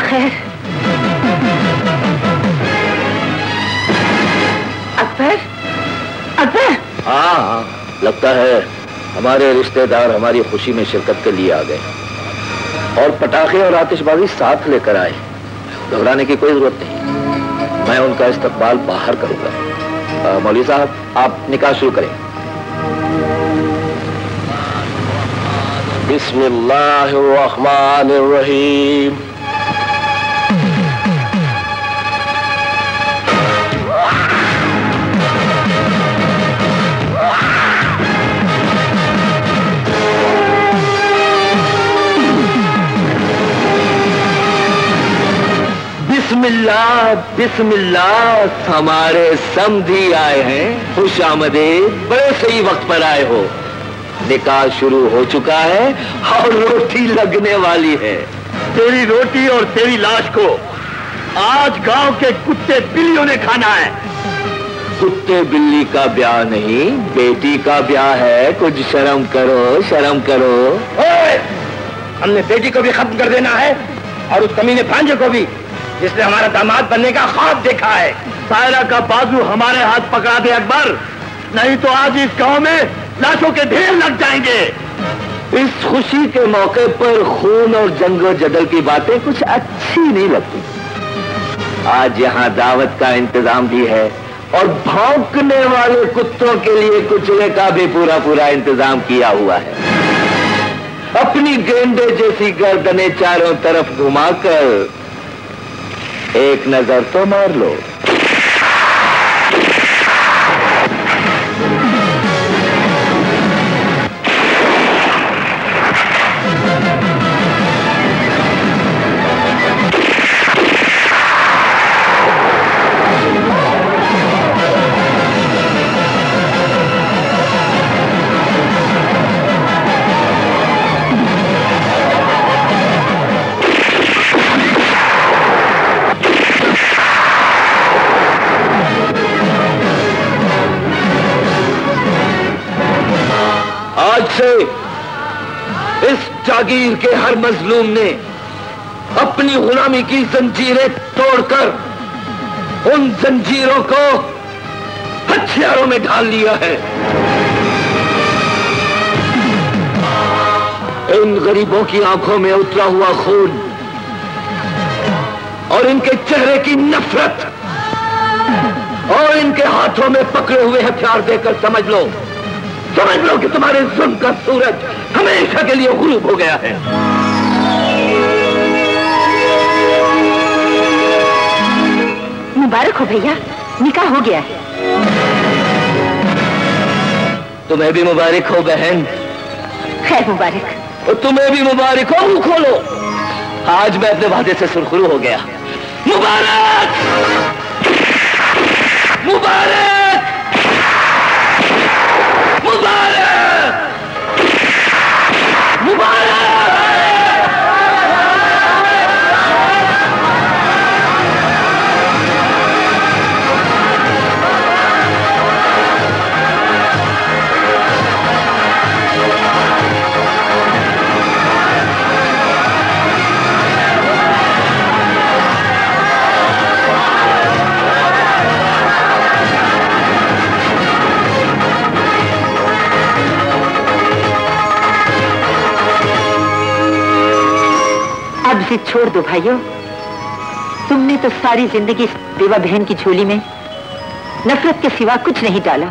खैर अकबर अकबर हाँ हाँ लगता है हमारे रिश्तेदार हमारी खुशी में शिरकत के लिए आ गए। और पटाखे और आतिशबाजी साथ लेकर आए। घबराने की कोई ज़रूरत नहीं। मैं उनका इस्तकबाल बाहर करूँगा। मौली साहब, आप निकाह शुरू करें। बिस्मिल्लाहिर्रहमानिर्रहीम। बिस्मिल्लाह बिस्मिल्लाह हमारे समझी आए हैं। खुश आमदेद बड़े सही वक्त पर आए हो। निकाह शुरू हो चुका है और रोटी लगने वाली है। तेरी रोटी और तेरी लाश को आज गाँव के कुत्ते बिल्लियों ने खाना है। कुत्ते बिल्ली का ब्याह नहीं बेटी का ब्याह है। कुछ शर्म करो शर्म करो! हमने बेटी को भी खत्म कर देना है और उस कमीने भांजे को भी जिसने हमारा दामाद बनने का ख्वाब देखा है। सायरा का बाजू हमारे हाथ पकड़ा दे अकबर। नहीं तो आज इस गाँव में लाशों के ढेर लग जाएँगे। इस खुशी के मौके पर खून और जंगो जदल की बातें कुछ अच्छी नहीं लगती। आज यहाँ दावत का इंतज़ाम भी है और भौंकने वाले कुत्तों के लिए कुचले का भी पूरा पूरा इंतज़ाम किया हुआ है। अपनी गेंडे जैसी गर्दने चारों तरफ़ घुमाकर एक नज़र तो मार लो। से इस जागीर के हर मजलूम ने अपनी गुलामी की जंजीरें तोड़कर उन जंजीरों को हथियारों में ढाल लिया है। इन गरीबों की आँखों में उतरा हुआ खून और इनके चेहरे की नफरत और इनके हाथों में पकड़े हुए हथियार देकर समझ लो। समझ लो कि तुम्हारे जुल्म का सूरज हमेशा के लिए गुरूब हो गया है। मुबारक हो भैया निकाह हो गया है। तुम्हें भी मुबारक हो बहन। खैर मुबारक। तुम्हें भी मुबारक हो खोलो। आज मैं अपने वादे से सुरखुरू हो गया। मुबारक! मुबारक! मुबारक मुबारक जिद छोड़ दो भाइयों। तुमने तो सारी ज़िंदगी देवा बहन की झोली में नफरत के सिवा कुछ नहीं डाला।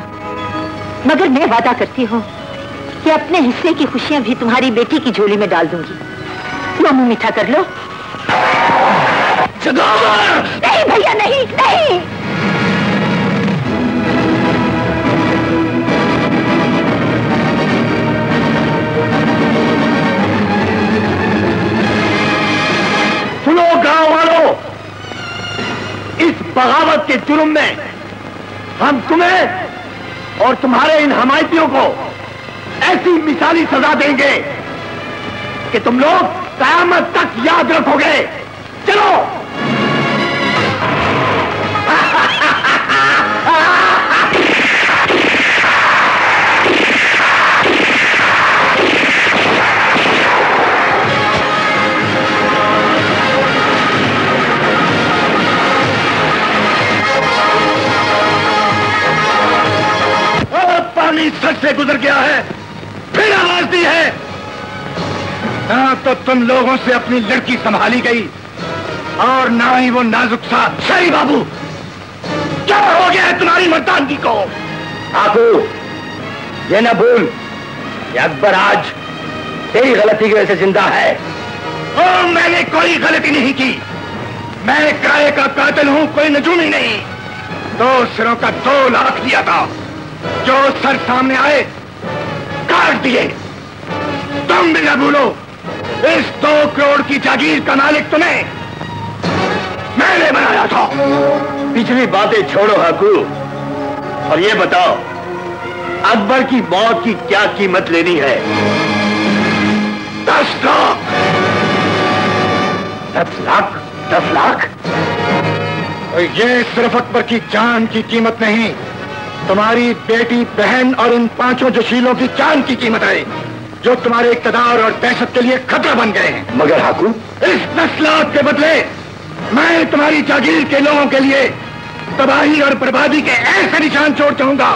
मगर मैं वादा करती हूँ कि अपने हिस्से की खुशियाँ भी तुम्हारी बेटी की झोली में डाल दूँगी। लो मुँह मीठा कर लो। नहीं भैया नहीं नहीं। गाँव वालों इस बगावत के जुर्म में हम तुम्हें और तुम्हारे इन हमायतियों को ऐसी मिसाली सजा देंगे कि तुम लोग कयामत तक याद रखोगे। चलो! पानी सच से गुजर गया है। फिर आवाज़ दी है। ना तो तुम लोगों से अपनी लड़की संभाली गई और ना ही वो नाजुक सा सही बाबू। क्या हो गया है तुम्हारी मर्दानगी को? आकू ये ना भूल अकबर आज तेरी गलती की वजह से ज़िंदा है। ओ मैंने कोई गलती नहीं की। मैं काय का कातिल हूँ कोई नजूमी नहीं। दो सिरों का दो लाख लिया था। जो सर सामने आए काट दिए। तुम भी न भूलो इस दो करोड़ की जागीर का मालिक तुम्हें मैंने बनाया था। पिछली बातें छोड़ो हाकू। और ये बताओ अकबर की मौत की क्या कीमत लेनी है? दस लाख। दस लाख? दस लाख? ये सिर्फ़ अकबर की जान की कीमत नहीं तुम्हारी बेटी बहन और इन पाँचों जोशीलों की जान की कीमत है जो तुम्हारे इकतदार और दहशत के लिए खतरा बन गए हैं। मगर हाकू? इस दस लाख के बदले मैं तुम्हारी जागीर के लोगों के लिए तबाही और बर्बादी के ऐसे निशान छोड़ चाहूँगा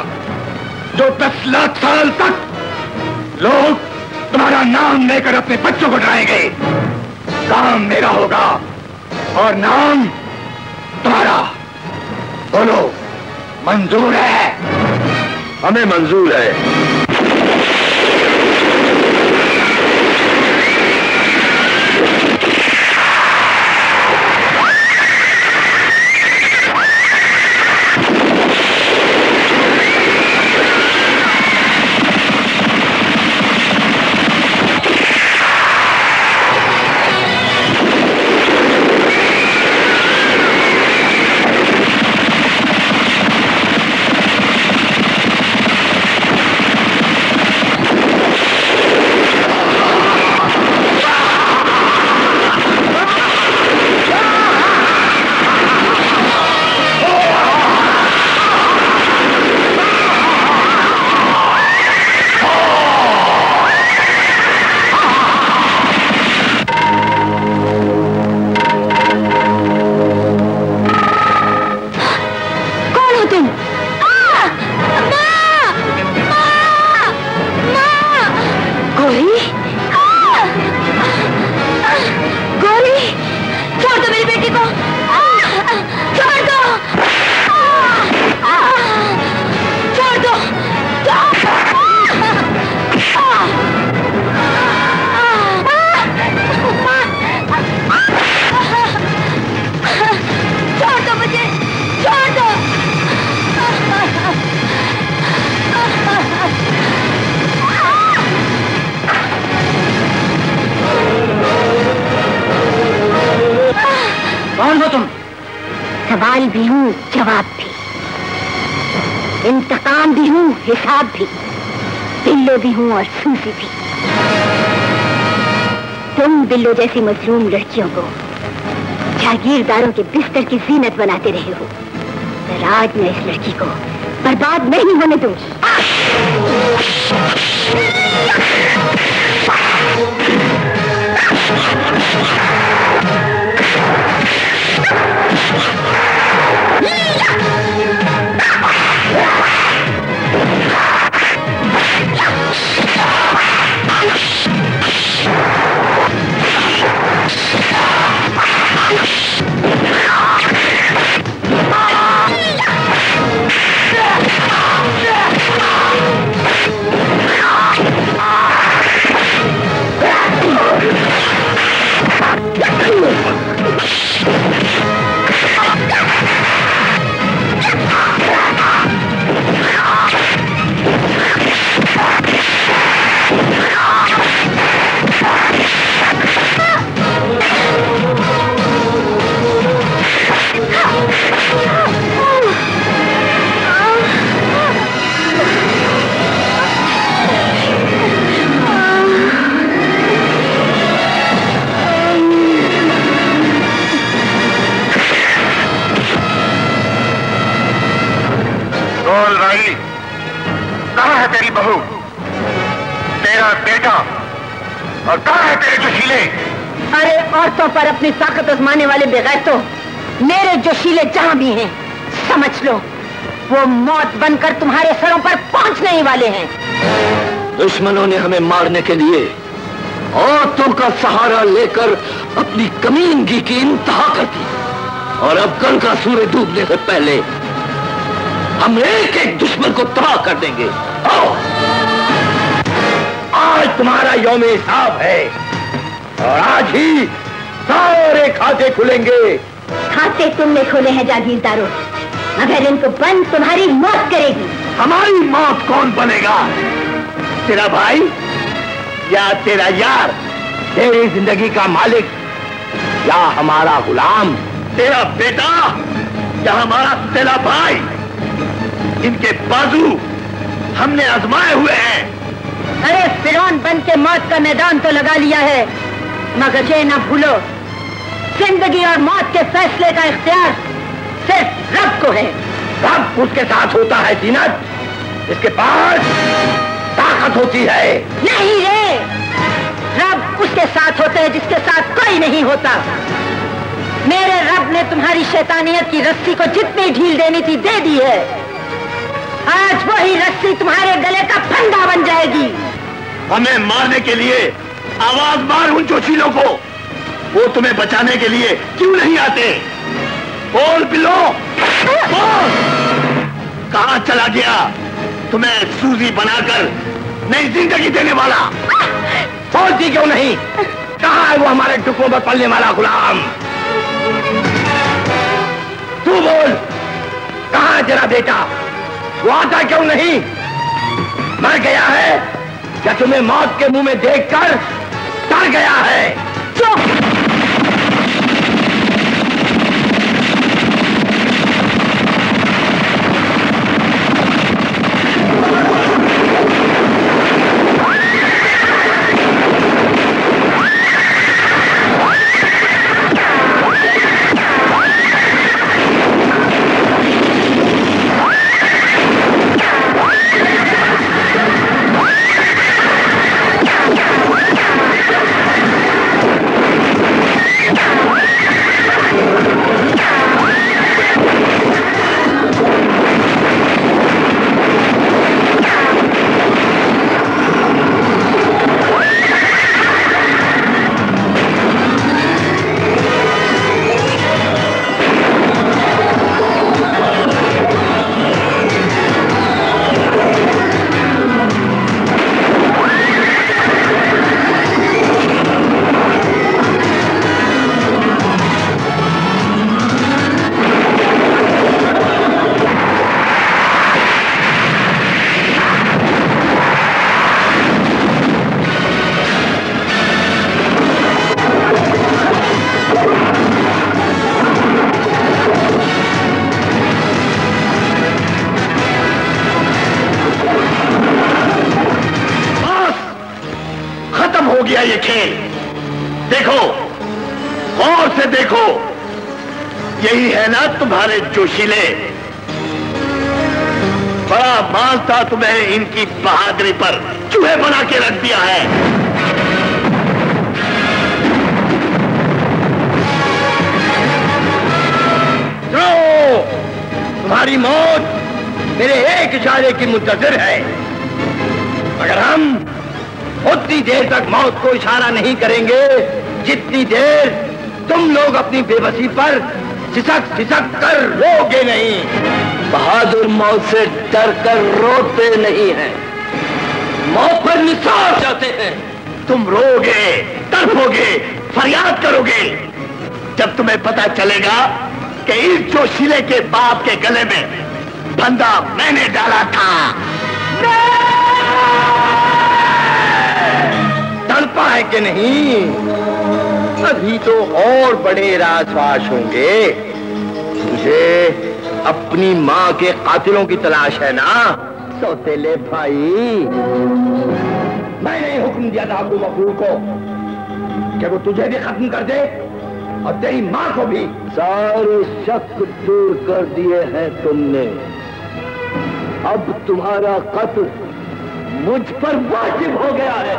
जो दस लाख साल तक लोग तुम्हारा नाम लेकर अपने बच्चों को डराएँगे। काम मेरा होगा और नाम तुम्हारा। बोलो। मंजूर है। हमें मंजूर है। बिल्लो भी हूँ और सूसी भी। तुम बिल्लो जैसी मजलूम लड़कियों को जागीरदारों के बिस्तर की जीनत बनाते रहे हो। पर आज मैं इस लड़की को बर्बाद नहीं होने दूँगी औरतों पर अपनी ताकत आजमाने वाले बगैर तो मेरे जोशीले जहाँ भी हैं, समझ लो, वो मौत बनकर तुम्हारे सरों पर पहुँचने ही वाले हैं। दुश्मनों ने हमें मारने के लिए औरतों का सहारा लेकर अपनी कमीनगी की इंतहा कर दी। और अब कल का सूर्य डूबने से पहले हम एक एक दुश्मन को तबाह कर देंगे। आज तुम्हारा यौम हिसाब है। और आज ही सारे खाते खुलेंगे। खाते तुमने खोले हैं जागीरदारों मगर इनको बंद तुम्हारी मौत करेगी। हमारी मौत कौन बनेगा? तेरा भाई या तेरा यार? तेरी ज़िंदगी का मालिक या हमारा गुलाम? तेरा बेटा या हमारा तेरा भाई? इनके बाजू हमने आजमाए हुए हैं। अरे फिरौन बन के मौत का मैदान तो लगा लिया है। मगर ये ना भूलो। ज़िंदगी और मौत के फैसले का इख्तियार सिर्फ़ रब को है। रब उसके साथ होता है जीनत। इसके पास ताकत होती है। नहीं रे। रब उसके साथ होते हैं जिसके साथ कोई नहीं होता। मेरे रब ने तुम्हारी शैतानियत की रस्सी को जितनी ढील देनी थी दे दी है। आज वही रस्सी तुम्हारे गले का फंदा बन जाएगी। हमें मारने के लिए आवाज़ मार उन जोशीलों को। वो तुम्हें बचाने के लिए क्यों नहीं आते? बोल बिलो बोल। कहा चला गया? तुम्हें सूजी बनाकर नई ज़िंदगी देने वाला। बोलती क्यों नहीं? कहा है वो हमारे टुकड़ों पर पलने वाला गुलाम? तू बोल। कहा है तेरा बेटा? वो आता क्यों नहीं? मर गया है या तुम्हें मौत के मुँह में देखकर डर गया है? जोशीले। बड़ा मान था तुम्हें इनकी बहादुरी पर। चूहे बना के रख दिया है। तुम्हारी मौत मेरे एक इशारे की मुंतजर है। मगर हम उतनी देर तक मौत को इशारा नहीं करेंगे, जितनी देर तुम लोग अपनी बेबसी पर सिसक सिसक कर रोगे नहीं। बहादुर मौत से डर कर रोते नहीं हैं। मौत पर निसार जाते हैं। तुम रोगे, तड़पोगे, फरियाद करोगे। जब तुम्हें पता चलेगा कि इस जोशीले के बाप के गले में फंदा मैंने डाला था। तड़पा है कि नहीं? अभी तो और बड़े राजवास होंगे। तुझे अपनी माँ के कातिलों की तलाश है ना? सौतेले भाई, मैंने हुक्म दिया था अबू मकबूल को कि वो तुझे भी खत्म कर दे और तेरी माँ को भी। सारे शक दूर कर दिए हैं तुमने। अब तुम्हारा कत्ल मुझ पर वाजिब हो गया है।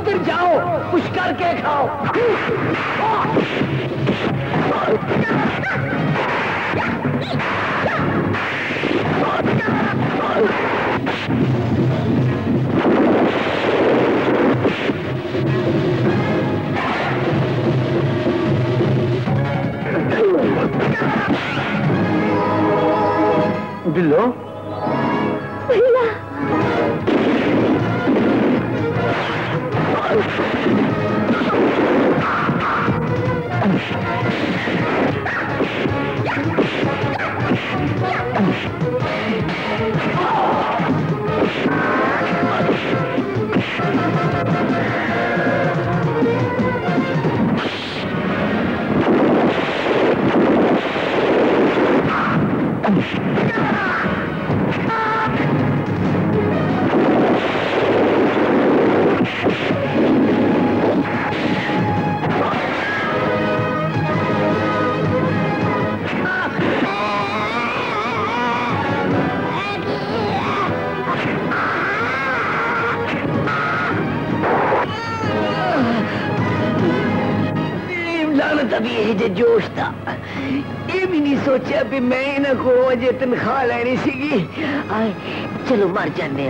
मंदिर जाओ कुछ करके खाओ। बिल्लो? भैया ਇਹ तनखा लैनी सी चलो मर जाने